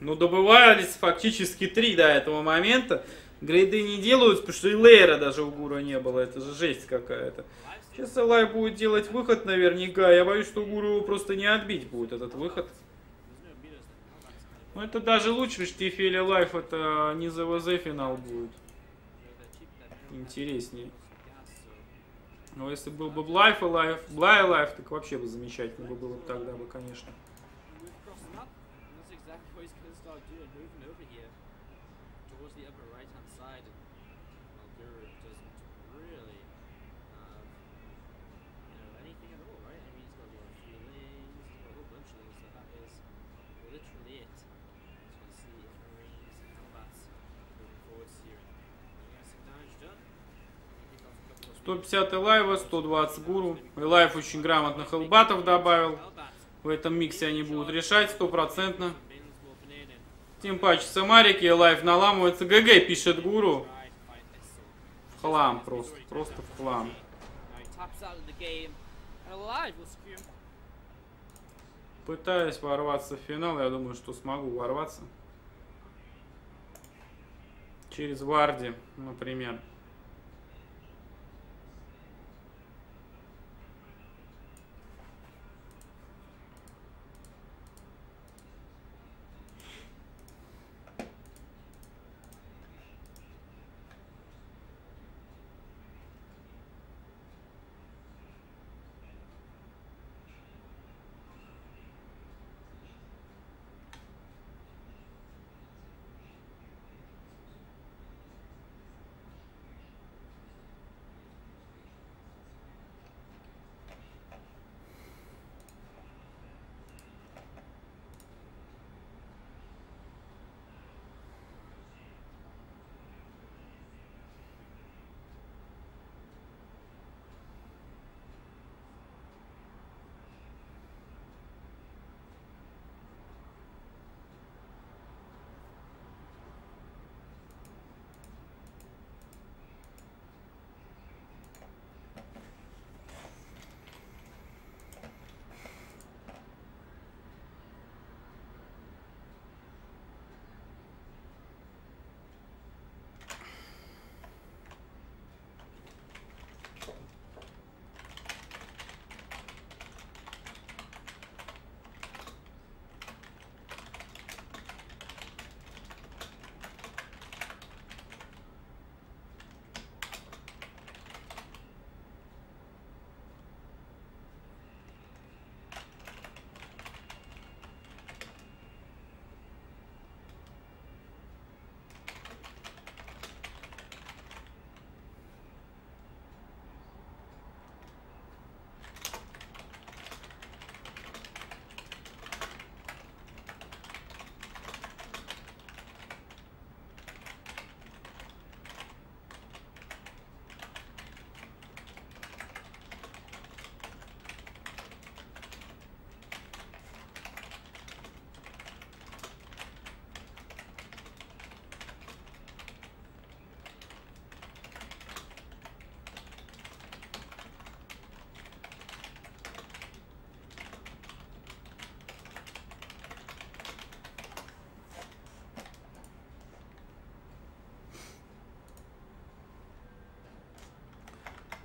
Ну, добывались фактически 3 до этого момента. Грейды не делают, потому что и лейера даже у Гуру не было. Это же жесть какая-то. Сейчас Элайв будет делать выход наверняка. Я боюсь, что Гуру его просто не отбить будет этот выход. Ну, это даже лучше, что Тифели Лайф это не ЗВЗ финал будет. Интереснее. Gas, so Но если был бы Блайф и Лайф, Блай и Лайф, так вообще бы замечательно бы было бы тогда бы, конечно. move across the map. And that's exactly what he's going to start doing, moving over here towards the upper right hand side. And well, Guru doesn't really have you know anything at all, right? I mean, he's got a lot of few lings, he's got a whole bunch of lings, so that is literally it. As you can see, Marines and combats moving forwards here. And we got some damage done. He picked off a couple of 150 Элайва, 120 Гуру. Элайф очень грамотно хелбатов добавил. В этом миксе они будут решать стопроцентно. Тем паче Самарики, Элайф наламывается. ГГ пишет Гуру. В хлам просто, просто в хлам. Пытаюсь ворваться в финал, я думаю, что смогу ворваться. Через Варди, например.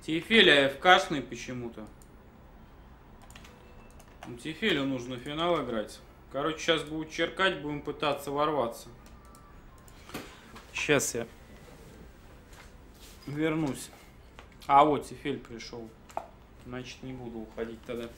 Тефеля ФКшный почему-то. Ну, Тефелю нужно финал играть. Короче, сейчас будет черкать, будем пытаться ворваться. Сейчас я вернусь. А вот Тефель пришел. Значит, не буду уходить тогда.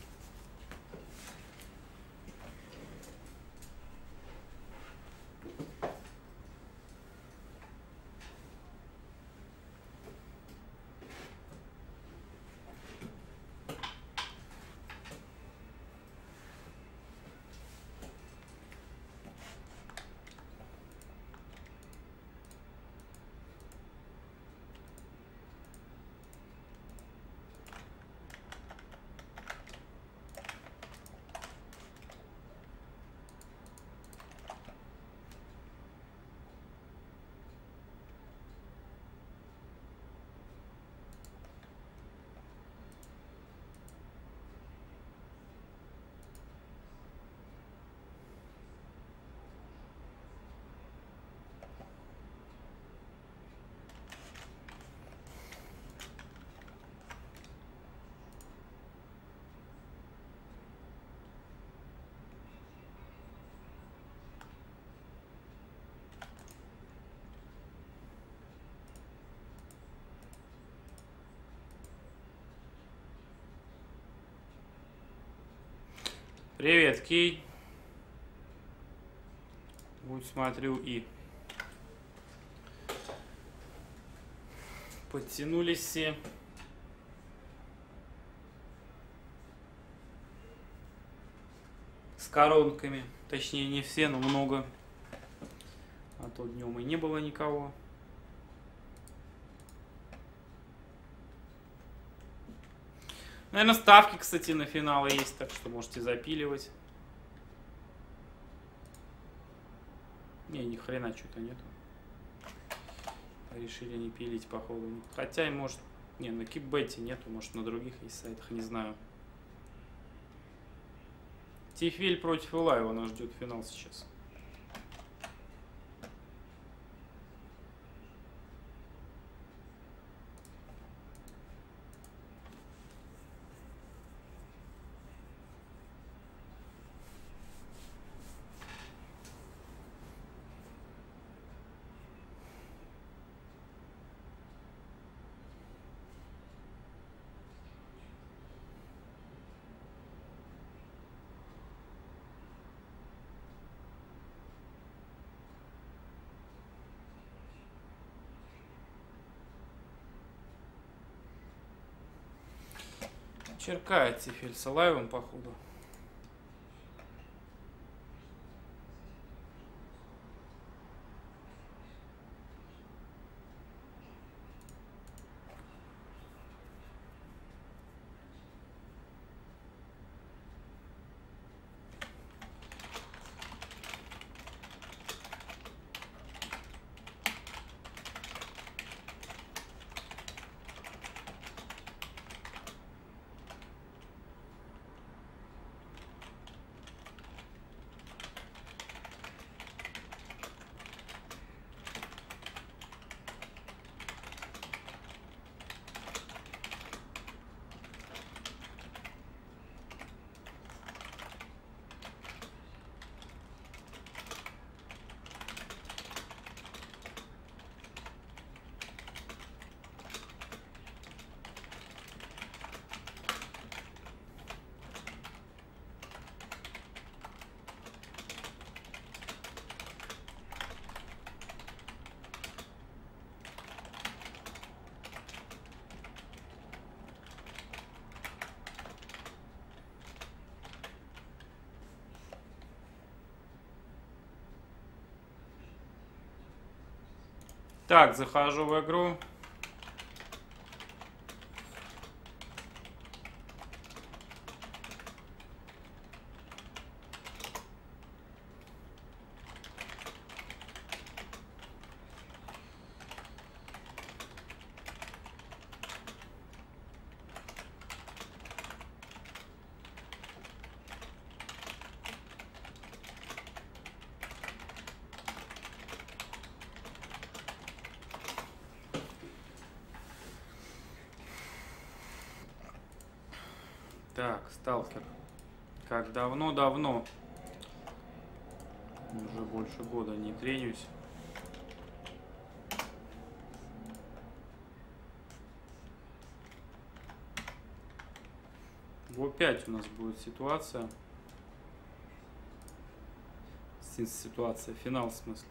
Привет, Кей. Вот смотрю и подтянулись все. С коронками. Точнее, не все, но много. А то днем и не было никого. Наверное, ставки, кстати, на финал есть, так что можете запиливать. Не, ни хрена что-то нету. Решили не пилить, походу. Хотя, и может... Не, на кипбете нету, может на других есть сайтах, не знаю. Тифиль против Илаева нас ждет финал сейчас. Черкает Тифель с Илаевым, походу. Так, захожу в игру. Так, сталкер. Как давно-давно. Уже больше года не тренюсь. 5 у нас будет ситуация. Си- Ситуация, финал в смысле.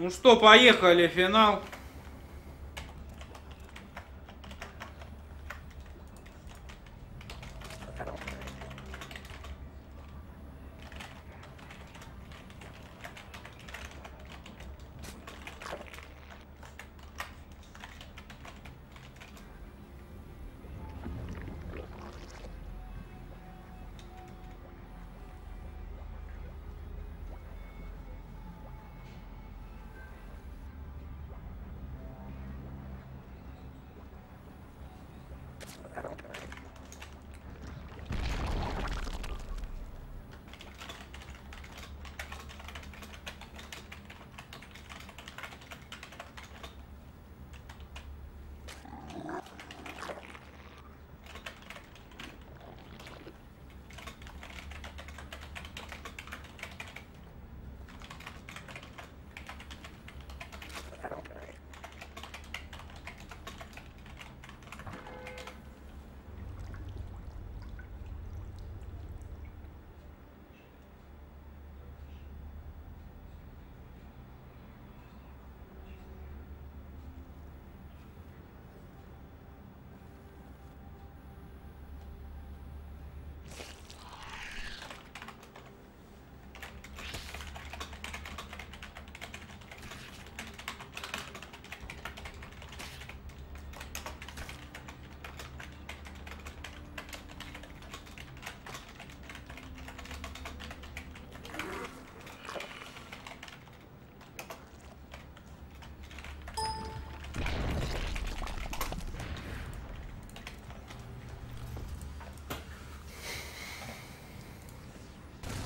Ну что, поехали, финал.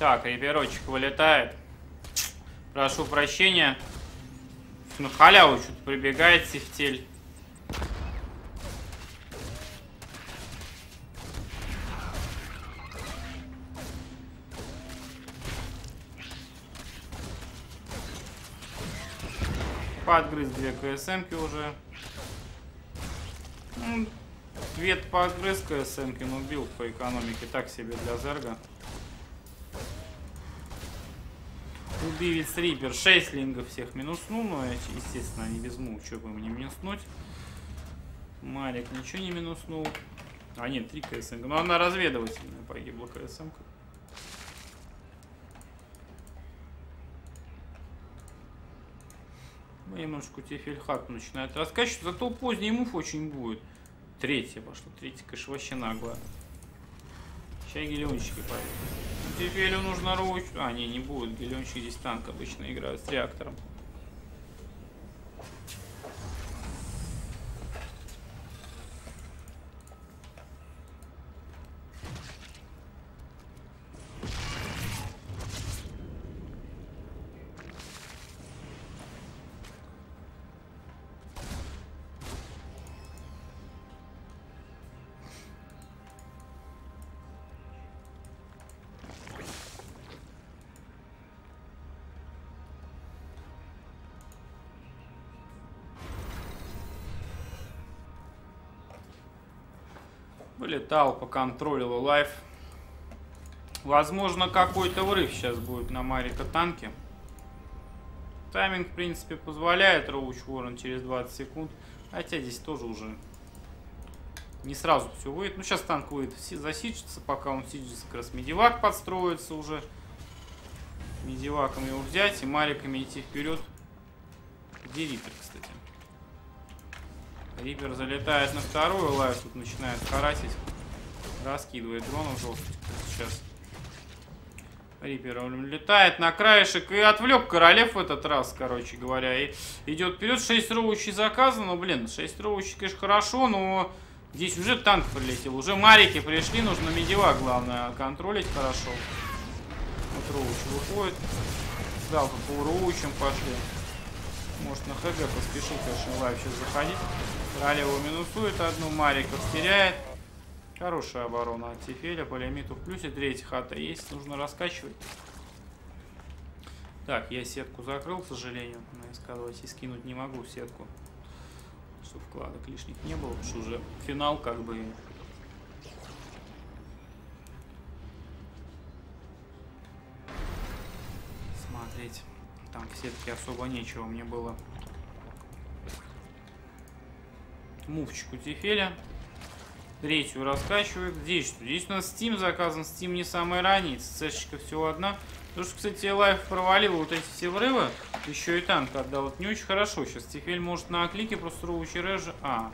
Так, реперочек вылетает. Прошу прощения. На халяву что-то прибегает Тефель. Подгрыз две КСМки уже. Ну, Две подгрыз КСМки, но билд по экономике так себе для Зерга. Убивец Рипер 6 лингов всех минуснул, но я, естественно, не возьму, что бы мне минуснуть. Марик ничего не минуснул. А нет, 3 КСМ. Но она разведывательная погибла КСМ. -ка. Немножко Тефельхат начинает раскачивать, зато поздний мув очень будет. Третья пошла, третья, конечно, вообще наглая. Сейчас гелиончики пойдут. Тефелю нужно руч... А, не, не будет. Гелиончик здесь танк обычно играют с реактором. Вылетал, поконтролил лайф. Возможно, какой-то врыв сейчас будет на Марика танке. Тайминг, в принципе, позволяет Роуч Ворон через 20 секунд. Хотя здесь тоже уже не сразу все выйдет. Ну, сейчас танк выйдет засичится, пока он сиджится, как раз медивак подстроится уже. Медиваком его взять и Мариками идти вперед. Где Риппер, кстати? Риппер залетает на вторую, Лайв тут начинает харасить. Раскидывает дронов жестко сейчас. Риппер летает на краешек и отвлек королев в этот раз, короче говоря. И идет вперед. 6 роучей заказано. Блин, 6 роучей, конечно, хорошо, но здесь уже танк прилетел. Уже марики пришли, нужно медива, главное, контролить хорошо. Вот роуч выходит. Дал по роучам пошли. Может на ХГ поспешил, конечно, лайв сейчас заходить. Королеву минусует одну, Мариков теряет. Хорошая оборона от Тефеля. По лимиту в плюсе. Третья хата есть. Нужно раскачивать. Так, я сетку закрыл, к сожалению. На эскалывать и скинуть не могу сетку. Чтобы вкладок лишних не было. Потому что уже финал как бы... Смотреть. там в сетке особо нечего мне было. Мувчик у Тефеля. Третью раскачивает. Здесь что? Здесь у нас Steam заказан. Steam не самый ранний. ЦЦшечка всего одна. Потому что, кстати, лайф провалил вот эти все врывы. Еще и танк отдал. Это не очень хорошо. Сейчас Тефель может на клике просто рубучий реже. А,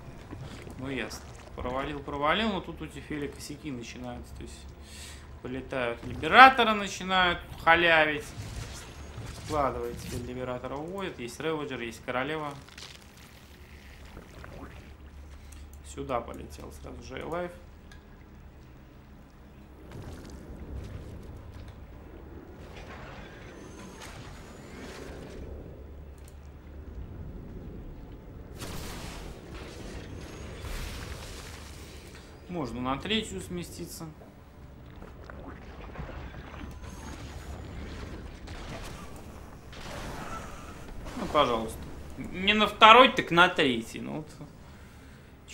ну ясно. Провалил, провалил, но тут у Тефеля косяки начинаются. То есть полетают либератора, начинают халявить. Складывает Тефель либератора уводит. Есть Реводжер, есть королева. Сюда полетел сразу же лайф. Можно на третью сместиться. Ну, пожалуйста. Не на второй, так на третий. Ну, вот.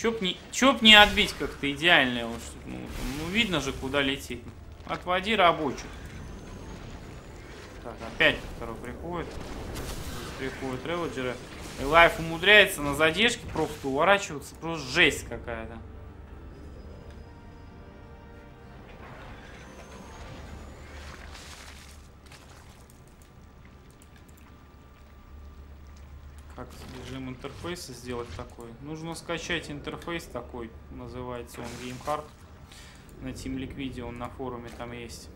Б не, б не отбить как-то идеально. Вот, ну, ну, видно же, куда летит. Отводи рабочих. Так, опять второй приходит. Здесь приходят реводжеры. И лайф умудряется на задержке просто уворачиваться. Просто жесть какая-то. Режим интерфейса сделать такой? Нужно скачать интерфейс такой, называется он GameHard. На Team Liquid он на форуме там есть.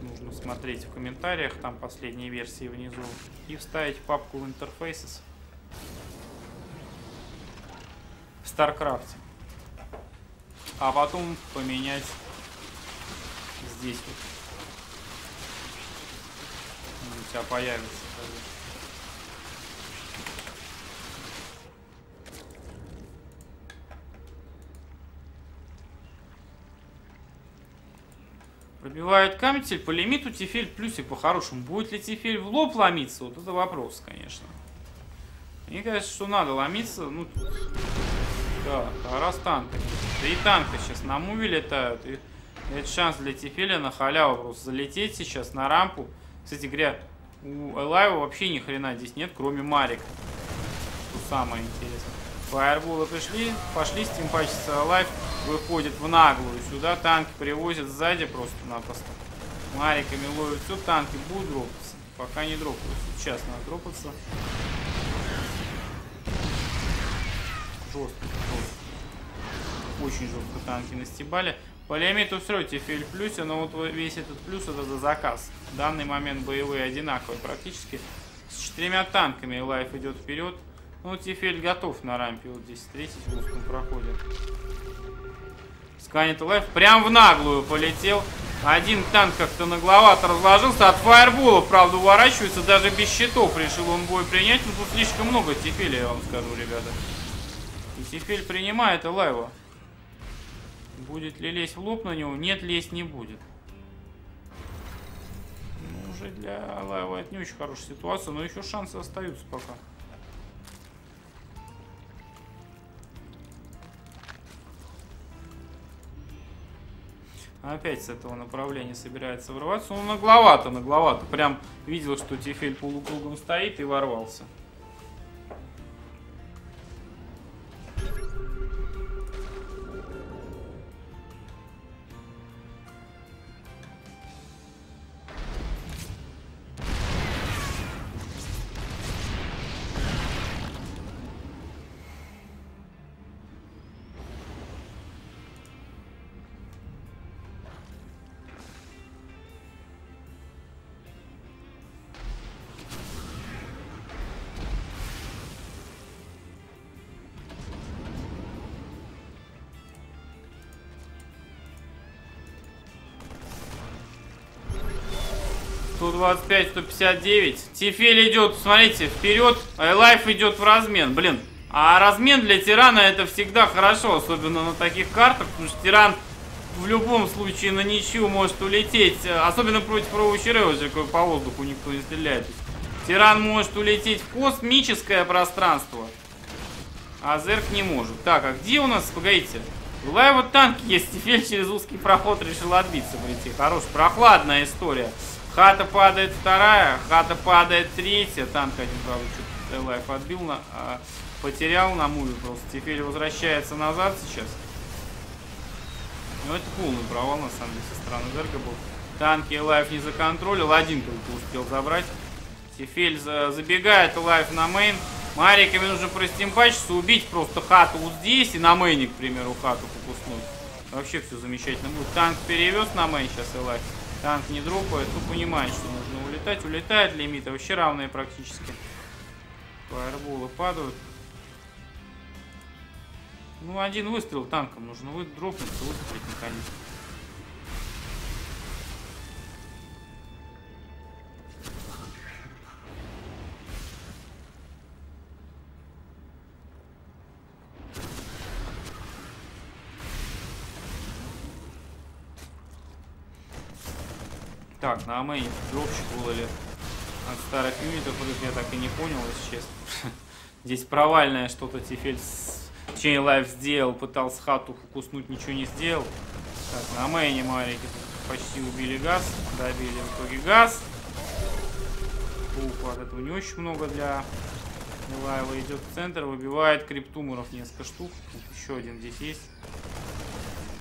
Нужно смотреть в комментариях, там последние версии внизу. И вставить папку в интерфейсес. В StarCraft. А потом поменять здесь вот. У тебя появится. Пробивает камитель, по лимиту Тефель в плюсе по-хорошему. Будет ли Тефель в лоб ломиться? Вот это вопрос, конечно. Мне кажется, что надо ломиться. Ну, тут... Да, а раз танка. Три танка сейчас на муве летают. И это шанс для Тефеля на халяву просто залететь сейчас на рампу. Кстати говоря, у Элайва вообще ни хрена здесь нет, кроме Марик. Что самое интересное. Фаерболы пришли, пошли стимпачиться лайф, выходит в наглую. Сюда танки привозят сзади просто-напросто. Мариками ловят все, танки будут дропаться. Пока не дропаются. Сейчас надо дропаться. Жестко, жестко. Очень жестко танки настебали. По лимиту все, Тефель в плюсе, но вот весь этот плюс это за заказ. В данный момент боевые одинаковые практически. С четырьмя танками лайф идет вперед. Ну, Тефель готов на рампе вот здесь встретить в узком проходе. Сканет лайф. Прям в наглую полетел. Один танк как-то нагловато разложился. От фаербола, правда, уворачивается. Даже без щитов решил он бой принять. Но тут слишком много Тефеля, я вам скажу, ребята. И Тефель принимает Элайва. Будет ли лезть в лоб на него? Нет, лезть не будет. Ну, уже для Элайва это не очень хорошая ситуация. Но еще шансы остаются пока. Опять с этого направления собирается ворваться. Ну, нагловато, нагловато. Прям видел, что Тефель полукругом стоит и ворвался. Сто двадцать пять, сто пятьдесят девять. Тифель идет, смотрите, вперед. Лайф идет в размен. Блин, а размен для тирана это всегда хорошо, особенно на таких картах, потому что тиран в любом случае на ничью может улететь, особенно против Роучерева, по воздуху никто не стреляет. Тиран может улететь в космическое пространство, а Зерг не может. Так, а где у нас, погодите, была вот танки есть, Тефель через узкий проход решил отбиться прийти. Хорош, прохладная история. Хата падает вторая, хата падает третья. Танк один, правда, чуть Alive отбил, на, а, потерял на муве просто. Теперь возвращается назад сейчас. Ну, это полный провал, на самом деле, со стороны Зерга был. Танки Alive не законтролил, один только успел забрать. Тефель за, забегает Alive на мейн. Мариками нужно простимпачиться, убить просто хату вот здесь и на мейне, к примеру, хату фокуснуть. Вообще все замечательно будет. Танк перевез на мейн сейчас и лайф. Танк не дропает, ну понимает, что нужно улетать. Улетает лимиты, вообще равные практически. Фаерболы падают. Ну, один выстрел танком нужно вы дропнуться, выстрелить наконец. Так, на Амэне дропчик вылили от старых юнитов, я так и не понял, если честно. Здесь провальное что-то Тифель с Чейн Лайф сделал, пытался хату фокуснуть, ничего не сделал. Так, на Мэйне маленький почти убили газ, добили в итоге газ. Ух, от этого не очень много для Лайва. Идет в центр, выбивает криптуморов несколько штук. Вот еще один здесь есть.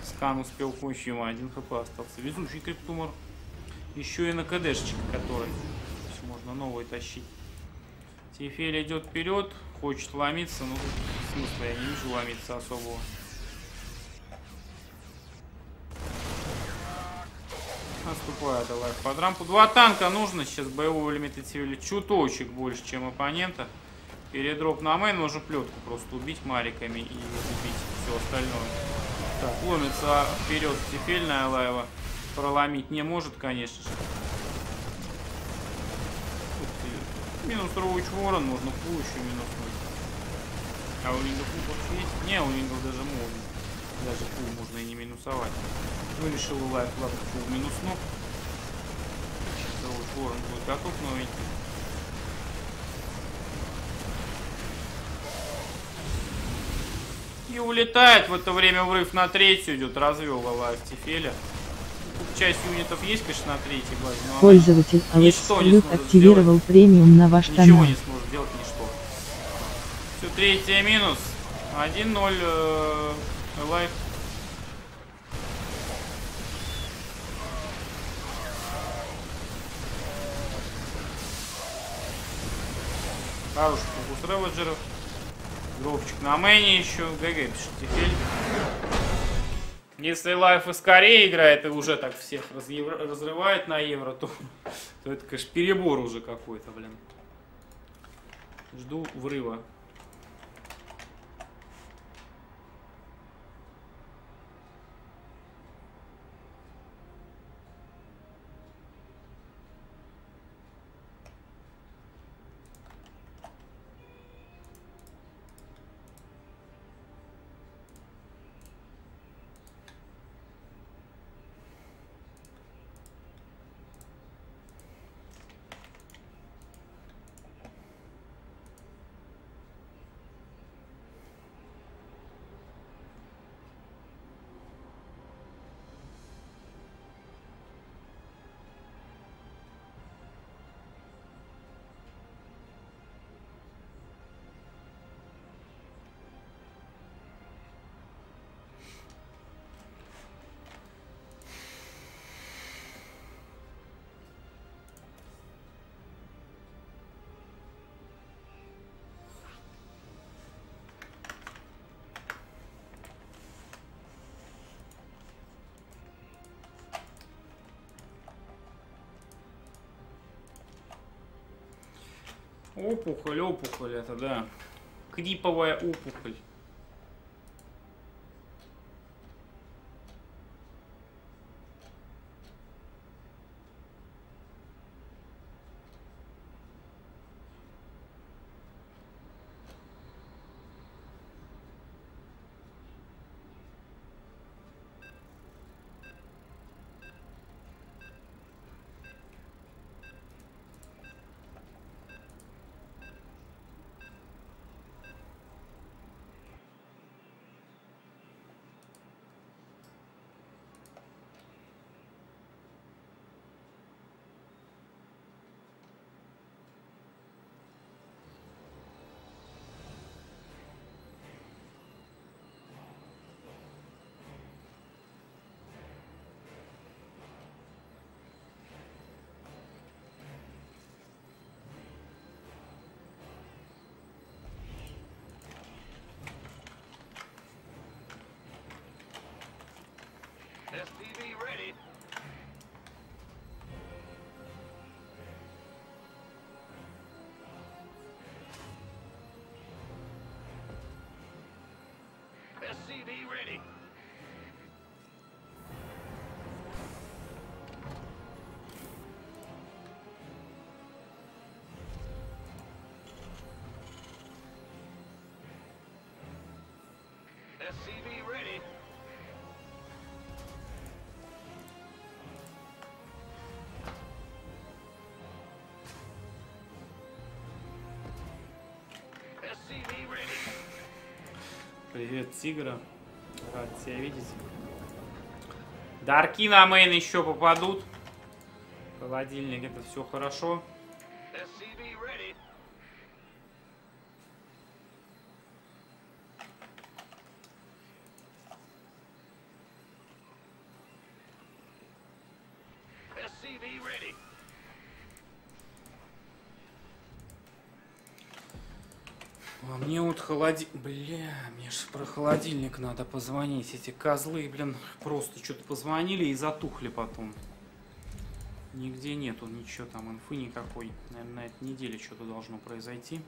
Скан успел кончить, один хп остался. Везучий криптумор. Еще и на КДшечка, который Все, можно новый тащить. Тефель идет вперед, хочет ломиться, но смысла я не вижу ломиться особого. Наступает Alive под рампу. Два танка нужно сейчас боевого лимита Тефеля. Чуточек больше, чем оппонента. Передроп на мейн, можно плетку просто убить мариками и убить все остальное. Так, ломится вперед Тефельная лайва проломить не может, конечно же. Минус Роуч Ворон, можно пул еще минуснуть. А у Лингов пул есть? Не, у Лингов даже можно. Даже пул можно и не минусовать. Ну, решил у лайф, ладно, пул минуснул. Сейчас Роуч Ворон будет готов новенький. И улетает в это время врыв на третью идет, развел лайф Тефеля часть юнитов есть, конечно, на третьей базе, но Пользователь Алекс Плют активировал сделать. премиум на ваш Ничего канал. не сможет делать ничто. Все, третья минус. 1-0 э, лайф. Хороший фокус реведжеров. Дропчик на мейне еще. GG пишет Тефель. Если Alive из Кореи играет и уже так всех разрывает на евро, то, то это, конечно, перебор уже какой-то, блин. Жду врыва. Опухоль, опухоль это, да. Криповая опухоль. SCV ready. SCV ready. SCV ready. Привет, Тигра. Рад тебя видеть. Дарки на мейн еще попадут. Холодильник, это все хорошо. SCV ready. SCV ready. А мне вот холодильник... Бля, мне ж про холодильник надо позвонить. Эти козлы, блин, просто что-то позвонили и затухли потом. Нигде нету ничего там, инфы никакой. Наверное, на этой неделе что-то должно произойти.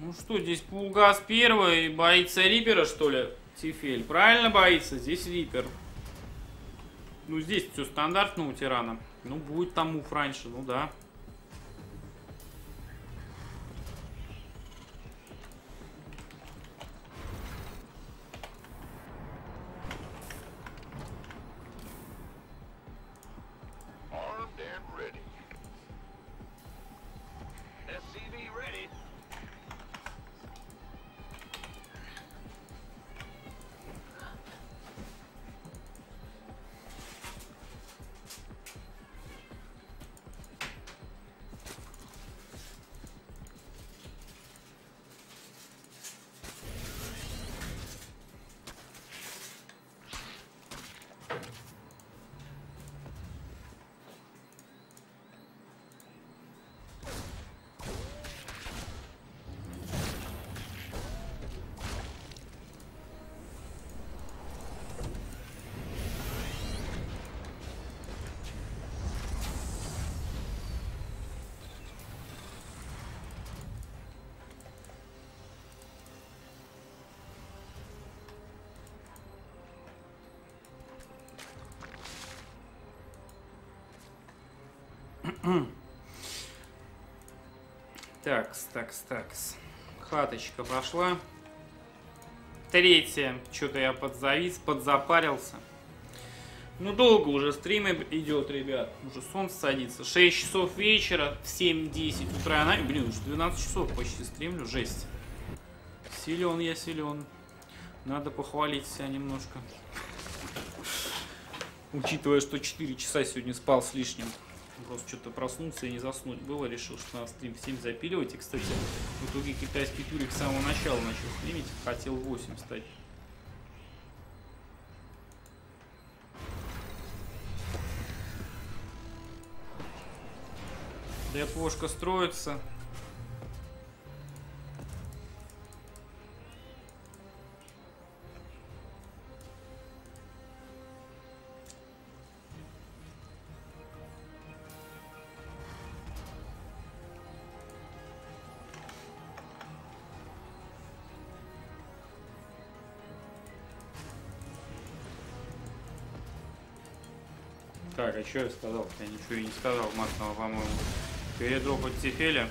Ну что, здесь Пулгас первый, боится Рипера, что ли? Тифель. Правильно боится? Здесь Рипер. Ну, здесь все стандартно у тирана. Ну, будет там мув раньше, ну да. Такс, такс, такс. Хаточка пошла. Третья. Что-то я подзавис, подзапарился. Ну, долго уже стрим идет, ребят. Уже солнце садится. 6 часов вечера, в 7-10 утра. Она, блин, уже 12 часов почти стримлю. Жесть. Силен я, силен. Надо похвалить себя немножко. Учитывая, что 4 часа сегодня спал с лишним. Просто что-то проснулся и не заснуть было. Решил, что надо стрим в 7 запиливать. И, кстати, в итоге китайский турик с самого начала начал стримить. Хотел 8 стать. Депошка строится. Что я сказал? Я ничего и не сказал матного, по-моему. Передропать Тефеля.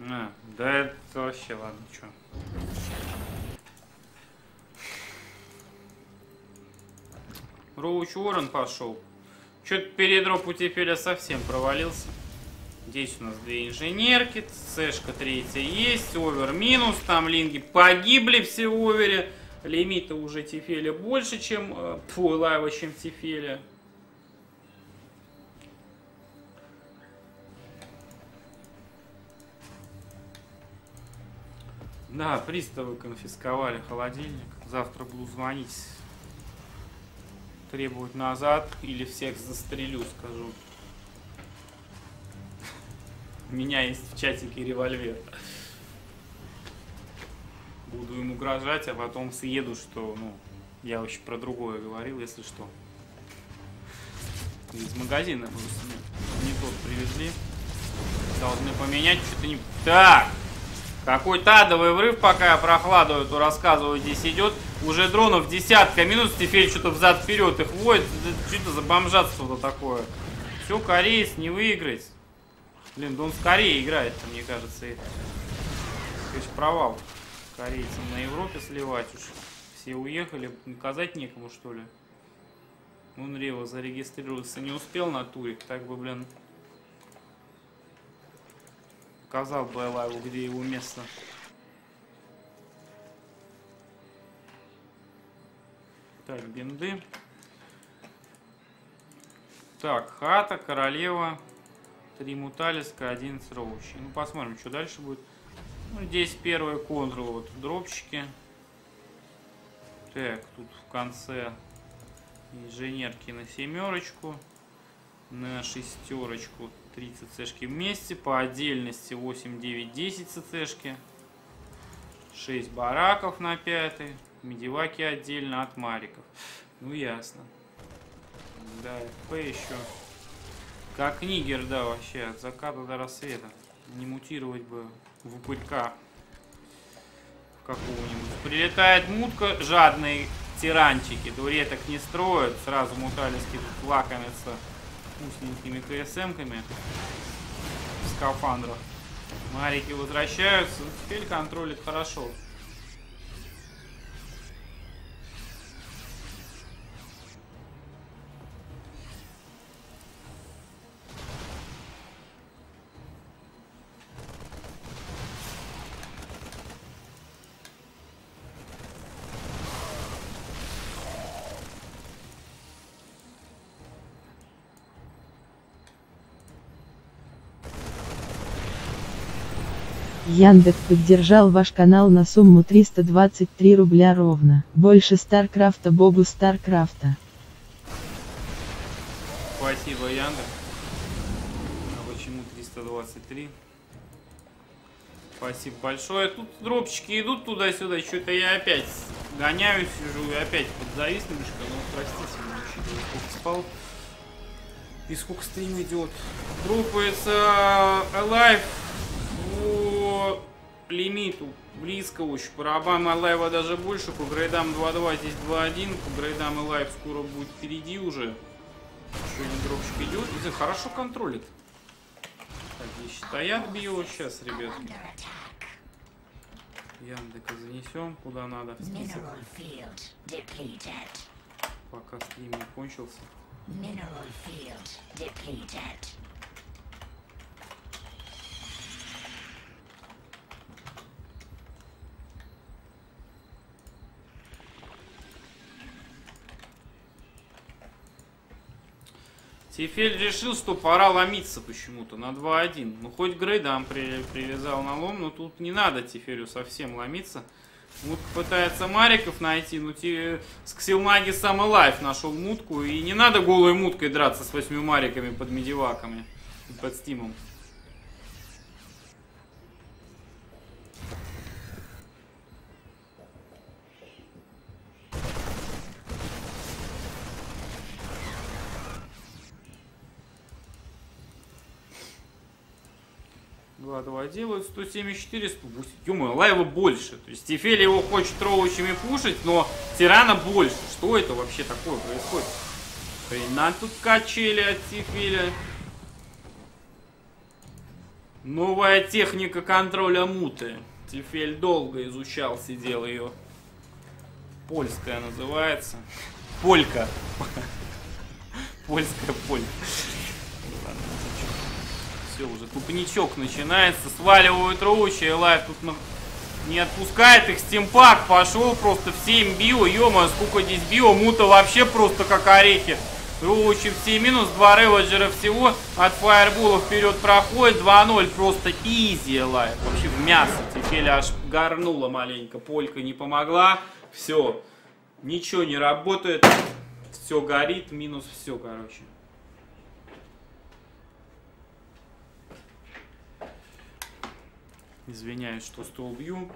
А, да это вообще ладно, что. Роуч Уоррен пошел. Что-то передроп у Тефеля совсем провалился. Здесь у нас две инженерки, сэшка третья есть, овер минус, там линги погибли все овере. Лимита уже Тефеля больше, чем... Э, фу, лайва, чем Тефеля. Да, приставы конфисковали холодильник. Завтра буду звонить. Требовать назад или всех застрелю, скажу. У меня есть в чатике револьвер. Буду ему угрожать, а потом съеду, что, ну, я вообще про другое говорил, если что. Из магазина просто не, не тот привезли. Должны поменять, что-то не... Так! Какой-то адовый врыв, пока я прохладу эту рассказываю, здесь идет. Уже дронов десятка минут, теперь что-то взад-вперед их водит. Что это за бомжатство-то такое? Все, кореец, не выиграть. Блин, да он скорее играет, мне кажется. И... Конечно, провал. Корейцам на Европе сливать уж. Все уехали, наказать некому, что ли. Он Рева зарегистрироваться не успел на туре, так бы, блин, Сказал бы Элайву, где его место. Так, бинды. Так, хата, королева, три муталиска, один роучи. Ну, посмотрим, что дальше будет. Ну, здесь первый контур, вот, дропчики. Так, тут в конце инженерки на семерочку, на шестерочку 3 ццшки вместе, по отдельности 8, 9, 10 ццшки, 6 бараков на пятый, медиваки отдельно от мариков. Ну ясно. Да, ФП еще. Как нигер, да, вообще, от заката до рассвета. Не мутировать бы в упырька какого-нибудь. Прилетает мутка, жадные тиранчики, дуреток не строят, сразу муталиски тут лакомятся вкусненькими КСМками в скафандрах. Марики возвращаются. Теперь контролит хорошо. Яндекс поддержал ваш канал на сумму 323 рубля ровно. Больше Старкрафта Богу Старкрафта. Спасибо, Яндекс. А почему 323? Спасибо большое. Тут дропчики идут туда-сюда. Что-то я опять гоняюсь, сижу и опять подзавис немножко. Ну, простите, меня сколько спал. И сколько стрим идет. Дропается Alive лимиту близко очень. По рабам и лайва даже больше, по грейдам 2.2, здесь 2.1, по грейдам и лайв скоро будет впереди уже. Еще один дропчик идет. И хорошо контролит. Так, здесь стоят био. Сейчас, ребят. Яндека занесем куда надо. В список. Пока стрим не кончился. Mineral field depleted. Тефель решил, что пора ломиться почему-то на 2-1. Ну, хоть грейдам при, привязал на лом, но тут не надо Тефелю совсем ломиться. Мутка пытается Мариков найти, но те... с Ксилмаги сам лайф нашел мутку. И не надо голой муткой драться с восьми Мариками под медиваками, под стимом. Два, два делают 174, 180. Ё лайва больше. То есть Тефели его хочет троучами пушить, но Тирана больше. Что это вообще такое происходит? Хрена тут качели от Тефеля. Новая техника контроля муты. Тефель долго изучал, сидел ее. Польская называется. Полька. Польская полька все, уже тупничок начинается, сваливают ручи, лайф тут на... не отпускает их, стимпак пошел просто в 7 био, ё сколько здесь био, мута вообще просто как орехи. Ручи в 7 минус, 2 реводжера всего, от фаербола вперед проходит, 2-0, просто изи лайф, вообще в мясо, теперь аж горнула маленько, полька не помогла, все, ничего не работает, все горит, минус все, короче. Извиняюсь, что стол бью.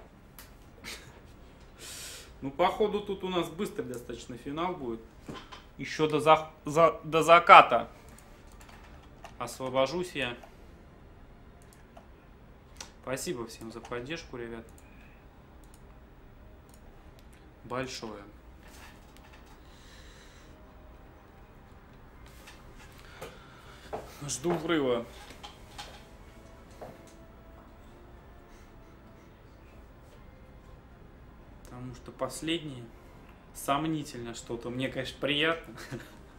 Ну, походу, тут у нас быстрый достаточно финал будет. Еще до, за- за- до заката. Освобожусь я. Спасибо всем за поддержку, ребят. Большое. Жду врыва. Потому что последние сомнительно что-то. Мне, конечно, приятно.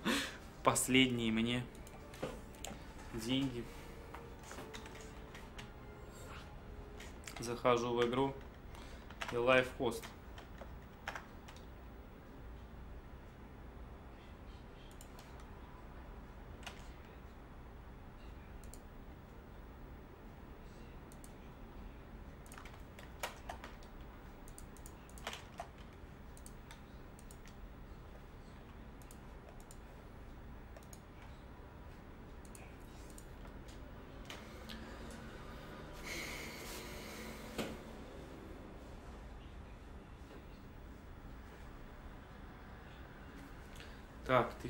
Последние мне деньги. Захожу в игру и лайфхост.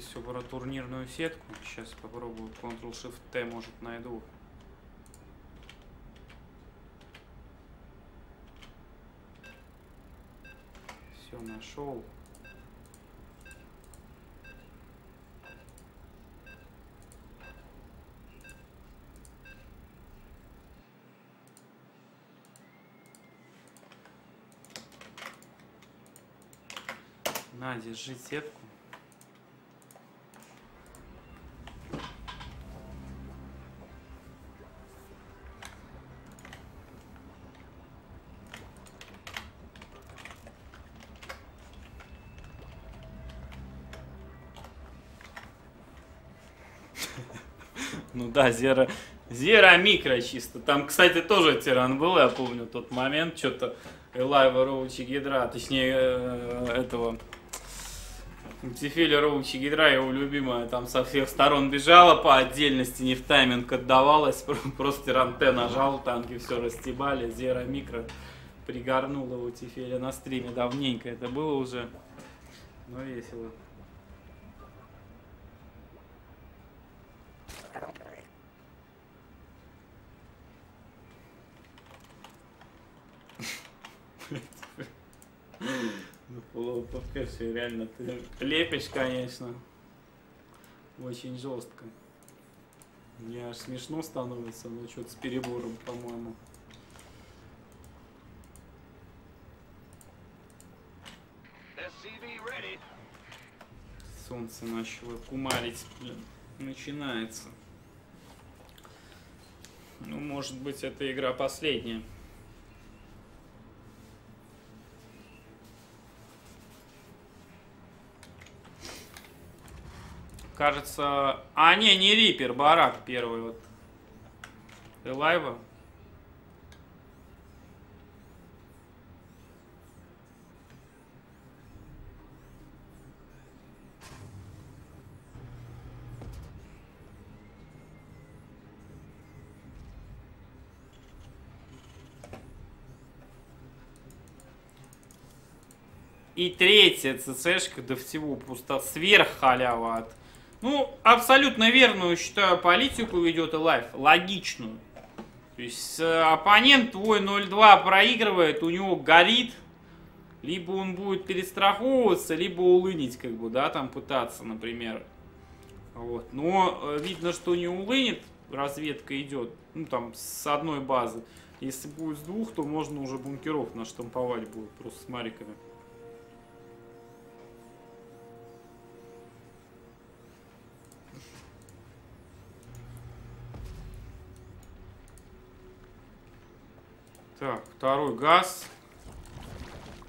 Все про турнирную сетку. Сейчас попробую Ctrl-Shift-T, может, найду. Все, нашел. На, держи сетку. Ну да, Зера, Зера микро чисто. Там, кстати, тоже тиран был, я помню тот момент. Что-то Элайва Роучи Гидра, точнее, э, этого Тефиля Роучи Гидра, его любимая, там со всех сторон бежала по отдельности, не в тайминг отдавалась. Просто тиран Т нажал, танки все растебали. Зера микро пригорнула у Тефеля на стриме давненько. Это было уже, но весело. Ну, все реально ты лепишь, конечно. Очень жестко. Мне аж смешно становится, но что-то с перебором, по-моему. Солнце начало кумарить, блин. Начинается. Ну, может быть, эта игра последняя. Кажется... А, не, не Рипер, Барак первый вот. Элайва. И третья ЦЦшка до всего просто сверх халява от... Ну, абсолютно верную, считаю, политику ведет и лайф. Логичную. То есть э, оппонент твой 0-2 проигрывает, у него горит. Либо он будет перестраховываться, либо улынить, как бы, да, там пытаться, например. Вот. Но э, видно, что не улынит, разведка идет, ну, там, с одной базы. Если будет с двух, то можно уже бункеров наштамповать будет, просто с мариками. Так, второй газ.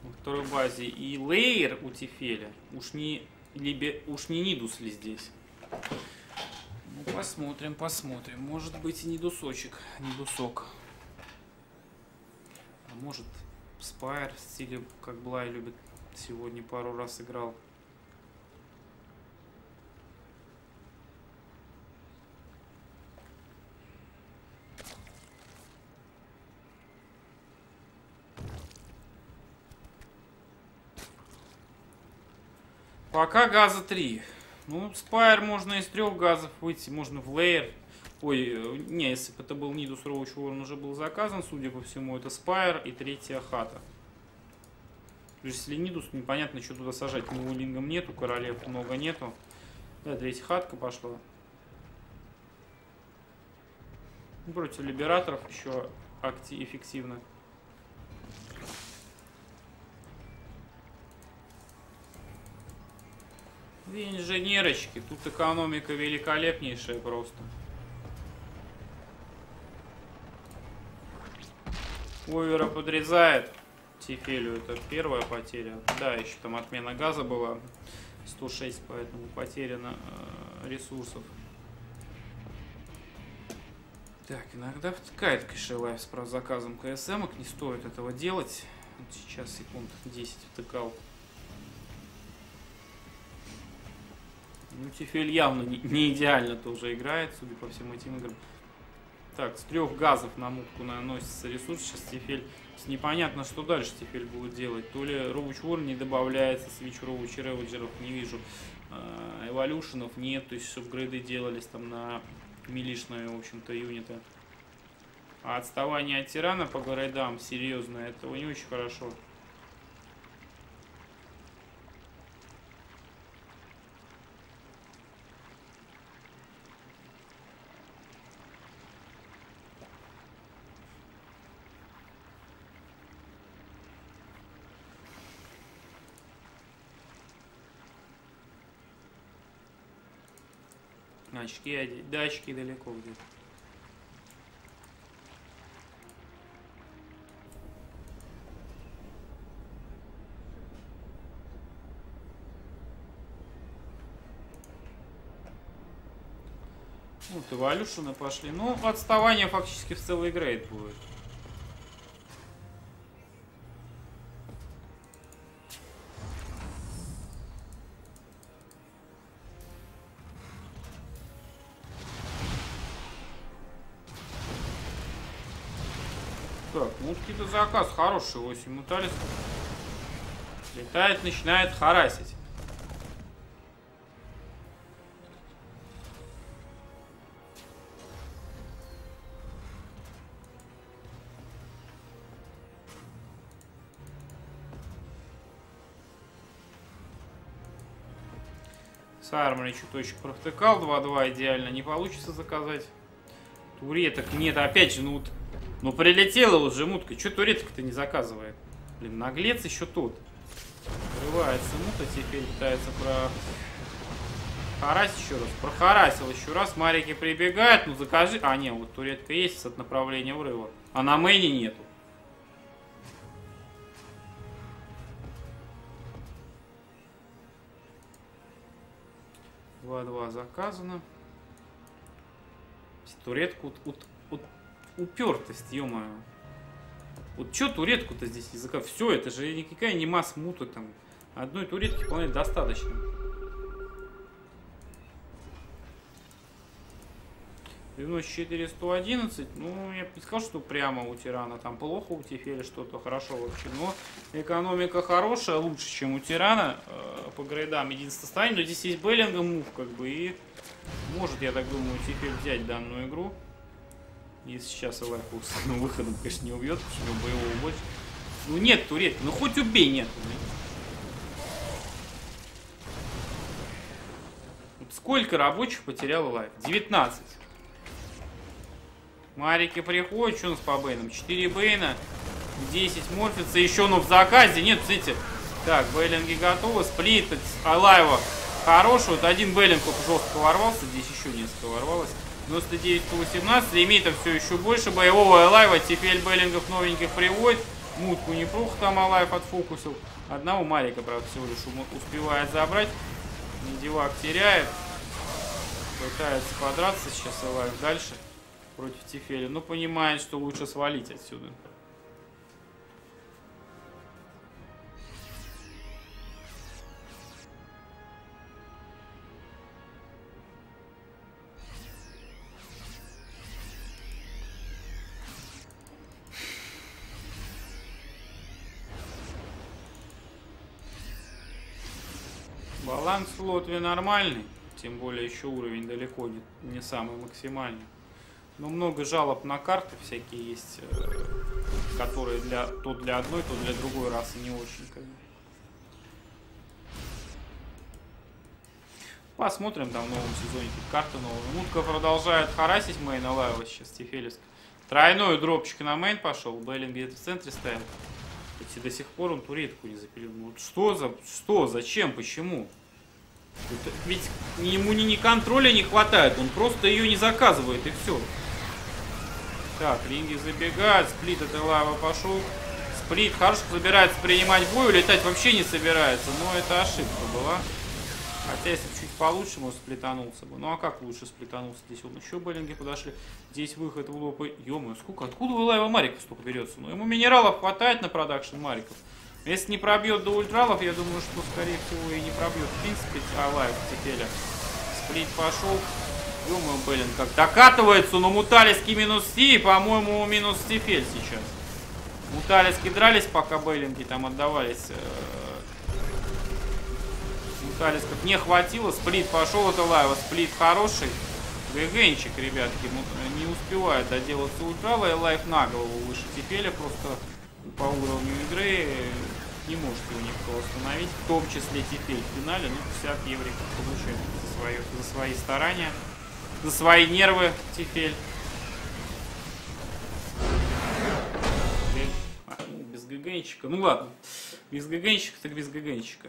На второй базе. И лейер у Тефеля. Уж не, либо, уж не Нидус ли здесь? Ну, посмотрим, посмотрим. Может быть и Нидусочек, Нидусок. А может Спайр в стиле, как Блай любит, сегодня пару раз играл. Пока газа 3. Ну, спайр можно из трех газов выйти, можно в лейер. Ой, э, не, если бы это был Нидус Роуч он уже был заказан, судя по всему, это спайр и третья хата. То есть, если Нидус, непонятно, что туда сажать. Мулингом нету, королев много нету. Да, третья хатка пошла. Против либераторов еще акти эффективно. Две инженерочки. Тут экономика великолепнейшая просто. Овера подрезает Тефелю. Это первая потеря. Да, еще там отмена газа была. 106, поэтому потеряно э, ресурсов. Так, иногда втыкает конечно, Alive с предзаказом КСМ, не стоит этого делать. Сейчас секунд 10 втыкал. Ну, Тефель явно не, не идеально тоже играет, судя по всем этим играм. Так, с трех газов на мутку наносится ресурс. Сейчас Тефель... Непонятно, что дальше Тефель будет делать. То ли Роуч Вор не добавляется, свич Роуч Реводжеров не вижу. А, эволюшенов нет, то есть чтобы грейды делались там на милишные, в общем-то, юниты. А отставание от тирана по грейдам серьезно, это не очень хорошо. Очки одеть. Да, очки далеко где-то. Вот, эволюшены пошли. Ну, отставание фактически в целый грейд будет. Какие-то заказ хороший, 8 муталис. Летает, начинает харасить. С армори чуточек провтыкал, 2-2 идеально не получится заказать. Туреток нет, опять же, ну вот ну прилетела уже мутка. Че туретка-то не заказывает? Блин, наглец еще тот. Врывается мута, теперь пытается про... Харась еще раз. Прохарасил еще раз. Марики прибегает. Ну закажи. А, не, вот туретка есть от направления врыва. А на мейне нету. Два-два заказано. Туретку вот, упертость, ё -моё. Вот что туретку-то здесь языка? Все, это же никакая не масс мута там. Одной туретки вполне достаточно. Сто одиннадцать. Ну, я бы не сказал, что прямо у тирана там плохо, у Тефеля что-то хорошо вообще. Но экономика хорошая, лучше, чем у тирана э, по грейдам. Единственное состояние, но здесь есть Беллинга мув, как бы, и может, я так думаю, Тефель взять данную игру. Если сейчас Элайфу с одним выходом, конечно, не убьет, потому что у него боевого больше. Ну нет турельки, ну хоть убей, нет. Вот сколько рабочих потерял Элайф? 19. Марики приходят, что у нас по бейнам? 4 бейна, 10 морфится, еще ну в заказе, нет, смотрите. Так, бейлинги готовы, сплит Алайва хороший, вот один бейлинг жестко ворвался, здесь еще несколько ворвалось. 99 118, лимитов все еще больше, боевого Алайва, теперь Беллингов новеньких приводит, мутку неплохо там Alive отфокусил, одного Марика, правда, всего лишь успевает забрать, медивак теряет, пытается подраться. Сейчас Alive дальше против Тефеля, но понимает, что лучше свалить отсюда. Баланс в Лотве нормальный, тем более еще уровень далеко не, не самый максимальный. Но много жалоб на карты всякие есть, э, которые для, то для одной, то для другой расы не очень. Бы. Посмотрим там в новом сезоне какие карты новые. Мутка продолжает харасить мейна лайва сейчас, Тефелевск. Тройной дропчик на мейн пошел. Беллинг где-то в центре стоит. И до сих пор он туретку не запилил. Ну, что за... Что? Зачем? Почему? Это ведь ему ни, ни контроля не хватает. Он просто ее не заказывает и все. Так, ринги забегают. Сплит от лава пошел. Сплит хорошо собирается принимать бой. Улетать вообще не собирается. Но это ошибка была. Хотя, если бы чуть получше, может, сплетанулся бы. Ну, а как лучше сплетанулся? Здесь он еще Беллинги подошли. Здесь выход в лоб. ё сколько? Откуда у Лайва Мариков столько берется? Ну, ему минералов хватает на продакшн Мариков. Если не пробьет до ультралов, я думаю, что, скорее всего, и не пробьет. В принципе, Алайв теперь. Сплит пошел. ё Беллинг как докатывается, но Муталиски минус Си, по-моему, минус Стифель сейчас. Муталиски дрались, пока Беллинги там отдавались э, Талисков не хватило. Сплит пошел это лайва. Сплит хороший. ГГНчик, ребятки, не успевает доделаться ультрала. И лайф на голову выше Тепеля. Просто по уровню игры не может его никто остановить. В том числе Тепель в финале. Ну, 50 евриков получает за, свое, за свои старания. За свои нервы Тефель. А, без ГГНчика. Ну ладно. Без ГГНчика, так без ГГНчика.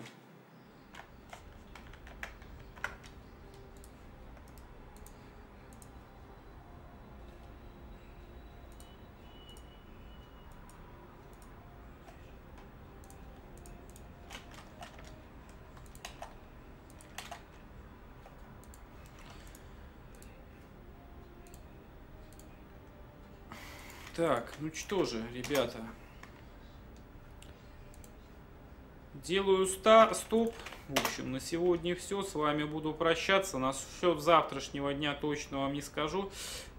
Так, ну что же, ребята. Делаю ста стоп. В общем, на сегодня все. С вами буду прощаться. Насчет завтрашнего дня точно вам не скажу.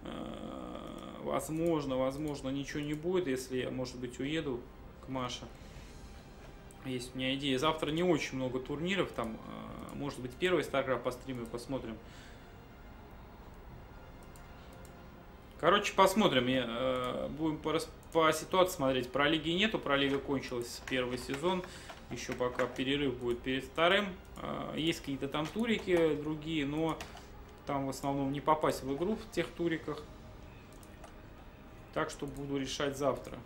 Э, возможно, возможно, ничего не будет, если я, может быть, уеду к Маше. Есть у меня идея. Завтра не очень много турниров. Там, э, может быть, первый StarCraft по стриму посмотрим. Короче, посмотрим. Я, э, будем по, по ситуации смотреть. Про лиги нету, про лига кончилась первый сезон. Еще пока перерыв будет перед вторым. Э, есть какие-то там турики другие, но там в основном не попасть в игру в тех туриках. Так что буду решать завтра.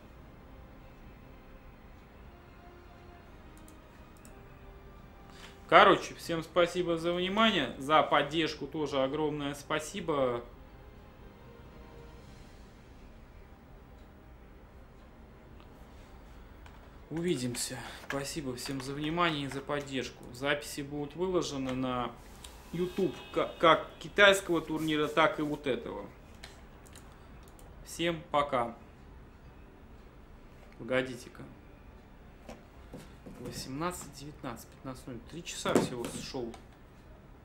Короче, всем спасибо за внимание, за поддержку тоже огромное спасибо. Увидимся. Спасибо всем за внимание и за поддержку. Записи будут выложены на YouTube как, китайского турнира, так и вот этого. Всем пока. Погодите-ка. 18, 19, 15 минут. Три часа всего шел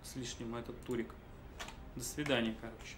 с лишним этот турик. До свидания, короче.